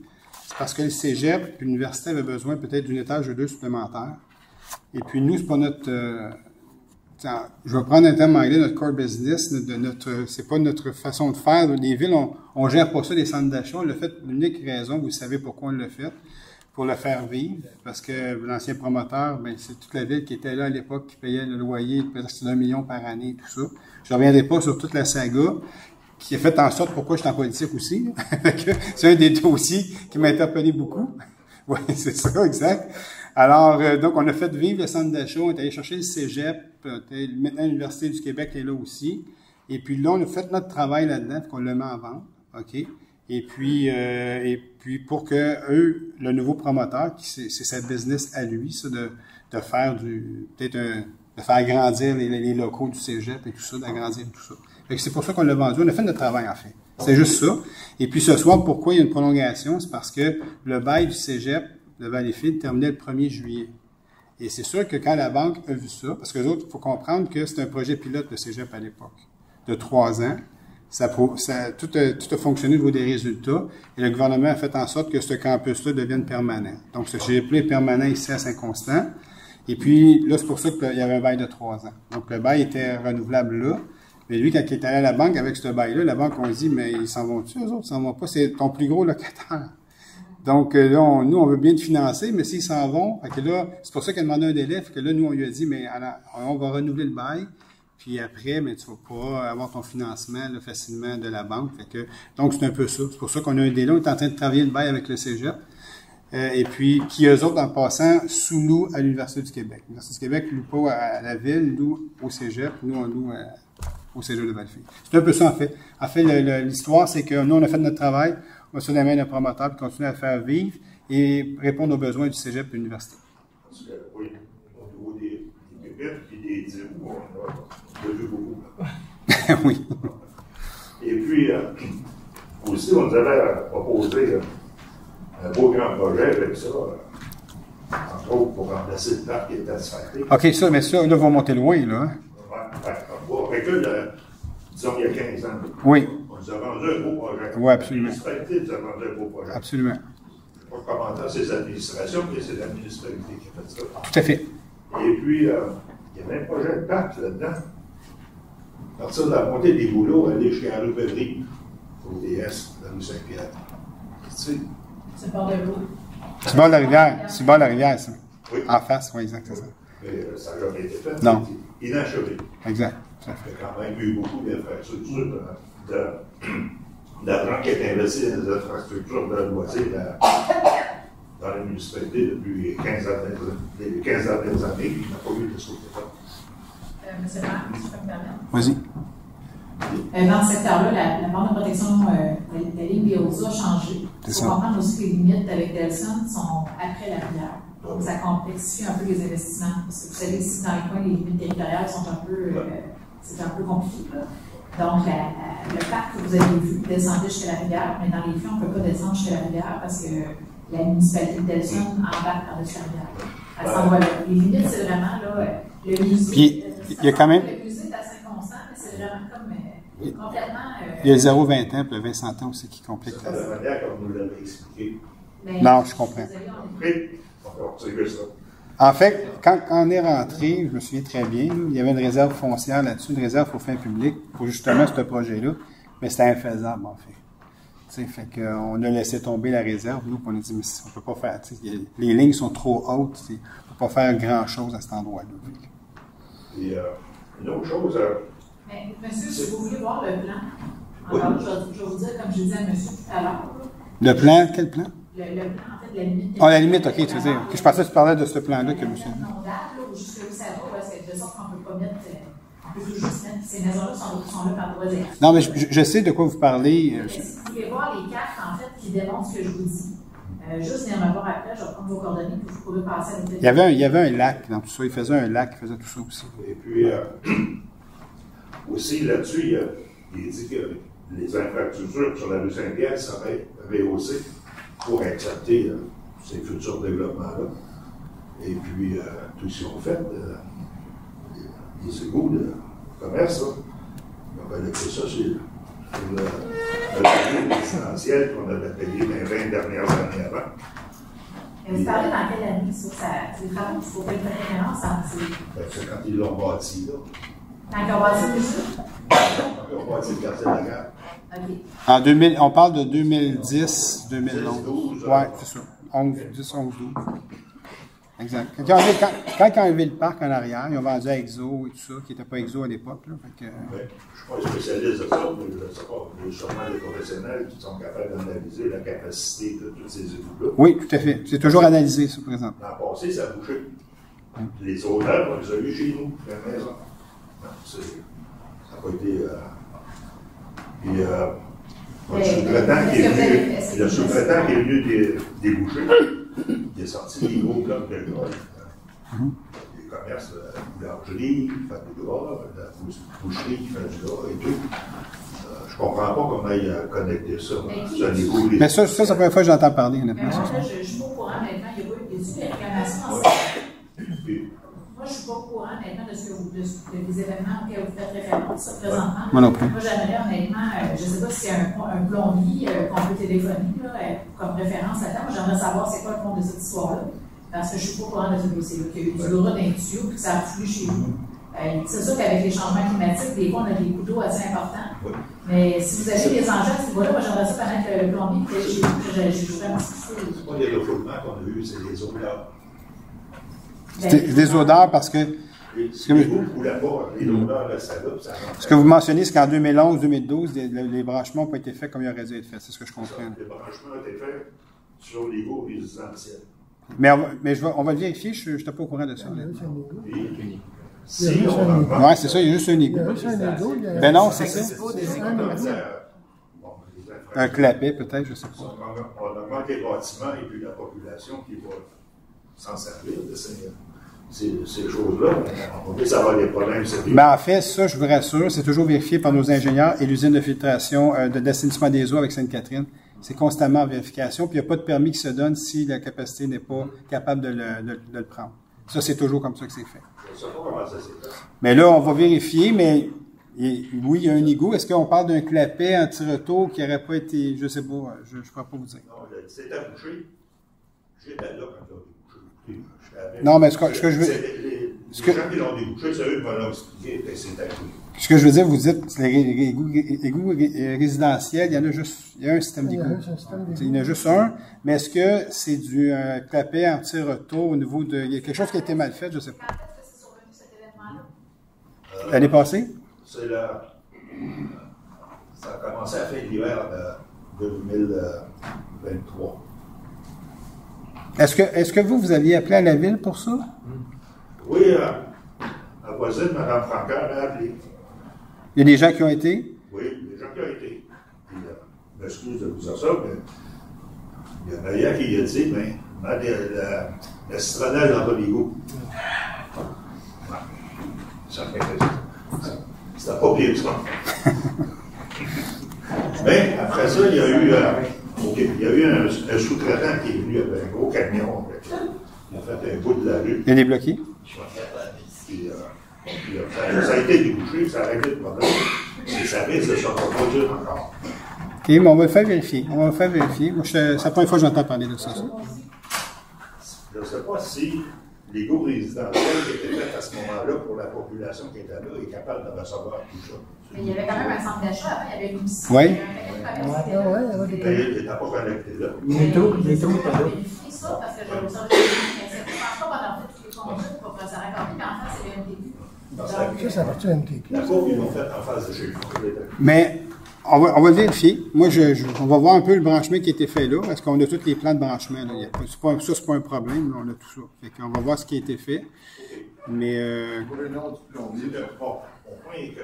C'est parce que le cégep, l'université avait besoin peut-être d'une étage ou deux supplémentaires. Et puis nous, c'est pas notre. euh, je vais prendre un terme anglais, notre core business, de notre, c'est pas notre façon de faire. Les villes, on, on gère pas ça, les centres d'achat. On l'a fait, l'unique raison, vous savez pourquoi on l'a fait, pour le faire vivre, parce que l'ancien promoteur, ben, c'est toute la ville qui était là à l'époque, qui payait le loyer, presque un million par année, tout ça. Je reviendrai pas sur toute la saga, qui a fait en sorte pourquoi je suis en politique aussi. C'est un des dossiers qui m'a interpellé beaucoup. Oui, c'est ça, exact. Alors, euh, donc, on a fait vivre le centre d'achat, on est allé chercher le cégep, euh, maintenant l'Université du Québec est là aussi. Et puis là, on a fait notre travail là-dedans, qu'on le met en vente, OK? Et puis, euh, et puis pour que eux, le nouveau promoteur, c'est sa business à lui, ça, de, de faire du, peut-être de faire grandir les, locaux du cégep et tout ça, d'agrandir tout ça. C'est pour ça qu'on l'a vendu. On a fait notre travail, en fait. C'est juste ça. Et puis ce soir, pourquoi il y a une prolongation? C'est parce que le bail du cégep de Valleyfield terminait le 1er juillet. Et c'est sûr que quand la banque a vu ça, parce que les autres, il faut comprendre que c'est un projet pilote de cégep à l'époque, de trois ans. Ça, tout, a, tout a fonctionné au niveau des résultats et le gouvernement a fait en sorte que ce campus-là devienne permanent. Donc, ce est permanent ici à Saint-Constant. Et puis, là, c'est pour ça qu'il y avait un bail de trois ans. Donc, le bail était renouvelable là. Mais lui, quand il est allé à la banque avec ce bail-là, la banque, on dit, mais ils s'en vont-tu, eux autres? Ils s'en vont pas? C'est ton plus gros locataire. Donc, euh, là, on- nous, on veut bien te financer, mais s'ils s'en vont, fait que là, c'est pour ça qu'elle a demandé un délai, que là, nous, on lui a dit, mais alors, on va renouveler le bail, puis après, mais tu vas pas avoir ton financement facilement de la banque. Fait que, donc, c'est un peu ça. C'est pour ça qu'on a un délai. On est en train de travailler le bail avec le cégep. Euh, et puis, qui eux autres, en passant, sous-louent à l'Université du Québec. L'Université du Québec loue pas à, la ville, loue au cégep. Nous, on loue à- au cégep de Valleyfield. C'est un peu ça, en fait. En fait, le- le- l'histoire, c'est que nous, on a fait notre travail. On va donner la main d'un promoteur, puis continuer à faire vivre et répondre aux besoins du cégep de l'université. Oui, et des dix roues, on a, on a vu beaucoup. oui. Et puis, euh, aussi, on nous avait proposé euh, un beau grand projet avec ça, euh, entre autres pour remplacer le parc qui était asphalté. OK, ça, mais ça, là, vous monter loin, là. hein? Ouais, euh, disons, il y a 15 ans. Oui. On nous a vendu un beau projet. Oui, absolument. La municipalité nous a vendu un beau projet. Absolument. Pas commenter ces administrations, mais c'est la municipalité qui a fait ça. Tout à fait. Et puis, il y avait un projet de parc là-dedans. À partir de la montée des boulots, aller jusqu'à la rue Bevry, au DS, la rue Saint-Pierre. Tu sais, C'est bord de l'eau. C'est bord de la rivière. C'est bord de la rivière, ça. Oui. En face, oui, exact, c'est ça. mais euh, ça n'a jamais été fait. Non. Inachevé. Exact. Tout à Il y a quand même eu beaucoup d'infrastructures, de- d'argent qui est investi dans les infrastructures de loisirs dans, dans la municipalité depuis 15 dernières, les 15 dernières années. Il n'y a pas eu de côté-là. Euh, Monsieur le maire, si je peux me permettre. Vas-y. Euh, dans ce secteur-là, la, la bande de protection euh, de la ligne Biota a changé. C'est Il faut comprendre aussi que les limites avec Delson sont après la rivière. Donc, ça complexifie un peu les investissements. Parce que vous savez, ici, dans les coins, les limites territoriales sont un peu, euh, c'est un peu compliqué. là. Donc, la- la- le parc que vous avez vu descendait jusqu'à la rivière, mais dans les faits, on ne peut pas descendre jusqu'à la rivière parce que la municipalité de Delson embarque par-dessus la rivière. À cet endroit-là. Les limites, c'est vraiment là, euh, le musée. Puis, euh, il y a quand même- Le musée est mais c'est vraiment comme euh, complètement. euh, Il y a le 0-20 ans, puis le 20 ans aussi qui complique. C'est la manière comme vous l'avez expliqué. mais- Non, je comprends. En fait, quand, quand on est rentré, je me souviens très bien, il y avait une réserve foncière là-dessus, une réserve pour fin public, pour justement ce projet-là. Mais c'était infaisable, en fait. Tu sais, fait qu'on a laissé tomber la réserve, nous, on a dit, mais on peut pas faire, les lignes sont trop hautes, on peut pas faire grand-chose à cet endroit-là. Et euh, une autre chose, euh, Mais, monsieur, si vous voulez voir le plan, encore là, je vais, je vais vous dire, comme je disais à monsieur tout à l'heure, Le plan, quel plan? le, le plan, en fait, la limite. Ah, la limite, ok, tu veux dire. Je pensais que tu parlais de ce plan-là que monsieur. inondable, là, où jusque où ça va, parce que de sorte qu'on ne peut pas mettre, euh, on peut tout juste mettre, ces maisons-là sont, sont là par droit. Non, mais je, je- je sais de quoi vous parlez. euh, Voir les cartes, en fait, qui démontrent ce que je vous dis, euh, juste venir me voir après, je vais prendre vos coordonnées, puis vous pourrez passer à la Il y avait un, il y avait un lac dans tout ça. Il faisait un lac, il faisait tout ça aussi. Et puis, euh, aussi là-dessus, il, dit que les infrastructures sur la rue Saint-Pierre seraient rehaussées pour accepter euh, ces futurs développements-là. Et puis, euh, tout ce qu'on fait, euh, les- égouts de commerce, là, on va appeler ça sur, sur le, résidentiel qu'on avait payé dans les 20 dernières années avant. Mais vous parlez dans quelle année, ça? ça c'est qu'il faut faire une référence en c'est- Fait que C'est quand ils l'ont bâti, là. Quand on va dire déjà? Quand ils ont bâti le quartier de la gare. OK. En 2000, on parle de 2010, 2011. Ouais, c'est ça. 11, 10, 11, 12. Exact. Quand ils ont enlevé, quand, quand ils ont enlevé le parc en arrière, ils ont vendu à Exo et tout ça, qui n'était pas Exo à l'époque. que, Ouais, Je ne suis pas un spécialiste de ça, mais je sais pas. Il y a sûrement des professionnels qui sont capables d'analyser la capacité de tous ces égouts-là. Oui, tout à fait. C'est toujours analysé, ça, par exemple. L'an passé, ça a bouché. Les odeurs, on les a eues chez nous, à la maison. Non, Ça n'a pas été. euh, Puis, euh, le sous-traitant qui est venu, le sous-traitant qui est venu dé- déboucher, il est sorti des gros blocs de gras. Les commerces, la boulangerie qui fait du gras, la bou- boucherie qui fait du gras et tout. Euh, je comprends pas comment il a connecté ça. Mais niveau des- Mais ça, ça c'est la première fois que j'entends parler, Mais honnêtement. moi, là, je suis au courant, honnêtement, il y a eu des réclamations Moi, je ne suis pas au courant, honnêtement, de ce que vous, de, de- des événements auxquels vous faites référence présentement. Moi non plus. Moi, j'aimerais, honnêtement, euh, je ne sais pas si c'est un, un plombier euh, qu'on peut téléphoner là, euh, comme référence là-dedans. Moi, j'aimerais savoir c'est quoi le fond de cette histoire-là. Parce que je ne suis pas au courant de ce dossier-là. Qu'il y a eu du les tuyaux, puis que ça a flu chez vous. Euh, c'est sûr qu'avec les changements climatiques, des fois, on a des coups d'eau assez importants. Mais si vous avez des enjeux à ce niveau-là, moi, j'aimerais ça connaître le plombier était chez vous. que J'ai j'ai vraiment discuté. c'est pas les refoulements qu'on a eus, c'est. C'était des odeurs parce que Ce que- ne ce vous mentionnez, c'est qu'en 2011-2012, les, les branchements n'ont pas été faits comme il aurait dû être fait. C'est ce que je comprends. Les branchements ont été faits sur les égouts résidentiels. Mais, on va, mais je vais- on va le vérifier, je n'étais pas au courant de ça. honnêtement. Et Il y a si Ouais, c'est ça, il y a juste un égout. Ben non, c'est ça. Un clapet, peut-être, je sais On pas. on augmente les bâtiments et puis la population qui va s'en servir de ces, ces- ces choses-là. On risque d'avoir des problèmes. Ben, en fait, ça, je vous rassure, c'est toujours vérifié par nos ingénieurs et l'usine de filtration euh, de d'assainissement des eaux avec Sainte-Catherine. C'est constamment en vérification, puis il n'y a pas de permis qui se donne si la capacité n'est pas capable de le, de- de le prendre. Ça, c'est toujours comme ça que c'est fait. Je ne sais pas comment ça s'est fait. Mais là, on va vérifier, mais oui, il y a un égout. Est-ce qu'on parle d'un clapet anti-retour qui n'aurait pas été, je sais pas, je ne pourrais pas vous dire. Non, c'était bouché. J'étais là quand Non, mais ce que- ce que je veux- Les, ce que-. Ce que je veux dire, vous dites, les égouts, égouts ré- résidentiels, il y en a juste, il y a un système Il y a d'égout. un système d'égout. Il y en a juste un, mais est-ce que c'est du euh, clapet anti-retour au niveau de, il y a quelque chose qui a été mal fait, je sais pas. Quand est-ce que c'est survenu cet événement-là? Euh, L'année passée? C'est là. Ça a commencé à faire l'hiver de 2023. Est-ce que, est-ce que vous, vous aviez appelé à la ville pour ça? Oui, euh, ma voisine, Mme Francaire, a appelé. Il y a des gens qui ont été? Oui, les gens qui ont été. Euh, je m'excuse de vous dire ça, mais il y en a un qui a dit, mais la, la, la citronelle dans. Ouais. Ça fait que c'était pas pire, ça. mais après ça, il y a eu, euh, ok, il y a eu un, un sous-traitant qui est venu avec un gros camion. Il a fait un bout de la rue. Il a des bloqués? Puis, euh, puis, euh, ça, a été débouché, ça a réglé le problème. Et ça risque de se reproduire encore. OK, mais on va le faire vérifier. On va le faire vérifier. Moi, c'est la première fois que j'entends parler de ça. Je ne sais pas si les go résidentiels qui étaient faits à ce moment-là pour la population qui était là est capable de recevoir tout ça. Mais il y avait quand même un centre d'achat avant, il y avait une piscine. Oui. étaient là. Mais il n'était pas connecté là. Les taux, les taux étaient là. vérifier ça parce que je sortir mais c'est je pense pas fait tous les concours pour que ça raccorde, mais en fait, c'est le MTQ. Ça, ça appartient à MTQ. La cour, ils l'ont fait en face de chez nous. Mais on va, on va vérifier. Moi, je, je- on va voir un peu le branchement qui a été fait là. Est-ce qu'on a tous les plans de branchement? Là? Il y a pas- pas, ça, c'est pas un problème. là, on a tout ça. Fait qu'on va voir ce qui a été fait. Mais euh, Pour le nom du plombier, le- bon, mon point est que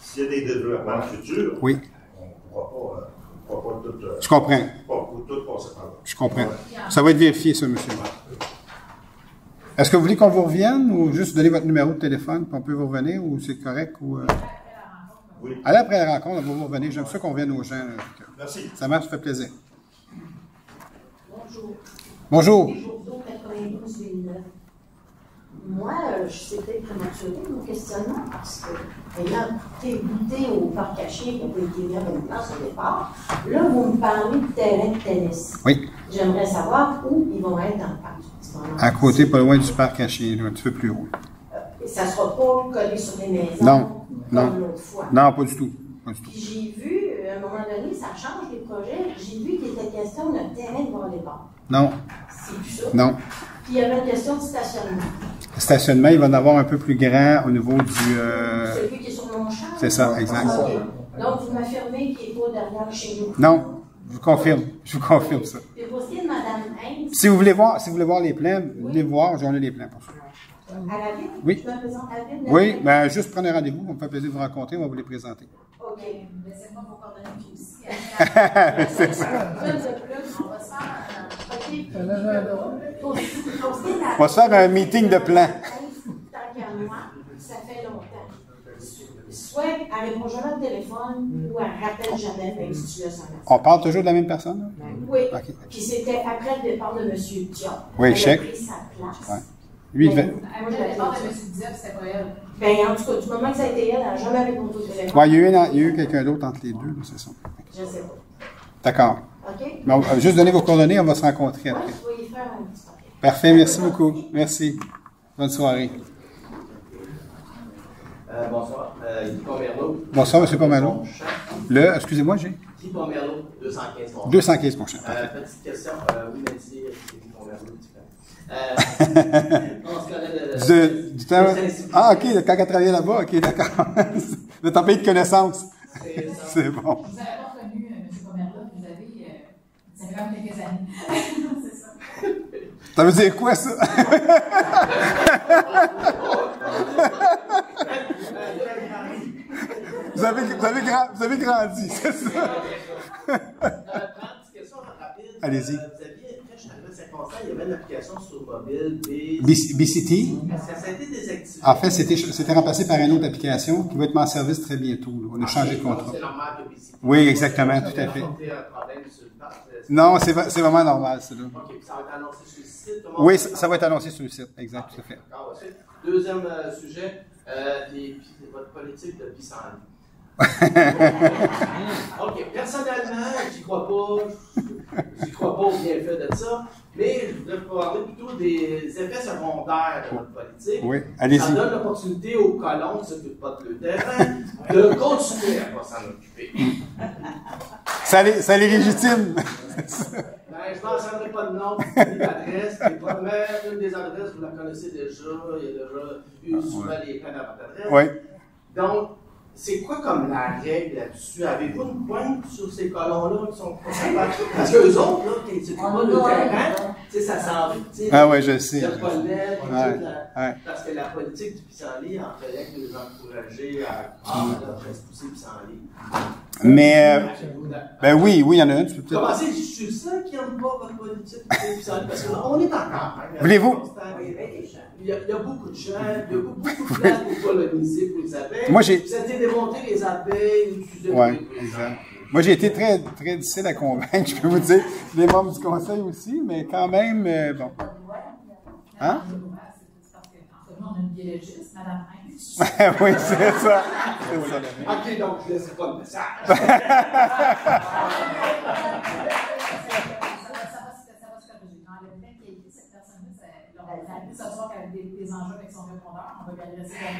s'il y a des développements futurs, Oui. on ne pourra pas, euh, on pourra pas tout, euh, Je comprends. pas tout passer par là. je comprends. Ça va être vérifié, ça, monsieur. Est-ce que vous voulez qu'on vous revienne ou juste donner votre numéro de téléphone puis on peut vous revenir ou c'est correct ou. euh? Allez après la rencontre, on va vous revenir. J'aime ça qu'on vienne aux gens. là. Merci. Ça marche, ça fait plaisir. Bonjour. Bonjour. Jourdain, 92 Villeneuve. Moi, euh, je s'étais prématuré mon questionnement parce que, ayant goûté, goûté au parc caché qui pas été mis bonne place au départ, là, vous me parlez de terrain de tennis. Oui. J'aimerais savoir où ils vont être dans le parc. à côté, pas loin du parc caché, un petit peu plus haut. Ça ne sera pas collé sur les maisons Non, comme non. l'autre fois. Non, pas du tout. Pas du tout. Puis j'ai vu, euh, à un moment donné, ça change les projets, j'ai vu qu'il était question d'un terrain de volleyball. Non, C'est plus ça. non. Puis il y avait une question de stationnement. Le stationnement, il va en avoir un peu plus grand au niveau du. euh, Celui qui est sur mon champ. C'est ça, exact. Ok. Donc, vous m'affirmez qu'il n'est pas derrière chez nous. Non, je vous confirme. Je vous confirme ça. Et Mme Haynes, Si vous voulez voir, si vous voulez voir les plans, venez voir, j'en ai les plans pour ça. À la ville, Oui. je me présente à la ville. Oui, ben juste prenez rendez-vous, on me fait plaisir de vous rencontrer, on va vous les présenter. OK. Laissez-moi vos coordonnées puis aussi. C'est ça. On va se faire. un meeting de plans. Tant qu'à moi, ça fait longtemps. Soit elle répond jamais au téléphone ou elle rappelle jamais, même si tu. On parle toujours de la même personne? là? Oui. Puis c'était après le départ de M. Dion. Oui, a chèque. pris sa place. Ouais. Lui, il fait. Ah, Moi, j'avais peur de M. Diop, c'était pas elle. Ben, en tout cas, du moment que ça a été elle, elle n'a jamais répondu au téléphone. Ouais, il y a eu, eu quelqu'un d'autre entre les deux, c'est ça. Je sais pas. D'accord. OK? Mais on va juste donner vos coordonnées, on va se rencontrer Ouais, après. je vais y faire un petit papier. Parfait, merci beaucoup. Merci. Bonne soirée. Euh, bonsoir, euh, Guy Pomerleau. Bonsoir, M. Champ. Le, excusez-moi, j'ai Guy Pomerleau, 215 mon champ. 215 mon champ. Euh, petite question, euh, oui, Nancy, c'est Guy Pomerleau, Du, du temps. Ah, ok, quand elle travaillait là-bas, ok, d'accord. De ton pays de connaissance. C'est ça. C'est bon. Vous avais pas reconnu, euh, M. Pomerleau, vous avez. euh, ça fait quand même quelques années. c'est ça. Ça veut dire quoi, ça? vous, avez, vous, avez grand- vous avez grandi, c'est ça? Euh, petite question rapide. Allez-y. Euh, il y avait une application sur mobile, BCT? Est-ce que ça a été désactivé? En fait, c'était remplacé par une autre application qui va être en service très bientôt. là. On a changé de contrat. C'est normal que BCT. Oui, exactement, tout à fait. Parc. Non, c'est c'est vraiment normal, ça. là. OK, puis ça va être annoncé sur le site. Oui, ça, ça va être annoncé sur le site. Exact, tout à fait. Deuxième euh, sujet, euh, les- votre politique de pissenlit. OK, personnellement, j'y crois pas, j'y crois pas au bienfait de ça, mais je voudrais parler plutôt des effets secondaires de notre politique. Oui, allez-y. Ça donne l'opportunité aux colons qui s'occupent pas de le terrain de continuer à pas s'en occuper. Ça les, ça les légitime. Ben, je ne mentionnerai pas de nom ni d'adresse. mais probablement, une des adresses, vous la connaissez déjà. Il y a déjà eu souvent les peines à votre adresse. Oui. Donc, c'est quoi comme la règle là-dessus? Avez-vous une pointe sur ces colons-là qui sont pas capables? Parce qu'eux autres, là, qui ne s'occupent pas de terrain, tu sais, ça s'en tu sais, Ah ouais, je sais. Le pollen. Parce que la politique du pissenlit en fallait que les encourager à ah, là, je laisse pousser le pissenlit. Mais, euh, ben oui, oui, il y en a une. Tu peux peut-être- Comment c'est, je suis le seul qui n'aime pas votre politique du pissenlit? Parce qu'on est en campagne. Voulez-vous? Il y, a, beaucoup de gens, il y a beaucoup, de place pour coloniser pour les abeilles. Moi, j'ai- Démontré les abeilles, utiliser Oui, exact. Moi, j'ai été très, très difficile à convaincre, je peux vous dire. Les membres du conseil aussi, mais quand même, euh, bon. Hein? Nous, on a une biologiste, Mme Heinz. oui, c'est ça. Ok, donc je ne laisserai pas le message. Ça va se corriger. Dans le fait qu'il y ait cette personne-là, ça- leur- ça- ça s'apercevoir qu'elle a des, des enjeux avec son répondeur. On va lui adresser la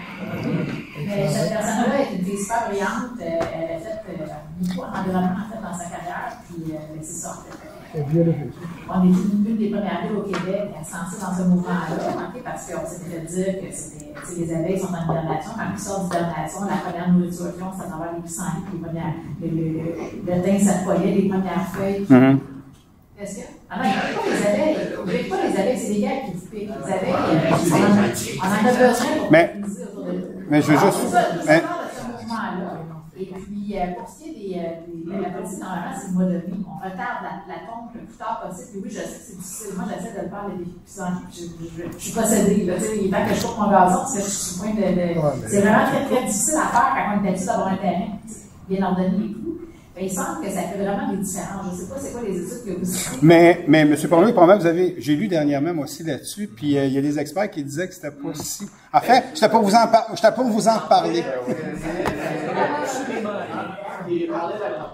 Mais cette personne-là est une fille super brillante. Euh, elle a fait euh, beaucoup en environnement en fait, dans sa carrière. Puis euh, c'est biologique. On est une, une des premières villes au Québec à se lancer dans ce mouvement-là, ok, parce qu'on s'était fait dire que les abeilles sont en hibernation. Quand ils sortent d'hibernation, la première nourriture qu'ils ont, c'est travers les pissenlits, puis les premières, le, le, le, le thym les premières feuilles. Est-ce que? Ah pas les abeilles. Vous ne pas les abeilles, c'est les gars qui vous piquent. Les abeilles, on, en a, on en a besoin pour Mais- mais je veux juste- je hein? parle de ce mouvement-là. Et puis, euh, pour ce qui est des, euh, la politique, normalement, c'est le mois de mai. On retarde la, la tombe le plus tard possible. Puis oui, je sais que c'est difficile. Moi, j'essaie de le faire, les défis Je, je, je, je suis possédée. Là, il est que je coupe mon gazon mais- c'est vraiment très, très difficile à faire quand on est habitué d'avoir un terrain bien ordonné et tout. Mais il semble que ça fait vraiment des différences. Je ne sais pas c'est quoi les études que vous citez. Mais, mais M. Probablement, vous avez, j'ai lu dernièrement moi aussi là-dessus, puis euh, il y a des experts qui disaient que c'était pas si. En fait, j'étais pas vous en par- j'étais pas vous en parler. Il parlait de la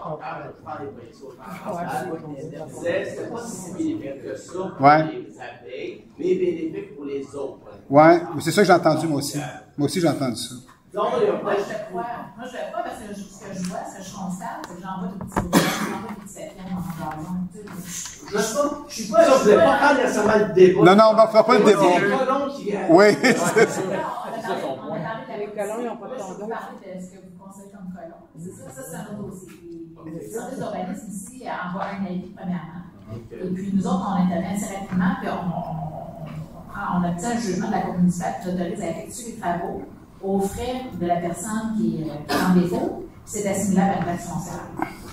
c'était pas si bénéfique que ça pour les mais bénéfique pour les autres. Ouais, mais c'est ça que j'ai entendu moi aussi. Moi aussi j'ai entendu ça. Donc, il y a Moi, pas je le crois. Moi, je le crois parce que ce que je vois, ce que je constate, c'est que j'envoie des petits j'envoie des petits dans mon gazon. Je je suis pas, ça, je voulais pas faire nécessairement le débat. Non, non, on ne fera pas le C'est débat. les colons qui viennent. Oui, On a c'est parlé- ça. on a parlé- on a parlé de la Les colons, ils ont pas de vous parler de ce que vous conseillez comme colon. C'est ça, ça c'est un autre dossier. Les d'urbanisme ici envoient un avis premièrement. Et puis nous autres, on intervient assez rapidement, puis on, on, on, on obtient un jugement de la commune municipale qui nous autorise à effectuer les travaux aux frais de la personne qui est euh, en défaut, c'est assimilable à une taxe foncière.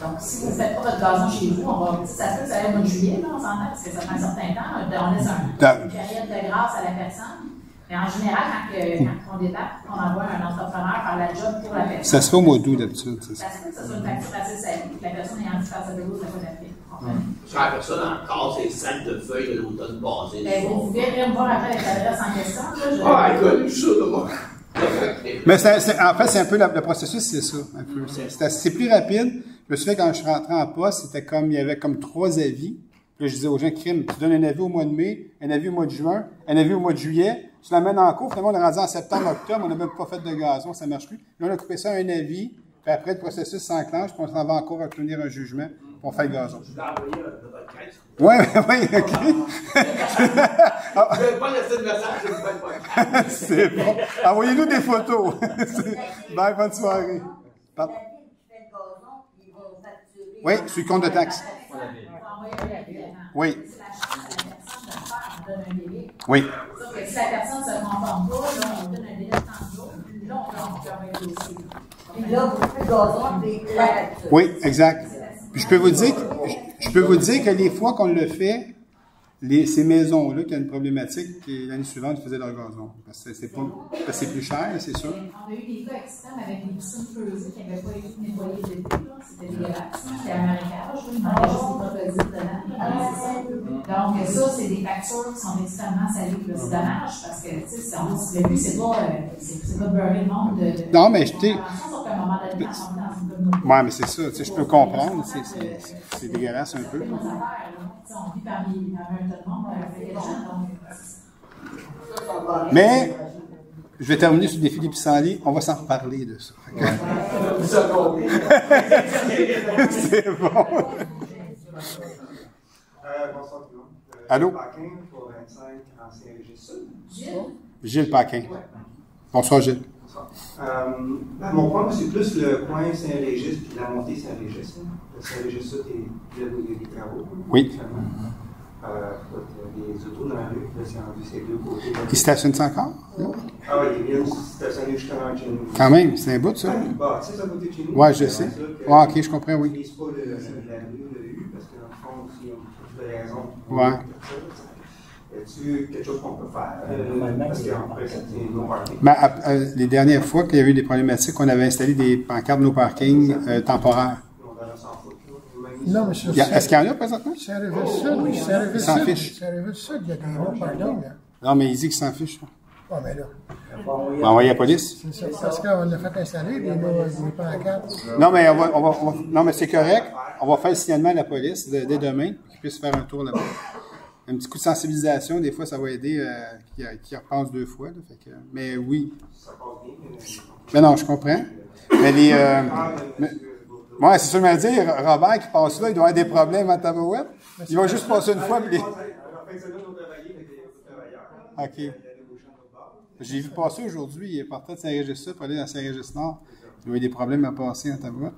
Donc, si vous ne faites pas votre gazon chez vous, on va, ça se peut que ça aille au mois de juillet, là, on s'entend, parce que ça prend un certain temps, on laisse un, une période de grâce à la personne. Mais en général, quand, que- quand on débarque, on envoie un entrepreneur faire la job pour la personne. Ça se fait au mois d'août d'habitude, c'est ça. Ça se peut que ce soit une facture assez salée, que la personne ayant dû faire sa vélo la fois d'après. Je fais ça dans le corps, c'est sacs de feuilles de l'automne passé. Ben, vous pouvez venir me voir après avec l'adresse en question. Là, je... Ah, écoute, je suis sûr de moi. Mais en fait, c'est un peu le processus, c'est ça. C'est, plus rapide. Je me souviens quand je suis rentré en poste, c'était comme il y avait comme trois avis. Puis là, je disais aux gens, crime, tu donnes un avis au mois de mai, un avis au mois de juin, un avis au mois de juillet, tu l'amènes en cours, finalement on est rendu en septembre, octobre, on n'a même pas fait de gazon, ça marche plus. Là, on a coupé ça à un avis, puis après le processus s'enclenche, puis on s'en va encore obtenir un jugement, fait le gazon. Je euh, de votre caisse. Ouais, ouais, ok. Je vais pas laisser de message, je pas. c'est bon. Envoyez-nous des photos. Bye, bonne soirée. Pardon? Oui, sur le compte de taxe. Oui. Faire, un. Oui. Sauf que si la personne ne se conforme pas, là, on donne un délai de 30 jours, puis là, on peut envoyer le dossier. Puis là, vous faites le gazon, puis la facture. Oui, exact. Je peux vous dire, que- je peux vous dire que les fois qu'on le fait, les, ces maisons-là qui ont une problématique, et l'année suivante, ils faisaient leur gazon. Parce que c'est pas, parce que c'est plus cher, c'est sûr. On a eu des cas extrêmes avec des piscines creusées qui n'avaient pas été nettoyées l'été. là. C'était dégueulasse. C'était un marécage. Il manquait juste des crocodiles dedans. Donc, ça, c'est des factures qui sont extrêmement salées. C'est dommage parce que, tu sais, le but, c'est pas, euh, c'est pas de beurrer le monde de. de- Non, mais je t'ai- Ouais, mais c'est ça, tu sais, je peux comprendre, c'est, c'est, dégueulasse un peu. On vit parmi, parmi un Mais, je vais terminer sur des pissenlits, on va s'en reparler de ça. C'est bon. Euh, bonsoir tout le monde. Allô? Gilles Paquin pour 25 Ancien Régis Sud. Gilles? Gilles Paquin. Bonsoir, Gilles. Bonsoir. Euh, ben, mon point, c'est plus le coin Saint-Régis puis la montée Saint-Régis. là. Le Saint-Régis Sud, et il y a des- il y a des travaux. Oui. Euh, des autos dans la rue, là, c'est rendu ces deux côtés. Il stationne ça encore? là? Ah oui, ils viennent stationner justement chez nous. Quand même, c'est un bout, ça. Bah, tu sais, à côté de chez nous. Ouais, je sais. Ouais, ok, je comprends, oui. Ils utilisent pas le, la rue, le U, parce que dans le fond, aussi, on a des raisons. Ouais. Y a-tu quelque chose qu'on peut faire? Euh, parce qu'en principe, c'est no parking. Mais à- à- les dernières fois qu'il y a eu des problématiques, on avait installé des pancartes no parking euh, temporaires. On devrait s'en foutre. là. Même Non, a- Est-ce qu'il y en a présentement? C'est arrivé sud, oui, c'est arrivé Il s'en sud. fiche. C'est arrivé sud, il y a des noms, pardon? là. Non, mais il dit qu'il s'en fiche. Ah, mais là. On va envoyer la police. C'est ça, parce qu'on a fait installer pancartes. Non, mais, on va, on va- on va- non, mais c'est correct. On va faire le signalement à la police dès, dès demain, pour qu'ils puissent faire un tour là-bas. un petit coup de sensibilisation, des fois, ça va aider euh, qui, qui repasse deux fois. là, fait que- mais oui. Ça passe bien. mais- Mais non, je comprends. Mais les. Euh, mais- ouais, c'est ça que je me dis. Robert qui passe là, il doit avoir des problèmes en tabarouette. Il va juste passer une fois. puis les-. OK. J'ai vu passer aujourd'hui, il est parti de Saint-Régis-Sud pour aller dans Saint-Régis-Nord. Il a eu des problèmes à passer en tabarouette.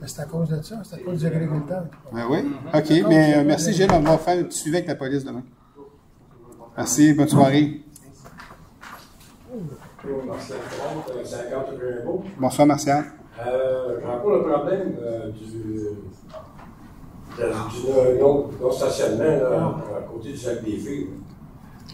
Mais C'est à cause de ça, c'est à cause des agriculteurs. Ben oui? OK. Mais euh, merci, Gilles. On va faire un petit suivi avec la police demain. Merci. Bonne soirée. Marcel Trompe, 50 Rainbow. Bonsoir, Martial. Euh, J'ai encore le problème euh, du, non-stationnement là, à côté du lac des Filles.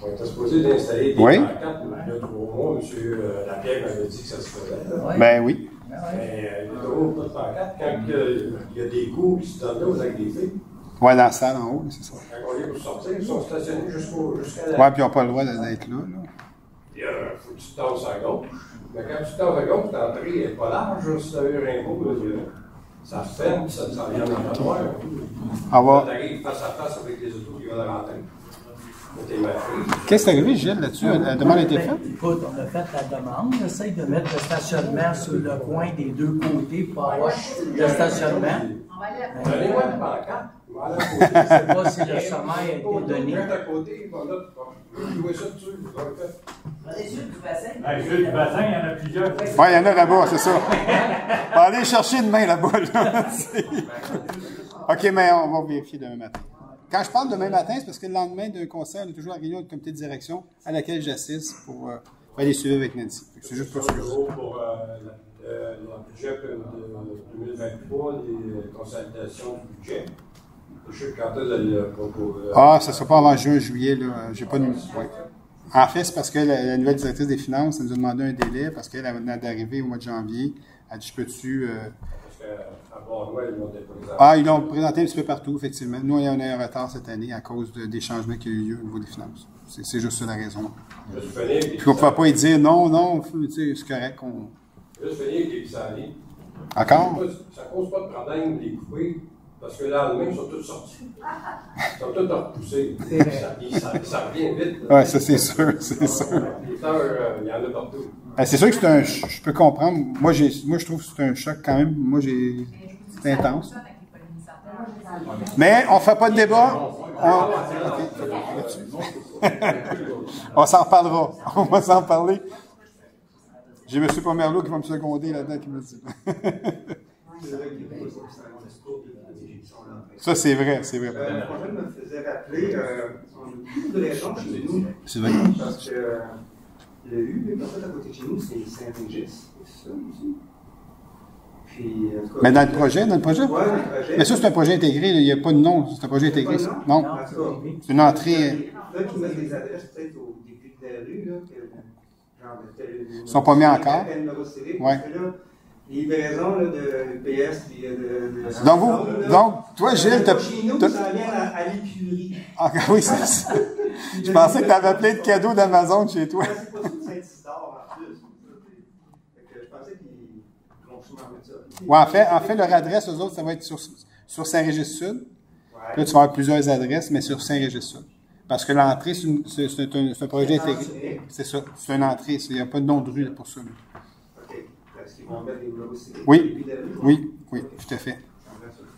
On était supposé d'installer des Oui. pancartes il y a trois mois. M. euh, Lapierre m'avait dit que ça se faisait. là. Ben oui. Mais euh, il n'y a toujours pas de pancarte. Quand il y a des coups qui se donnent au lac des Filles, Ouais, dans la salle en haut, c'est ça. quand on est pour sortir, ils sont stationnés jusqu'au- jusqu'à la. Ouais, puis ils n'ont pas le droit d'être là. là. Il faut que tu te tasses à gauche. Mais quand tu te tasses à gauche, l'entrée n'est pas large. Si tu as eu un a- ça ferme, ça ça vient dans le noir. Ah, va. Tu arrives face à face avec les autos qui veulent rentrer. Qu'est-ce qui est arrivé, Gilles, là-dessus? La demande a été faite? Écoute, on a fait la demande. On essaye de mettre le stationnement sur le coin des deux côtés pour avoir le stationnement. Donnez-moi une pancarte. Je ne sais pas si le sommaire a été donné. À côté, jouer ça dessus. Les yeux du bassin. Les yeux du bassin, il y en a plusieurs. Ouais, il y en a là-bas, c'est ça. On va aller chercher demain là-bas. Là. OK, mais on va vérifier demain matin. Quand je parle demain matin, c'est parce que le lendemain d'un concert, on a toujours la réunion du comité de direction à laquelle j'assiste pour euh, faire les suivis avec Nancy. C'est juste pour ça. Euh, euh, le budget de 2023, les consolidations du budget. Ah, ça ne sera pas avant juin, juillet. Là. J'ai pas de... ouais. En fait, c'est parce que la, la nouvelle directrice des finances elle nous a demandé un délai parce qu'elle venait d'arriver au mois de janvier. Elle a dit, je peux-tu... euh. Ah, ils l'ont présenté un petit peu partout, effectivement. Nous, on a eu un retard cette année à cause de- des changements qu'il y a eu lieu au niveau des finances. C'est juste ça la raison. Puis on ne pouvait pas y dire non, non, c'est correct. On... Juste finir avec les. Encore? Ça cause pas de problème de les couper. Parce que là, ils sont tous sortis. Ils sont tous repoussés. Ça, ça, ça revient vite. Ouais, ça, c'est sûr, c'est sûr. Les fleurs, euh, il y en a partout. Ben, c'est sûr que c'est un. Je peux comprendre. Moi, j'ai, moi, je trouve que c'est un choc quand même. Moi, j'ai. C'est intense. Mais on ne fait pas de débat. On, on s'en parlera. On va s'en parler. J'ai M. Pomerleau qui va me seconder là-dedans qui me dit. Ça, c'est vrai, c'est vrai. Euh, le projet me faisait rappeler, euh, on a beaucoup de régions chez nous. C'est vrai. Parce que euh, le U, en fait, à côté de chez nous, c'est Saint-Régis. C'est ça aussi. Puis, en tout cas, Mais dans le projet, dans le projet? Ouais, dans le projet. Mais ça, c'est un projet intégré, là. il n'y a pas de nom, c'est un projet intégré. ça. Non, cas, c'est une entrée. Là, qui mettent des adresses peut-être au début de la rue, là. que, genre, de tel- Ils sont pas mis encore. tel livraison là, de PS puis euh, de, de- Donc, vous- donc, toi, Gilles, t'as- Chez nous, ça vient à, à l'écurie. Ah, oui, c'est ça. Je pensais que tu avais plein de cadeaux d'Amazon chez toi. C'est pas Saint-Isidore en plus. Fait que je pensais qu'ils vont sûrement mettre ça. Ouais, en fait, en fait, leur adresse, eux autres, ça va être sur, sur Saint-Régis-Sud. Là, tu vas avoir plusieurs adresses, mais sur Saint-Régis-Sud. Parce que l'entrée, c'est un, projet intégré. C'est ça, c'est une entrée. Il n'y a pas de nom de rue pour ça. là. OK. Est-ce qu'ils vont mettre des logos serrés au Oui, oui, oui, tout à fait.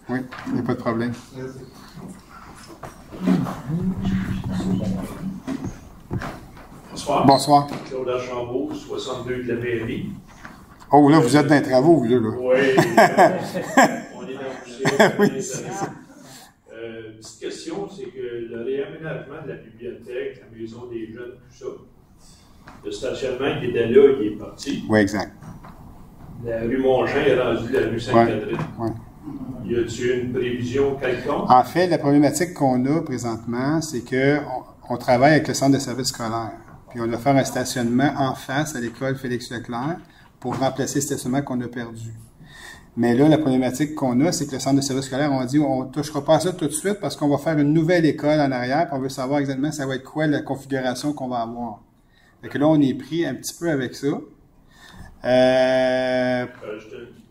Oui, il n'y a pas de problème. Bonsoir. Bonsoir. Claude Archambault, 62 de la mairie. Oh, là, vous êtes dans les travaux, vous, là. là. Oui, on est dans le. Oui, c'est ça. Euh, petite question, c'est que le réaménagement de la bibliothèque, la maison des jeunes, tout ça, le stationnement qui était là, il est parti. Oui, exact. La rue Montjean est rendue la rue Sainte-Catherine. Ouais, ouais. Y a-t-il une prévision quelconque? En fait, la problématique qu'on a présentement, c'est que on, travaille avec le centre de services scolaires. Puis on va faire un stationnement en face à l'école Félix Leclerc pour remplacer le stationnement qu'on a perdu. Mais là, la problématique qu'on a, c'est que le centre de services scolaires, on dit, on touchera pas à ça tout de suite parce qu'on va faire une nouvelle école en arrière, puis on veut savoir exactement ça va être quoi la configuration qu'on va avoir. Fait que là, on est pris un petit peu avec ça. Euh, Euh,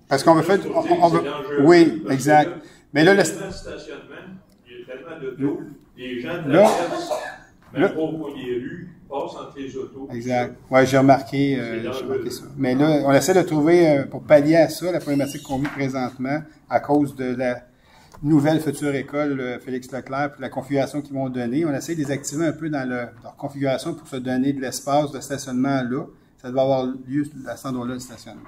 parce qu'on veut faire, on, veut, oui, exact. Mais là, le, stationnement, il y a tellement d'autos les gens Là- traversent, même au coin des rues, passent entre les autos. Exact. Oui, j'ai remarqué, euh, remarqué ça. Mais là, on essaie de trouver, euh, pour pallier à ça, la problématique qu'on vit présentement, à cause de la nouvelle future école Félix Leclerc, puis la configuration qu'ils vont donner. On essaie de les activer un peu dans le- leur configuration pour se donner de l'espace de stationnement là. Ça doit avoir lieu à cet endroit-là, le stationnement.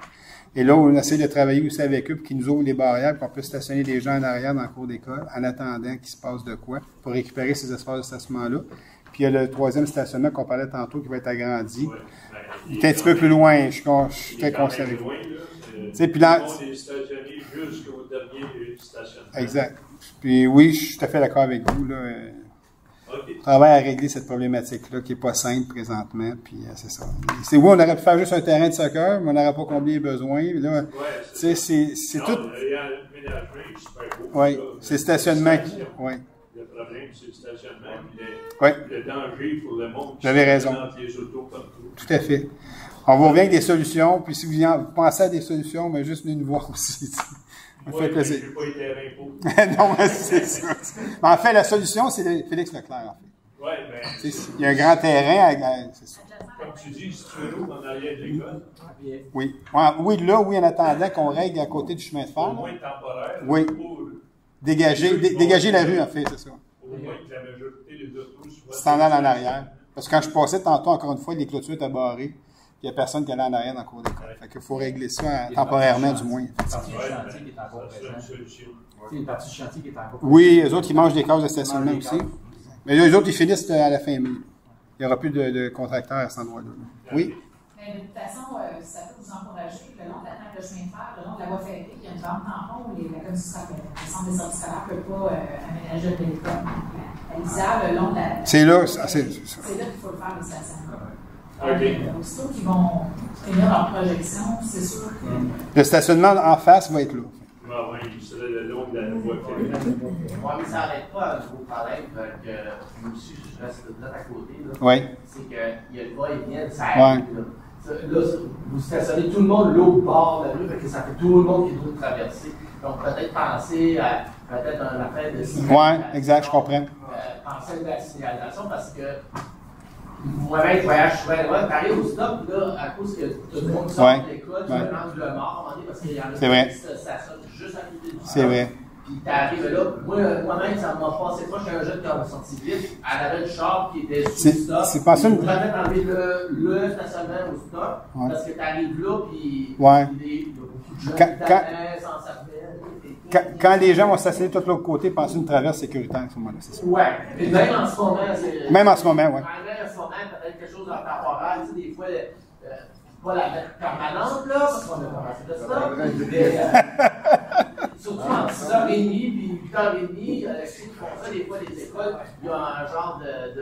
Et là, on essaie de travailler aussi avec eux pour qu'ils nous ouvrent les barrières, pour qu'on puisse stationner des gens en arrière dans le cours d'école, en attendant qu'il se passe de quoi, pour récupérer ces espaces de stationnement-là. Puis il y a le troisième stationnement qu'on parlait tantôt qui va être agrandi. il est un petit peu plus loin, je suis, je suis très conscient. Euh, Tu puis là-. Exact. Puis oui, je suis tout à fait d'accord avec vous. Là. OK. On travaille à régler cette problématique-là qui n'est pas simple présentement. Puis euh, c'est ça. C'est oui, on aurait pu faire juste un terrain de soccer, mais on n'aurait pas comblé les besoins. Là, c'est, c'est tout. Oui, c'est le stationnement qui- Station. oui. Le problème, c'est le stationnement. le, le danger pour le monde. Vous avez raison. promène Entre les autos partout. Tout à fait. On vous revient avec des solutions. Puis si vous, y en- vous pensez à des solutions, mais juste venez nous voir aussi. Ouais, fait j'ai pas été à l'impôt. non, mais c'est ça. Mais en fait, la solution, c'est le- Félix Leclerc. En fait. Ouais, ben, Il y a un grand terrain. à- c'est ça. comme tu dis, veux l'eau en arrière de l'école, Oui. Oui, là, oui, en attendant qu'on règle à côté du chemin de fer. au moins temporaire, Oui. pour Dégager, dé- dégager la rue, en fait, c'est ça. au moins que la majorité des autos soient. C'est en allant en arrière. Parce que quand je passais tantôt, encore une fois, les clôtures étaient barrées. Il n'y a personne qui allait en arrière dans le cours d'école. Fait qu'il faut régler ça euh, temporairement, du moins. Une partie du chantier qui est encore Ça, c'est une présente. solution. C'est une partie du chantier qui est encore Oui, eux autres, ils mangent des cases de stationnement aussi. Mais eux autres, ils finissent euh, à la fin mai. Il n'y aura plus de, de contracteurs à cet endroit-là. Oui? Mais de toute façon, euh, ça peut vous encourager le long de la table de chemin de fer, le long de la voie ferrée, il y a une bande tampon où les, la commission le centre des services scolaires ne peut pas euh, aménager le télécom. À l'ISA, le long de la. C'est là, c'est- là qu'il faut le faire, les stationnements. OK. Euh, aussitôt qu'ils vont finir leur projection, c'est sûr que. Le stationnement en face va être là. Ah il serait le long de la voie. Ouais, mais ça n'arrête pas un gros problème que moi aussi je reste là à côté. Là. Ouais. C'est qu'il y a le va-et-vient, ça Ouais. arrive. Là. Ça- Là, vous stationnez tout le monde l'autre bord de la rue, fait que ça fait tout le monde qui doit traverser. Donc peut-être penser à peut-être un affaire de signalisation. Ouais, exact, je comprends. Euh, penser à la signalisation parce que moi-même, je voyage souvent là, t'arrives au stop, là, à cause que tout le monde sort Ouais. de l'école, tu Ouais. un angle mort parce qu'il y en a qui se stationnent juste à côté du C'est vrai. Puis t'arrives là, moi, moi-même, ça m'a passé pas, j'étais un jeune qui a sorti vite, elle avait le char qui était sous C'est- le stop. c'est pas ça, faudrait peut-être enlever le, le stationnement au stop, Ouais. parce que t'arrives là, puis Ouais. il y a- beaucoup de gens qui t'attendent sans. Quand, quand les gens vont stationner de l'autre côté, pensez une traverse sécuritaire à ce moment-là, c'est ça. Ouais, mais même en ce moment, c'est. Même en ce moment, ouais. Même en ce moment, peut-être quelque chose en temporaire, tu sais, des fois, euh, pas la mettre permanente, là, parce qu'on a commencé de ça. Surtout en 6h30 puis 8h30, euh, font ça, des fois, les écoles, il y a un genre de,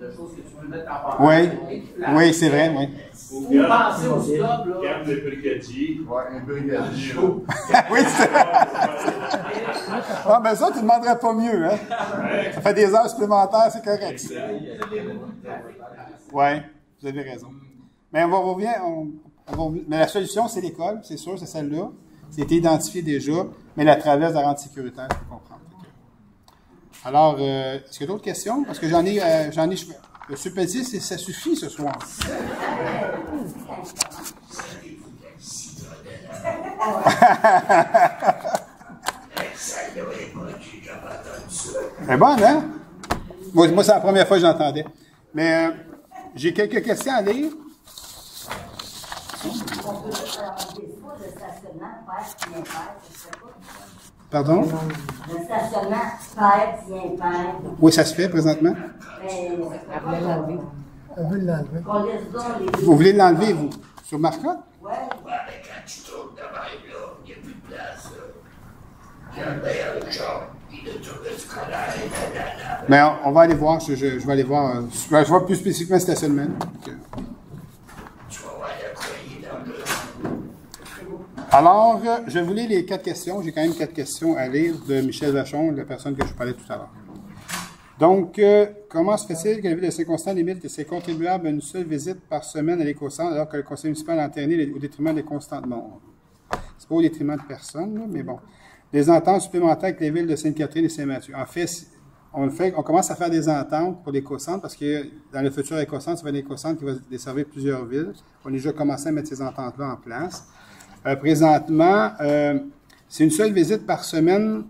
de, de choses que tu peux mettre temporaire. Oui, oui, c'est vrai, oui. Ou penser au stop, là. Garde le brigadier. Ouais, un brigadier. oui, c'est Ah, mais ça, tu ne demanderais pas mieux, hein? Ça fait des heures supplémentaires, c'est correct. Oui, vous avez raison. Mais on va revenir. on- on va- mais la solution, c'est l'école, c'est sûr, c'est celle-là. C'était identifié déjà, mais la traverse de la rente sécuritaire, je peux comprendre. Alors, euh, est-ce qu'il y a d'autres questions? Parce que j'en ai, euh, j'en ai. C'est- ça suffit ce soir. Ça y est, moi, j'ai jamais entendu ça. Elle est bonne, hein? Moi, moi, c'est la première fois que j'entendais. Mais euh, j'ai quelques questions à lire. Pardon? Le stationnement, père, tient père. Oui, ça se fait présentement. Elle veut l'enlever? Vous voulez l'enlever, vous? Sur Marcotte? Ouais. Ouais, mais quand tu tournes de même, là, il n'y a plus de place, là. Il y a un meilleur genre, il est tourné scolaire, nanana. Mais on, on va aller voir. Je, je- je vais aller voir. euh, je vais je vois plus spécifiquement le stationnement. Donc, euh, Tu vas voir le courrier dans le. Alors, je vous lire les quatre questions. J'ai quand même quatre questions à lire de Michel Vachon, la personne que je parlais tout à l'heure. Donc, euh, comment se fait-il que la ville de Saint-Constant limite ses contribuables à une seule visite par semaine à l'éco-centre alors que le conseil municipal a entraîné au détriment des constants de monde? C'est pas au détriment de personne, mais bon. Des ententes supplémentaires avec les villes de Sainte-Catherine et Saint-Mathieu. En fait, on, fait, on commence à faire des ententes pour l'éco-centre parce que dans le futur éco-centre, ça va être l'éco-centre qui va desservir plusieurs villes. On a déjà commencé à mettre ces ententes-là en place. Euh, présentement, euh, c'est une seule visite par semaine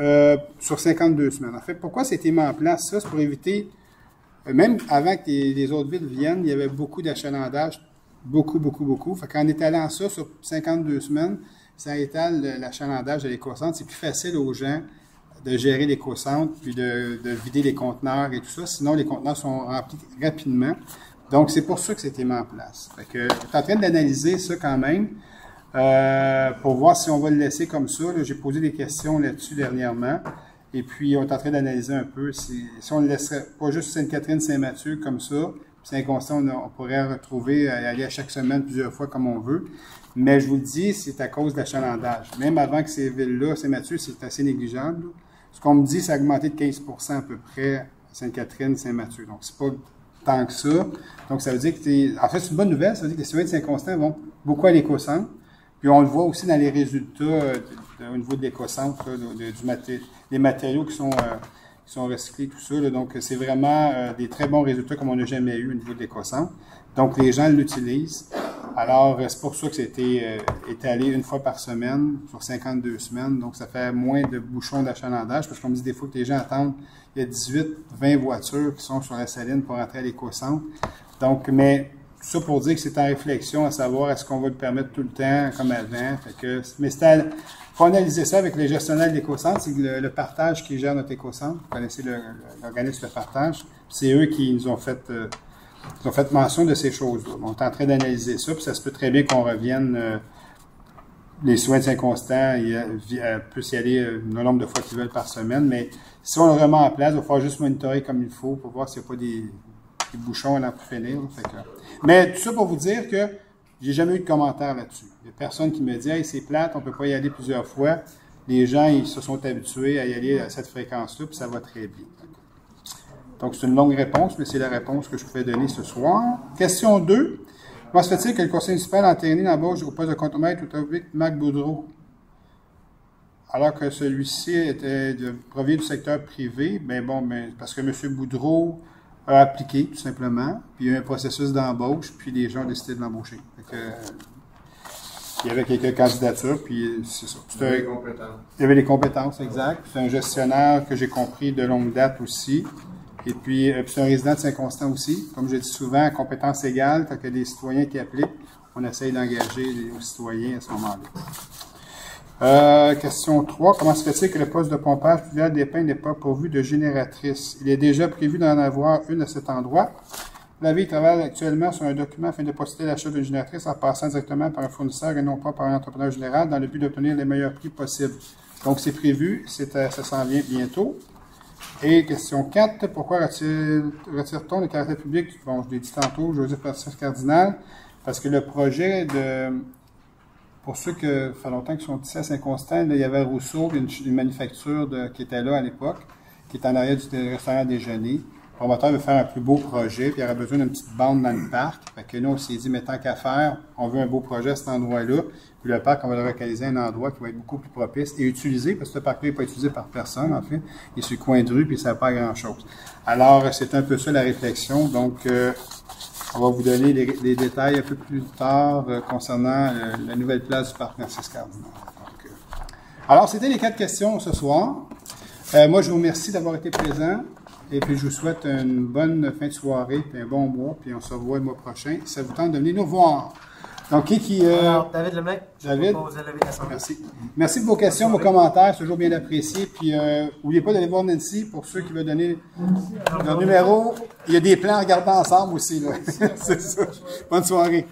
euh, sur 52 semaines. En fait, pourquoi c'était mis en place? Ça? C'est pour éviter, même avant que les, autres villes viennent, il y avait beaucoup d'achalandage, beaucoup, beaucoup, beaucoup. Fait étalant ça sur 52 semaines, ça étale le- l'achalandage de l'éco-centre. C'est plus facile aux gens de gérer l'éco-centre, puis de, de vider les conteneurs et tout ça. Sinon, les conteneurs sont remplis rapidement. Donc, c'est pour ça que c'était mis en place. Fait que, je suis en train d'analyser ça quand même, euh, pour voir si on va le laisser comme ça. J'ai posé des questions là-dessus dernièrement. Et puis, on est en train d'analyser un peu si, si on le laisserait pas juste Sainte-Catherine, Saint-Mathieu comme ça, Saint-Constant, on, pourrait retrouver, euh, aller à chaque semaine plusieurs fois comme on veut. Mais je vous le dis, c'est à cause de l'achalandage. Même avant que ces villes-là, Saint-Mathieu, c'est assez négligeable. Ce qu'on me dit, c'est augmenté de 15% à peu près Sainte-Catherine, Saint-Mathieu. Donc, c'est pas tant que ça. Donc, ça veut dire que t'es- en fait, c'est une bonne nouvelle. Ça veut dire que les citoyens de Saint-Constant vont beaucoup à l'éco-centre. Puis on le voit aussi dans les résultats euh, au niveau de l'éco-centre, des matériaux qui sont, euh, qui sont recyclés, tout ça. là. Donc, c'est vraiment euh, des très bons résultats comme on n'a jamais eu au niveau de l'éco-centre. Donc, les gens l'utilisent. Alors, euh, c'est pour ça que c'était étalé une fois par semaine sur 52 semaines. Donc, ça fait moins de bouchons d'achalandage parce qu'on me dit des fois que les gens attendent. Il y a 18, 20 voitures qui sont sur la saline pour entrer à l'éco-centre. Donc, mais ça pour dire que c'est en réflexion à savoir est-ce qu'on va le permettre tout le temps comme avant. Fait que, mais à- faut analyser ça avec les gestionnaires de l'éco-centre. C'est le, le partage qui gère notre éco-centre. Vous connaissez l'organisme de partage. C'est eux qui nous ont fait, euh, ont fait mention de ces choses-là. On est en train d'analyser ça, puis ça se peut très bien qu'on revienne, euh, les soins de Saint-Constant y a- vi- euh, puissent y aller euh, le nombre de fois qu'ils veulent par semaine, mais si on le remet en place, il va falloir juste monitorer comme il faut pour voir s'il n'y a pas des, des bouchons à plus finir. Fait que- mais tout ça pour vous dire que j'ai jamais eu de commentaire là-dessus. Il n'y a personne qui me dit Hey, c'est plate, on peut pas y aller plusieurs fois. Les gens, ils se sont habitués à y aller à cette fréquence-là, puis ça va très bien. Donc, c'est une longue réponse, mais c'est la réponse que je pouvais donner ce soir. Question 2. Comment se fait-il que le conseil municipal a entériné l'embauche au poste de contremaître au Marc Boudreau, alors que celui-ci était de, provient du secteur privé? Ben bon, ben, parce que M. Boudreau a appliqué, tout simplement, puis il y a eu un processus d'embauche, puis les gens ont décidé de l'embaucher. Que, il y avait quelques candidatures, puis c'est ça. Il y avait les compétences. Il y avait les compétences, exact. C'est un gestionnaire que j'ai compris de longue date aussi. Et puis, euh, puis c'est un résident de Saint-Constant aussi. Comme je dis souvent, compétences égales, y a des citoyens qui appliquent, on essaye d'engager les citoyens à ce moment-là. Euh, question 3. Comment se fait-il que le poste de pompage pluvial des pins n'est pas pourvu de génératrice? Il est déjà prévu d'en avoir une à cet endroit. La ville travaille actuellement sur un document afin de procéder à l'achat d'une génératrice en passant directement par un fournisseur et non pas par un entrepreneur général dans le but d'obtenir les meilleurs prix possibles. Donc, c'est prévu, euh, ça s'en vient bientôt. Et question 4, pourquoi retire- retire-t-on le caractère public? Bon, je l'ai dit tantôt, Joseph Francis Cardinal, parce que le projet de, pour ceux que fait longtemps qu'ils sont ici à Saint-Constant, il y avait Rousseau, une, une manufacture qui était là à l'époque, qui est en arrière du restaurant déjeuner. Le promoteur veut faire un plus beau projet, puis il aurait besoin d'une petite bande dans le parc. Que nous, on s'est dit, mais tant qu'à faire, on veut un beau projet à cet endroit-là. Puis le parc, on va le localiser à un endroit qui va être beaucoup plus propice et utilisé, parce que ce parc-là n'est pas utilisé par personne, en fait. Il est sur le coin de rue, puis ça ne pas grand-chose. Alors, c'est un peu ça la réflexion. Donc, euh, on va vous donner les, détails un peu plus tard euh, concernant euh, la nouvelle place du parc Narcisse Cardinal. Euh, alors, c'était les quatre questions ce soir. Moi, je vous remercie d'avoir été présent. Et puis, je vous souhaite une bonne fin de soirée, puis un bon mois, puis on se revoit le mois prochain. Si ça vous tente de venir nous voir? Donc, qui qui... euh, Alors, David Lemec, David? de. Merci. Merci pour vos questions, vos commentaires, c'est toujours bien apprécié. Puis, euh, n'oubliez pas d'aller voir Nancy pour ceux qui veulent donner leur numéro. Il y a des plans à regarder ensemble aussi. là. c'est ça. Bonne soirée.